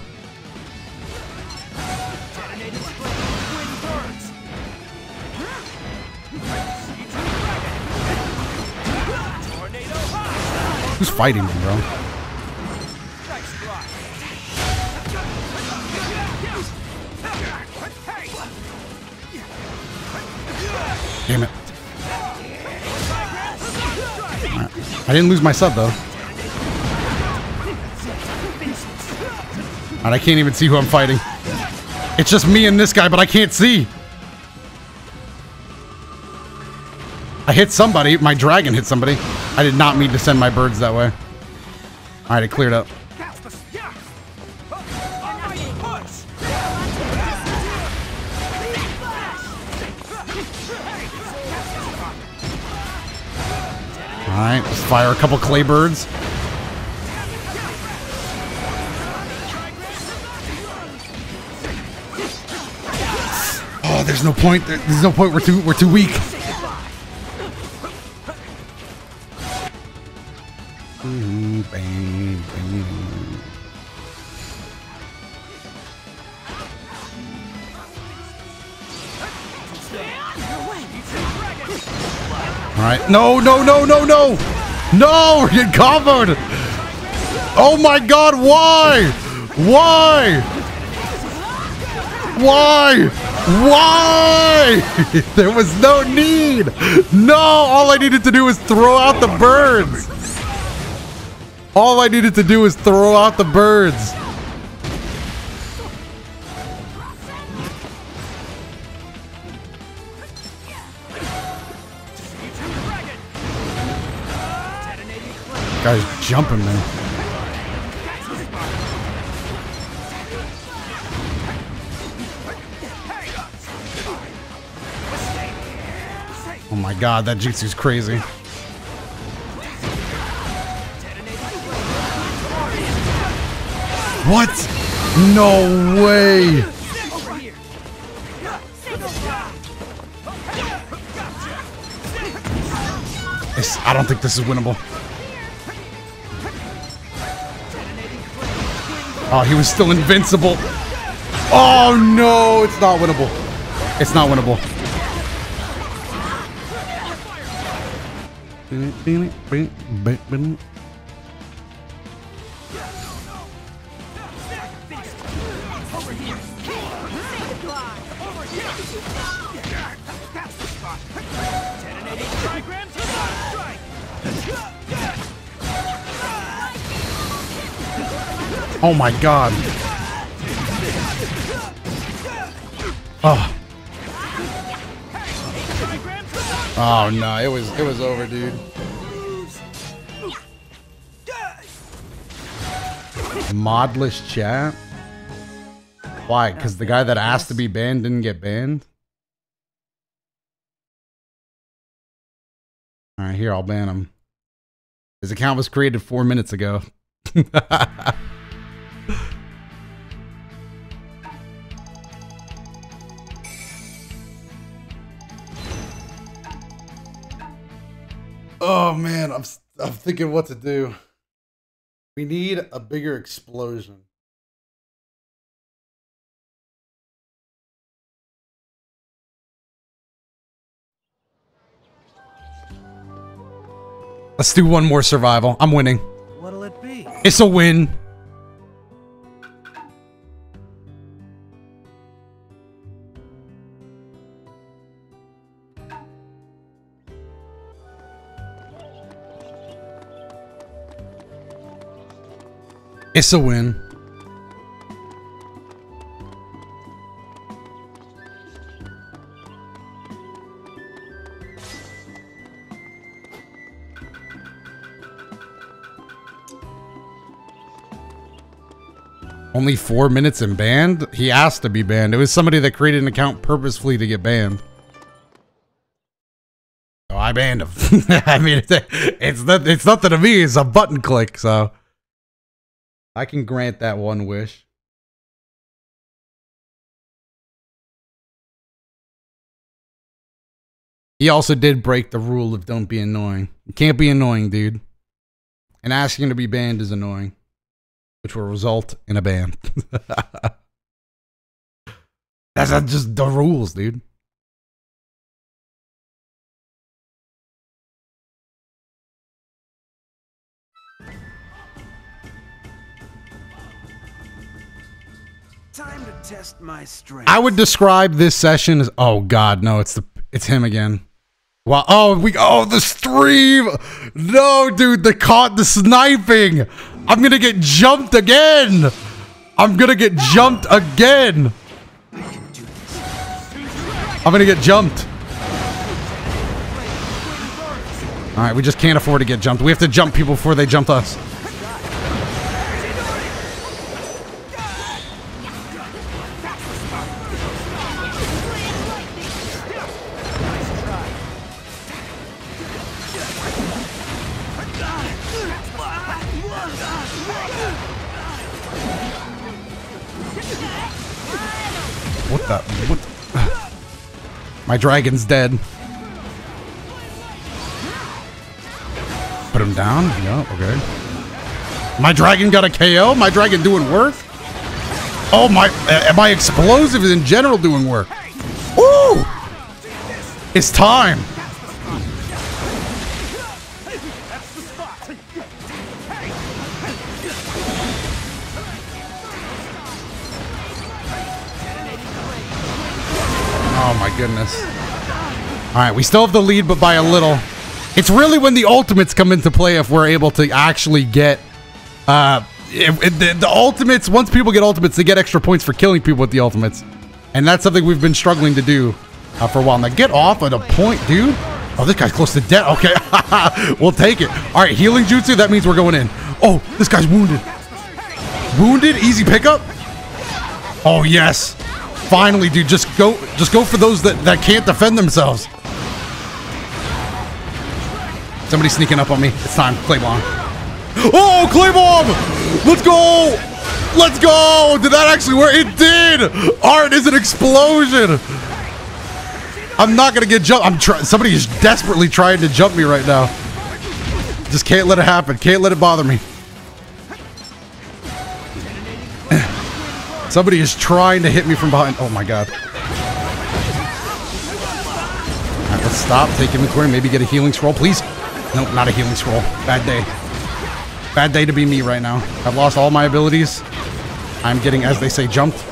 Who's fighting me, bro? Damn it. I didn't lose my sub though. And I can't even see who I'm fighting. It's just me and this guy, but I can't see. I hit somebody. My dragon hit somebody. I did not mean to send my birds that way. Alright, it cleared up. Alright, let's fire a couple clay birds. Oh, there's no point. There's no point. We're too we're too weak. Mm, bang, bang. All right. No, no, no, no, no. No, we're getting comboed. Oh my god, why? Why? Why? Why? there was no need. No, all I needed to do was throw out the birds. All I needed to do was throw out the birds. Guy's jumping, man. Oh my god, that jutsu's crazy. What? No way! I don't think this is winnable. Oh, he was still invincible. Oh no, it's not winnable. It's not winnable. Oh my god. Oh. Oh no, it was it was over, dude. Modless chat? Why? Because the guy that asked to be banned didn't get banned? Alright, here, I'll ban him. His account was created four minutes ago. oh man, I'm s- I'm thinking what to do. We need a bigger explosion. Let's do one more survival. I'm winning. What'll it be? It's a win. It's a win. Only four minutes and banned? He asked to be banned. It was somebody that created an account purposefully to get banned. I banned him. I mean, it's, it's not, it's nothing to me. It's a button click. So I can grant that one wish. He also did break the rule of don't be annoying. You can't be annoying, dude. And asking to be banned is annoying which will result in a ban. That's not just the rules, dude. Test my strength. I would describe this session as oh god, no, it's the it's him again. Wow, oh we oh the stream. No, dude, the caught the sniping. I'm gonna get jumped again. I'm gonna get jumped again. I'm gonna get jumped. All right, we just can't afford to get jumped. We have to jump people before they jump us. My dragon's dead. Put him down. Yeah, okay. My dragon got a KO. My dragon doing work. Oh my! Uh, my explosive in general doing work. Woo! It's time. Oh my goodness. All right, we still have the lead, but by a little. It's really when the ultimates come into play if we're able to actually get uh the, the ultimates once people get ultimates they get extra points for killing people with the ultimates. And that's something we've been struggling to do uh, for a while. Now get off at a point dude. Oh this guy's close to death. Okay. We'll take it. All right healing jutsu that means we're going in. Oh this guy's wounded. Wounded? Easy pickup? Oh yes finally dude just go just go for those that that can't defend themselves Somebody sneaking up on me. It's time. Clay bomb. Oh, clay bomb! Let's go! Let's go! Did that actually work? It did! Art is an explosion! I'm not gonna get jumped. I'm trying. Somebody is desperately trying to jump me right now. Just can't let it happen. Can't let it bother me. Somebody is trying to hit me from behind. Oh my god. Right, let's stop. Take inventory. Maybe get a healing scroll, please. Nope, not a healing scroll. Bad day. Bad day to be me right now. I've lost all my abilities. I'm getting, as they say, jumped.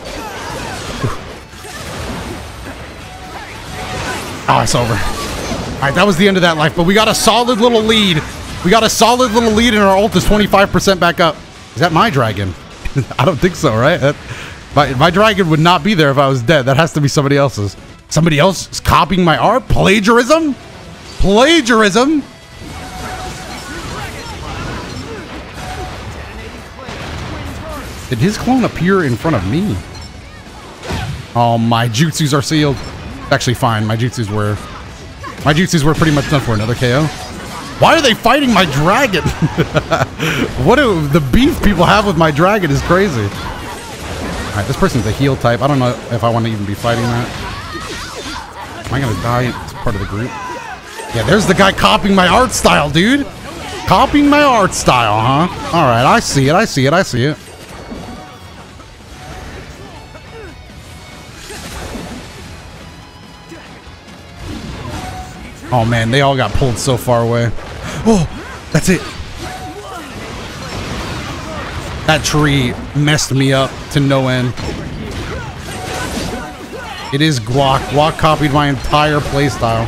Oh, it's over. All right, that was the end of that life, but we got a solid little lead. We got a solid little lead, and our ult is 25% back up. Is that my dragon? I don't think so, right? That, my, my dragon would not be there if I was dead. That has to be somebody else's. Somebody else is copying my art? Plagiarism? Plagiarism? Did his clone appear in front of me? Oh, my jutsus are sealed. Actually, fine. My jutsus were... My jutsus were pretty much done for another KO. Why are they fighting my dragon? what do the beef people have with my dragon is crazy. All right, this person's a heal type. I don't know if I want to even be fighting that. Am I going to die as part of the group? Yeah, there's the guy copying my art style, dude. Copying my art style, huh? All right, I see it. I see it. I see it. Oh man, they all got pulled so far away. Oh, that's it. That tree messed me up to no end. It is Guac. Guac copied my entire playstyle.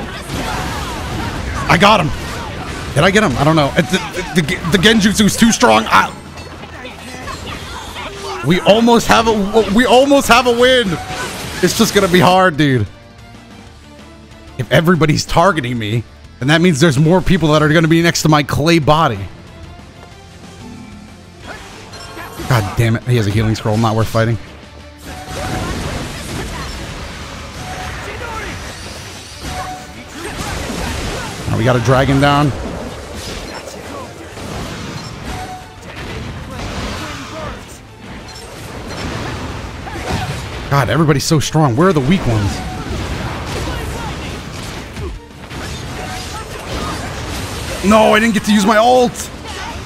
I got him. Did I get him? I don't know. Uh, the, the, the, the Genjutsu is too strong. I, we almost have a we almost have a win. It's just gonna be hard, dude if everybody's targeting me, then that means there's more people that are to be next to my clay body. God damn it. He has a healing scroll. Not worth fighting. We got a dragon down. God, everybody's so strong. Where are the weak ones? No, I didn't get to use my ult.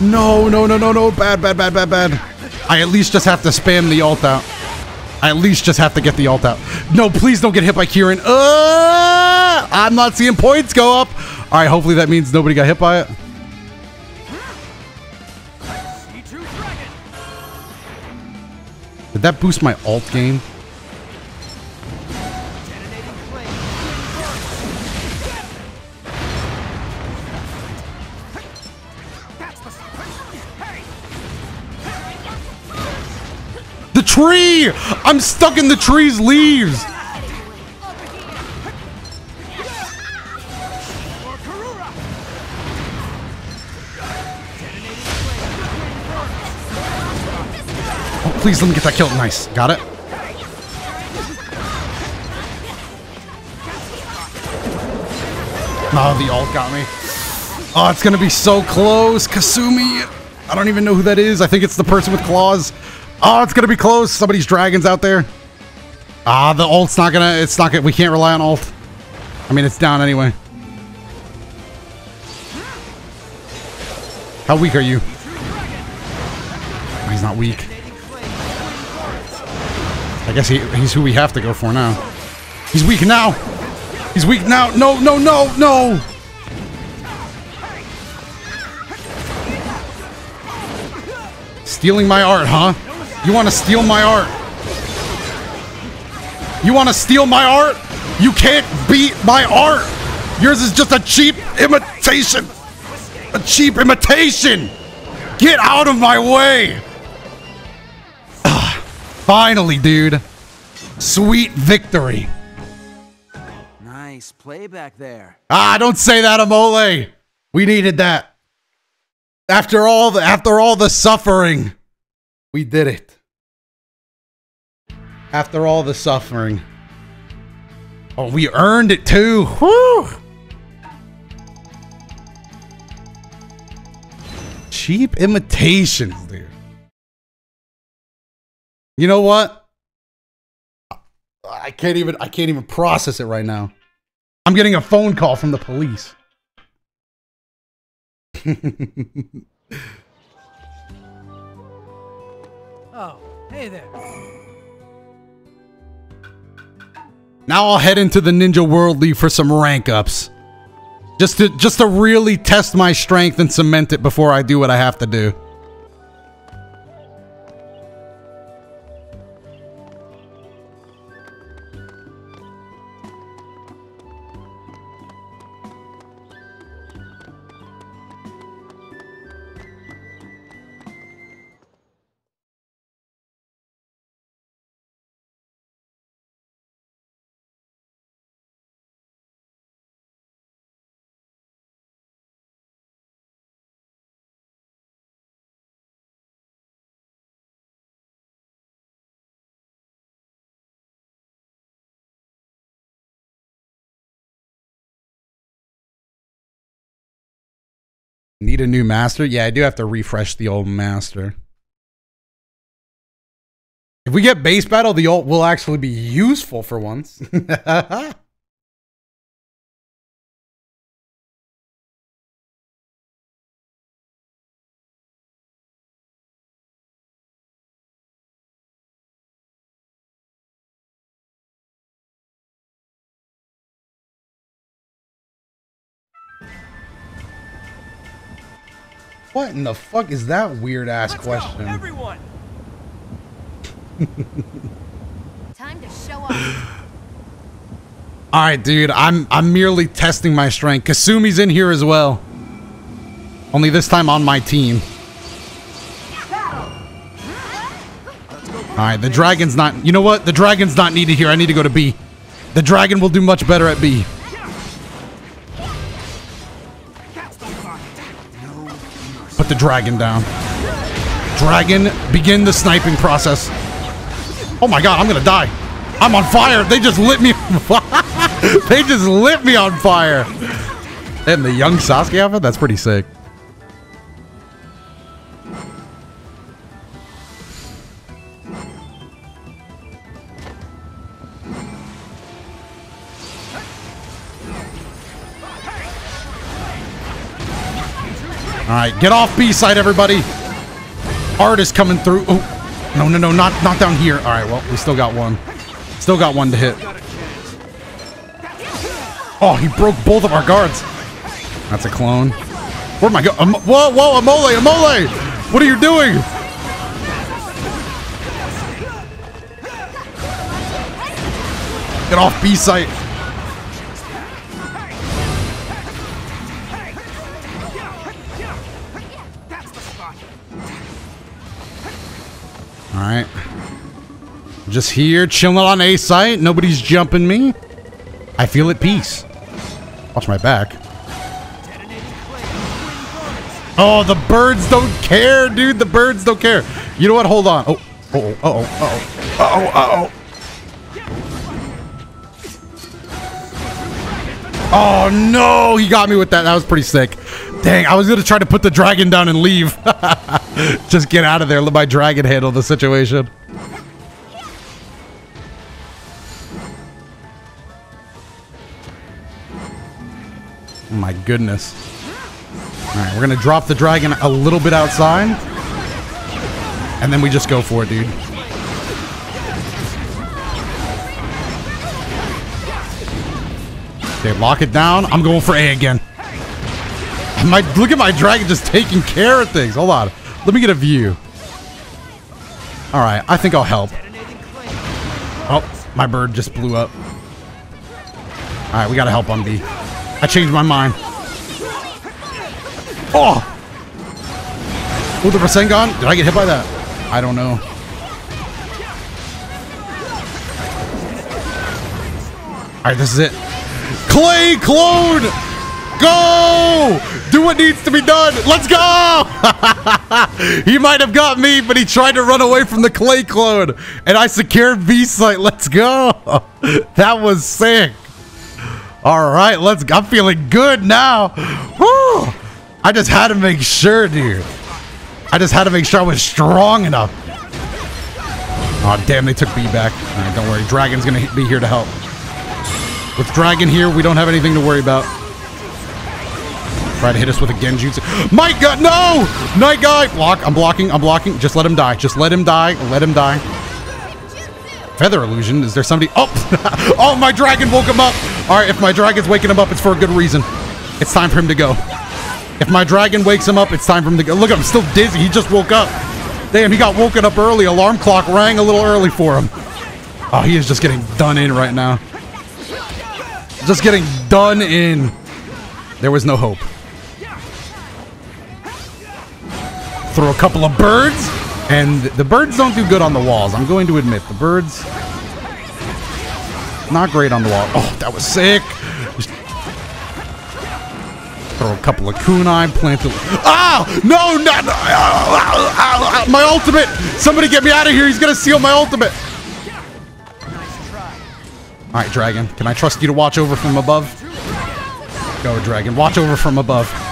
No, no, no, no, no. Bad, bad, bad, bad, bad. I at least just have to spam the ult out. I at least just have to get the ult out. No, please don't get hit by Kirin. Uh, I'm not seeing points go up. All right, hopefully that means nobody got hit by it. Did that boost my alt game? Tree! I'm stuck in the tree's leaves! Oh, please let me get that kill. Nice. Got it. Oh, the ult got me. Oh, it's gonna be so close. Kasumi. I don't even know who that is. I think it's the person with claws. Oh, it's gonna be close. Somebody's dragons out there. Ah, the ult's not gonna. It's not gonna. We can't rely on ult. I mean, it's down anyway. How weak are you? He's not weak. I guess he, he's who we have to go for now. He's weak now. He's weak now. No, no, no, no. Stealing my art, huh? You want to steal my art? You want to steal my art? You can't beat my art. Yours is just a cheap imitation. A cheap imitation. Get out of my way. Ah, finally, dude. Sweet victory. Nice play back there. Ah, don't say that, Amole. We needed that. After all the after all the suffering, we did it. After all the suffering. Oh, we earned it too. Whew. Cheap imitations, dude. You know what? I can't even I can't even process it right now. I'm getting a phone call from the police. Oh, hey there. Now I'll head into the Ninja World League for some rank ups. Just to just to really test my strength and cement it before I do what I have to do. Need a new master? Yeah, I do have to refresh the old master. If we get base battle, the ult will actually be useful for once. what in the fuck is that weird ass Let's question? go, everyone. Time to show off. All right, dude. I'm I'm merely testing my strength. Kasumi's in here as well. Only this time on my team. All right, the dragon's not. You know what? The dragon's not needed here. I need to go to B. The dragon will do much better at B. Put the dragon down. Dragon, begin the sniping process. Oh my god, I'm gonna die. I'm on fire. They just lit me. they just lit me on fire. And the young Sasuke outfit? That's pretty sick. All right, get off B side, everybody. Art is coming through. Oh, no, no, no, not not down here. All right, well, we still got one. Still got one to hit. Oh, he broke both of our guards. That's a clone. Where'd my go? Am whoa, whoa, Amole, Amole! What are you doing? Get off B site. All right. Just here, chilling on A site. Nobody's jumping me. I feel at peace. Watch my back. Oh, the birds don't care, dude. The birds don't care. You know what? Hold on. Oh, oh, oh, oh, oh, uh oh. Oh no, he got me with that. That was pretty sick. Dang, I was gonna try to put the dragon down and leave. Just get out of there. Let my dragon handle the situation. Oh my goodness. All right, we're gonna drop the dragon a little bit outside, and then we just go for it, dude. Okay, lock it down. I'm going for A again. My look at my dragon just taking care of things. Hold on. Let me get a view. All right, I think I'll help. Oh, my bird just blew up. All right, we gotta help on. I changed my mind. Oh! Oh, the Rasengan? Did I get hit by that? I don't know. All right, this is it. Clay clone! Go! Do what needs to be done. Let's go! he might have got me, but he tried to run away from the clay clone. And I secured B site. Let's go. that was sick. All right, let's. Go. I'm feeling good now. Woo! I just had to make sure, dude. I just had to make sure I was strong enough. Oh, damn, they took B back. Don't worry. Dragon's going to be here to help. With Dragon here, we don't have anything to worry about. Try to hit us with a Genjutsu. My God, no! Night guy! Block, I'm blocking, I'm blocking. Just let him die. Just let him die. Let him die. Feather illusion. Is there somebody? Oh! oh, my dragon woke him up. All right, if my dragon's waking him up, it's for a good reason. It's time for him to go. If my dragon wakes him up, it's time for him to go. Look, I'm still dizzy. He just woke up. Damn, he got woken up early. Alarm clock rang a little early for him. Oh, he is just getting done in right now. Just getting done in. There was no hope. Throw a couple of birds, and the birds don't do good on the walls. I'm going to admit, the birds not great on the wall. Oh, that was sick. Throw a couple of kunai, plant the. Ah! No, not my ultimate. Somebody get me out of here. He's gonna steal my ultimate. All right, dragon. Can I trust you to watch over from above? Go, dragon. Watch over from above.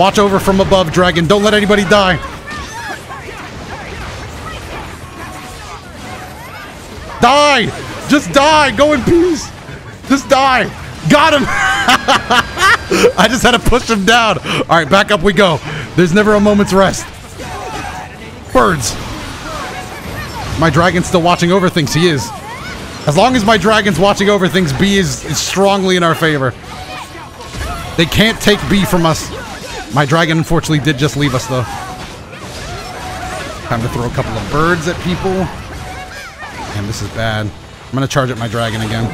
Watch over from above, dragon. Don't let anybody die. Die! Just die! Go in peace! Just die! Got him! I just had to push him down. All right, back up we go. There's never a moment's rest. Birds. My dragon's still watching over things. He is. As long as my dragon's watching over things, B is, is strongly in our favor. They can't take B from us. My dragon, unfortunately, did just leave us, though. Time to throw a couple of birds at people. Damn, this is bad. I'm gonna charge up my dragon again.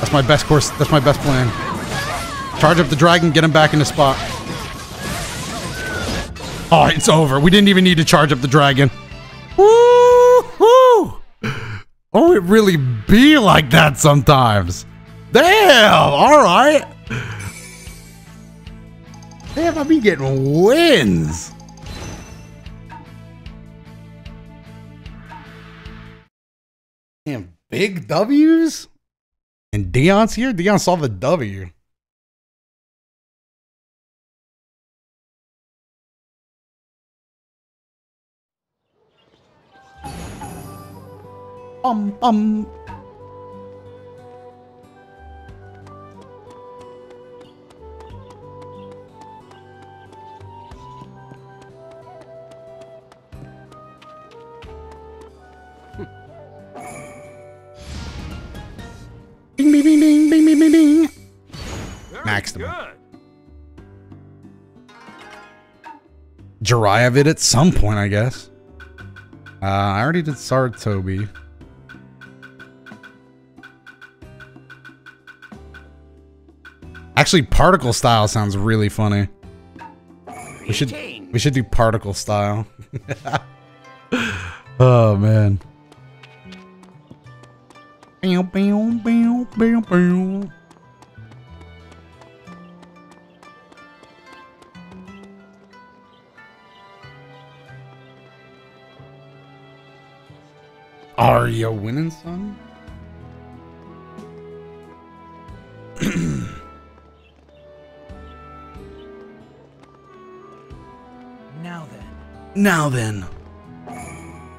That's my best course. That's my best plan. Charge up the dragon, get him back in the spot. Oh, it's over. We didn't even need to charge up the dragon. Woo-hoo! Oh, it really be like that sometimes. Damn! All right. Damn, I be getting wins. Damn, big W's? And Dion's here? Dion saw the W. Um, um. Bing, bing, bing, bing, bing, bing, bing, bing. Maxed him. Jiraiya it at some point, I guess. Uh, I already did Sarutobi. Actually, particle style sounds really funny. We should we should do particle style. oh man. Bow, bow, bow, bow, bow. Are you winning, son? Now then. Now then.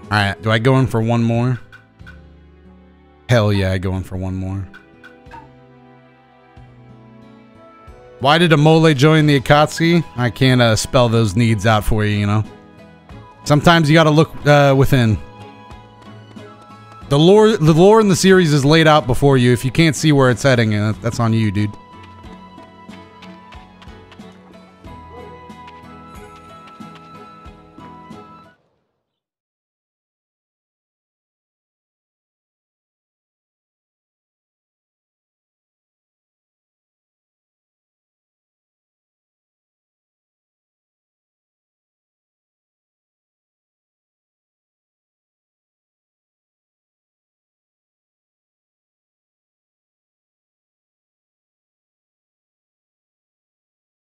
Alright, do I go in for one more? Hell yeah, I go in for one more. Why did Amole join the Akatsuki? I can't uh, spell those needs out for you, you know? Sometimes you gotta look uh, within. The lore, the lore in the series is laid out before you. If you can't see where it's heading, uh, that's on you, dude.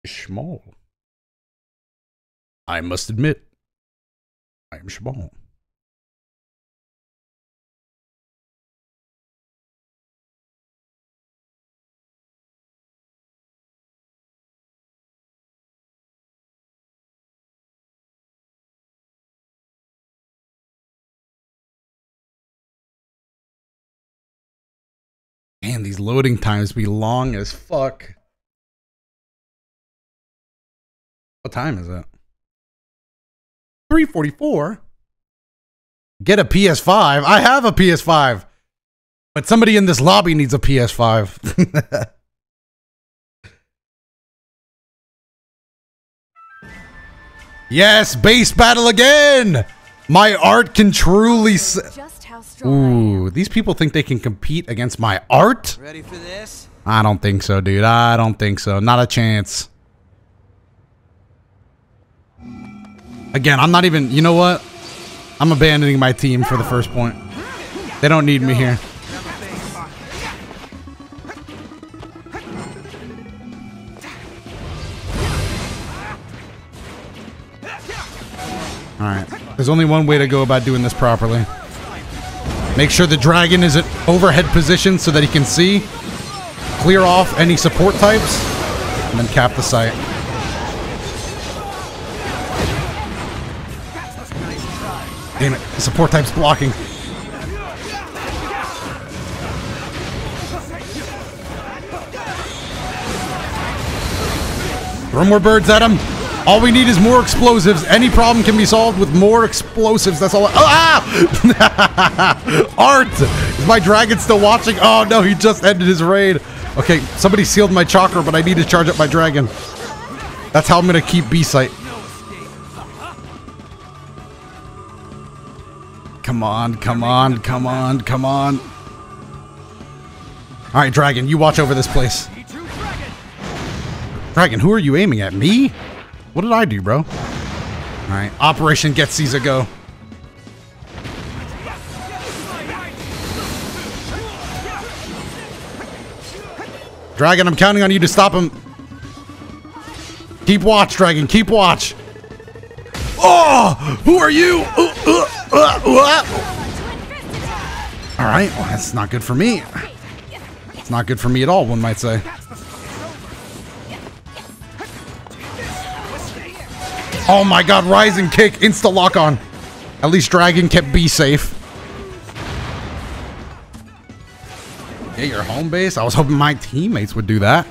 Small. I must admit, I am small. Man, these loading times be long as fuck. What time is it? 344. Get a PS5. I have a PS5. But somebody in this lobby needs a PS5. yes, base battle again. My art can truly s- Just how strong I am. Ooh, these people think they can compete against my art? Ready for this? I don't think so, dude. I don't think so. Not a chance. Again, I'm not even. You know what? I'm abandoning my team for the first point. They don't need me here. Alright. There's only one way to go about doing this properly. Make sure the dragon is at overhead position so that he can see. Clear off any support types. And then cap the site. Damn it. The support type's blocking. Throw more birds at him. All we need is more explosives. Any problem can be solved with more explosives. That's all. I- oh, ah! Art! Is my dragon still watching? Oh no, he just ended his raid. Okay, somebody sealed my chakra, but I need to charge up my dragon. That's how I'm gonna keep B Come on, come on, come on, come on. All right, dragon, you watch over this place. Dragon, who are you aiming at? Me? What did I do, bro? All right, Operation Get Caesar go. Dragon, I'm counting on you to stop him. Keep watch, Dragon. Keep watch. Oh, who are you? Uh, uh, All right, well, that's not good for me. It's not good for me at all, one might say. Oh my god, rising kick, insta lock on. At least Dragon kept B safe. Yeah, your home base? I was hoping my teammates would do that.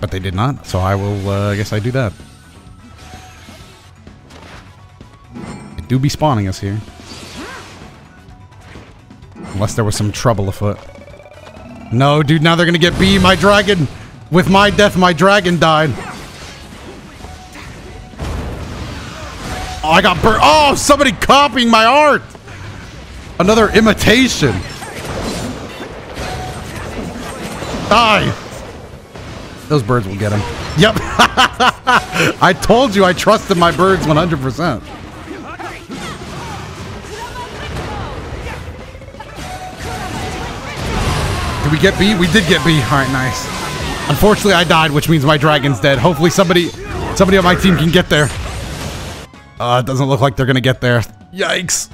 But they did not, so I will, uh, I guess I do that. Do be spawning us here. Unless there was some trouble afoot. No, dude, now they're gonna get B. My dragon! With my death, my dragon died. Oh, I got burnt. Oh, somebody copying my art! Another imitation. Die! Those birds will get him. Yep. I told you I trusted my birds 100%. Did we get B? We did get B. All right, nice. Unfortunately, I died, which means my dragon's dead. Hopefully somebody somebody on my team can get there. Uh, it doesn't look like they're gonna get there. Yikes.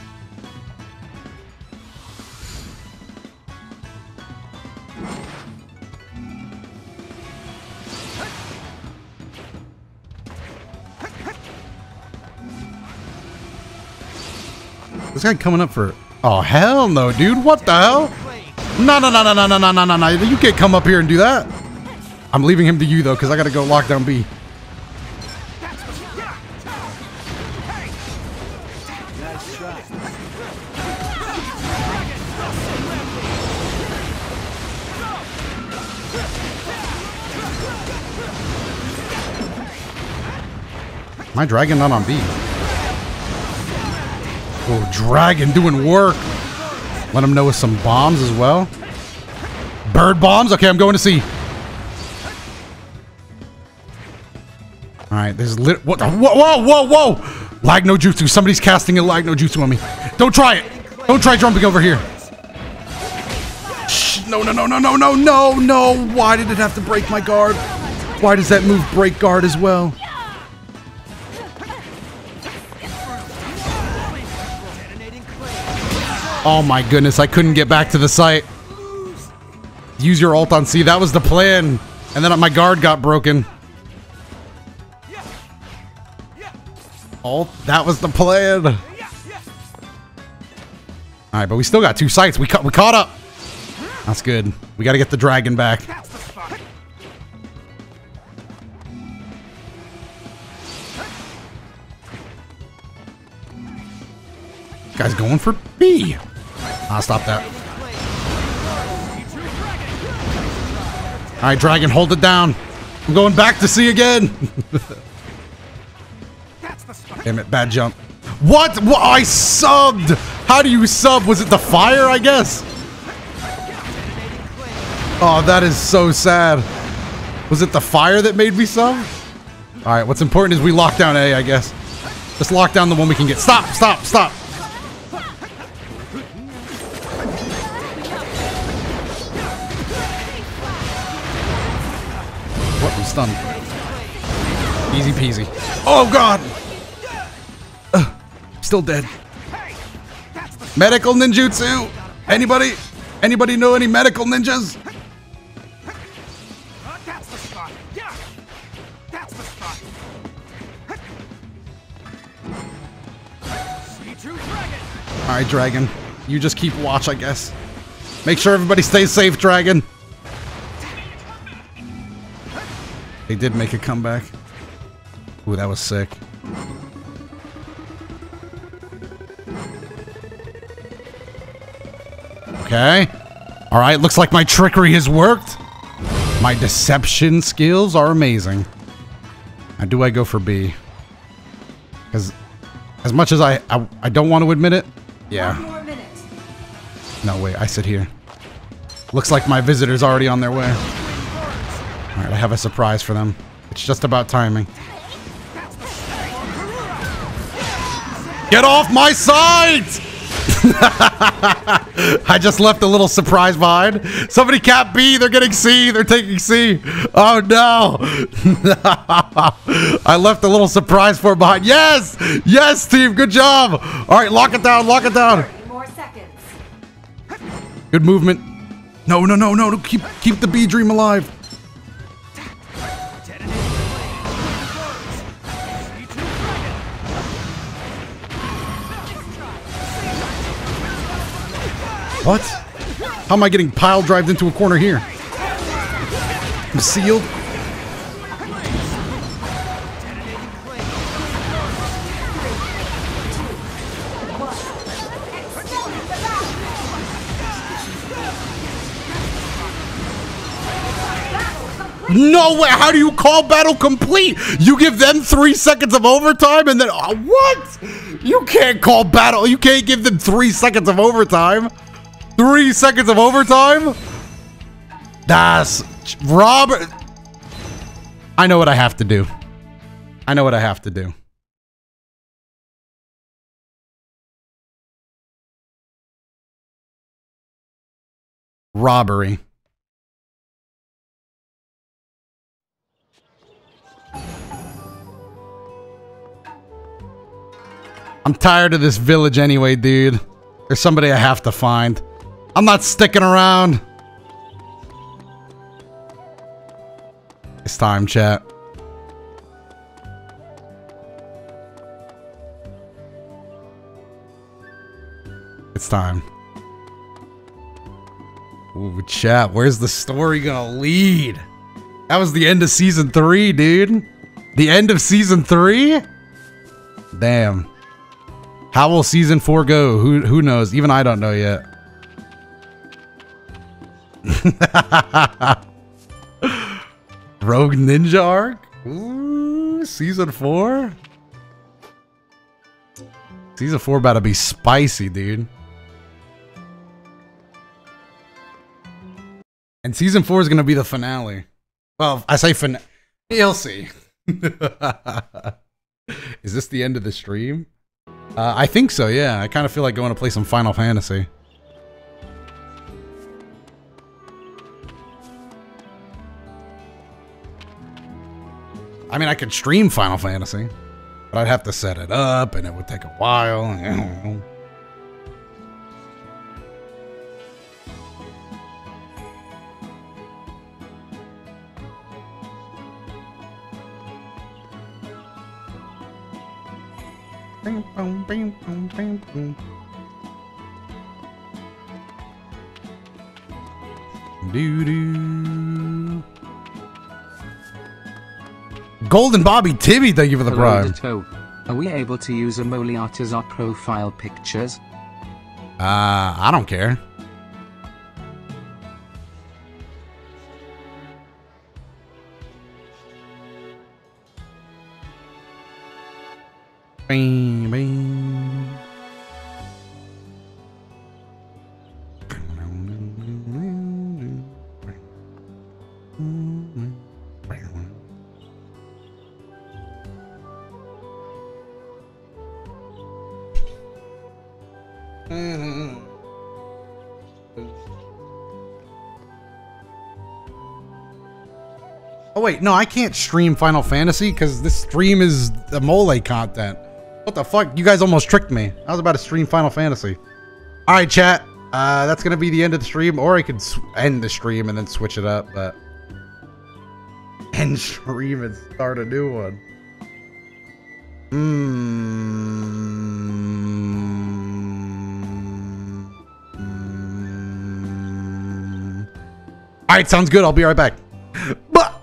This guy coming up for... Oh, hell no, dude. What the hell? No, no, no, no, no, no, no, no, no. You can't come up here and do that. I'm leaving him to you though, because I gotta go lock down B. My dragon not on B. Oh, dragon doing work. Let him know with some bombs as well. Bird bombs. Okay, I'm going to see. All right, there's lit. What? The, whoa, whoa, whoa, whoa! Lag no jutsu. Somebody's casting a lag no jutsu on me. Don't try it. Don't try jumping over here. Shh, no, no, no, no, no, no, no, no. Why did it have to break my guard? Why does that move break guard as well? Oh my goodness, I couldn't get back to the site. Use your ult on C. That was the plan. And then my guard got broken. Ult, that was the plan. All right, but we still got two sites. We, ca we caught up. That's good. We got to get the dragon back. Guy's going for B. I'll stop that. All right, Dragon, hold it down. I'm going back to C again. Damn it, bad jump. What? what? I subbed. How do you sub? Was it the fire, I guess? Oh, that is so sad. Was it the fire that made me sub? All right, what's important is we lock down A, I guess. Just lock down the one we can get. Stop, stop, stop. What? Easy peasy. Oh, God. Still dead. Medical ninjutsu. Anybody? Anybody know any medical ninjas? That's the spot. Yeah. That's the spot. C2 Dragon. All right, Dragon. You just keep watch, I guess. Make sure everybody stays safe, Dragon. They did make a comeback. Ooh, that was sick. Okay. All right, looks like my trickery has worked. My deception skills are amazing. Now, do I go for B? Because as much as I, I, I don't want to admit it, yeah. No, wait, I sit here. Looks like my visitor's already on their way. All right, I have a surprise for them. It's just about timing. Get off my site! I just left a little surprise behind. Somebody cap B, they're getting C, they're taking C. Oh no! I left a little surprise for behind. Yes! Yes, team, good job! Alright, lock it down, lock it down. Good movement. No, no, no, no, no. Keep keep the B dream alive. What? How am I getting pile drived into a corner here? I'm sealed. No way! How do you call battle complete? You give them three seconds of overtime and then uh, what? You can't call battle. You can't give them three seconds of overtime. Three seconds of overtime? That's Robert. I know what I have to do. I know what I have to do. Robbery. I'm tired of this village anyway, dude. There's somebody I have to find. I'm not sticking around. It's time, chat. It's time. Ooh, chat, where's the story gonna lead? That was the end of season three, dude. The end of season three? Damn. How will season four go? Who who knows? Even I don't know yet. Rogue Ninja arc? Ooh, season four? Season four about to be spicy, dude. And season four is gonna be the finale. Well, I say fin. You'll see. is this the end of the stream? Uh, I think so. Yeah, I kind of feel like going to play some Final Fantasy. I mean, I could stream Final Fantasy, but I'd have to set it up, and it would take a while. Boom, boom, boom. Doo-doo. Golden Bobby Tibby, thank you for the Hello, prime. Are we able to use Amole art as our profile pictures? Uh, I don't care. Bing, bing. Oh wait, no, I can't stream Final Fantasy because this stream is the Amole content. What the fuck? You guys almost tricked me. I was about to stream Final Fantasy. All right, chat. Uh, that's gonna be the end of the stream, or I could end the stream and then switch it up, but end stream and start a new one. Hmm. All right, sounds good. I'll be right back. But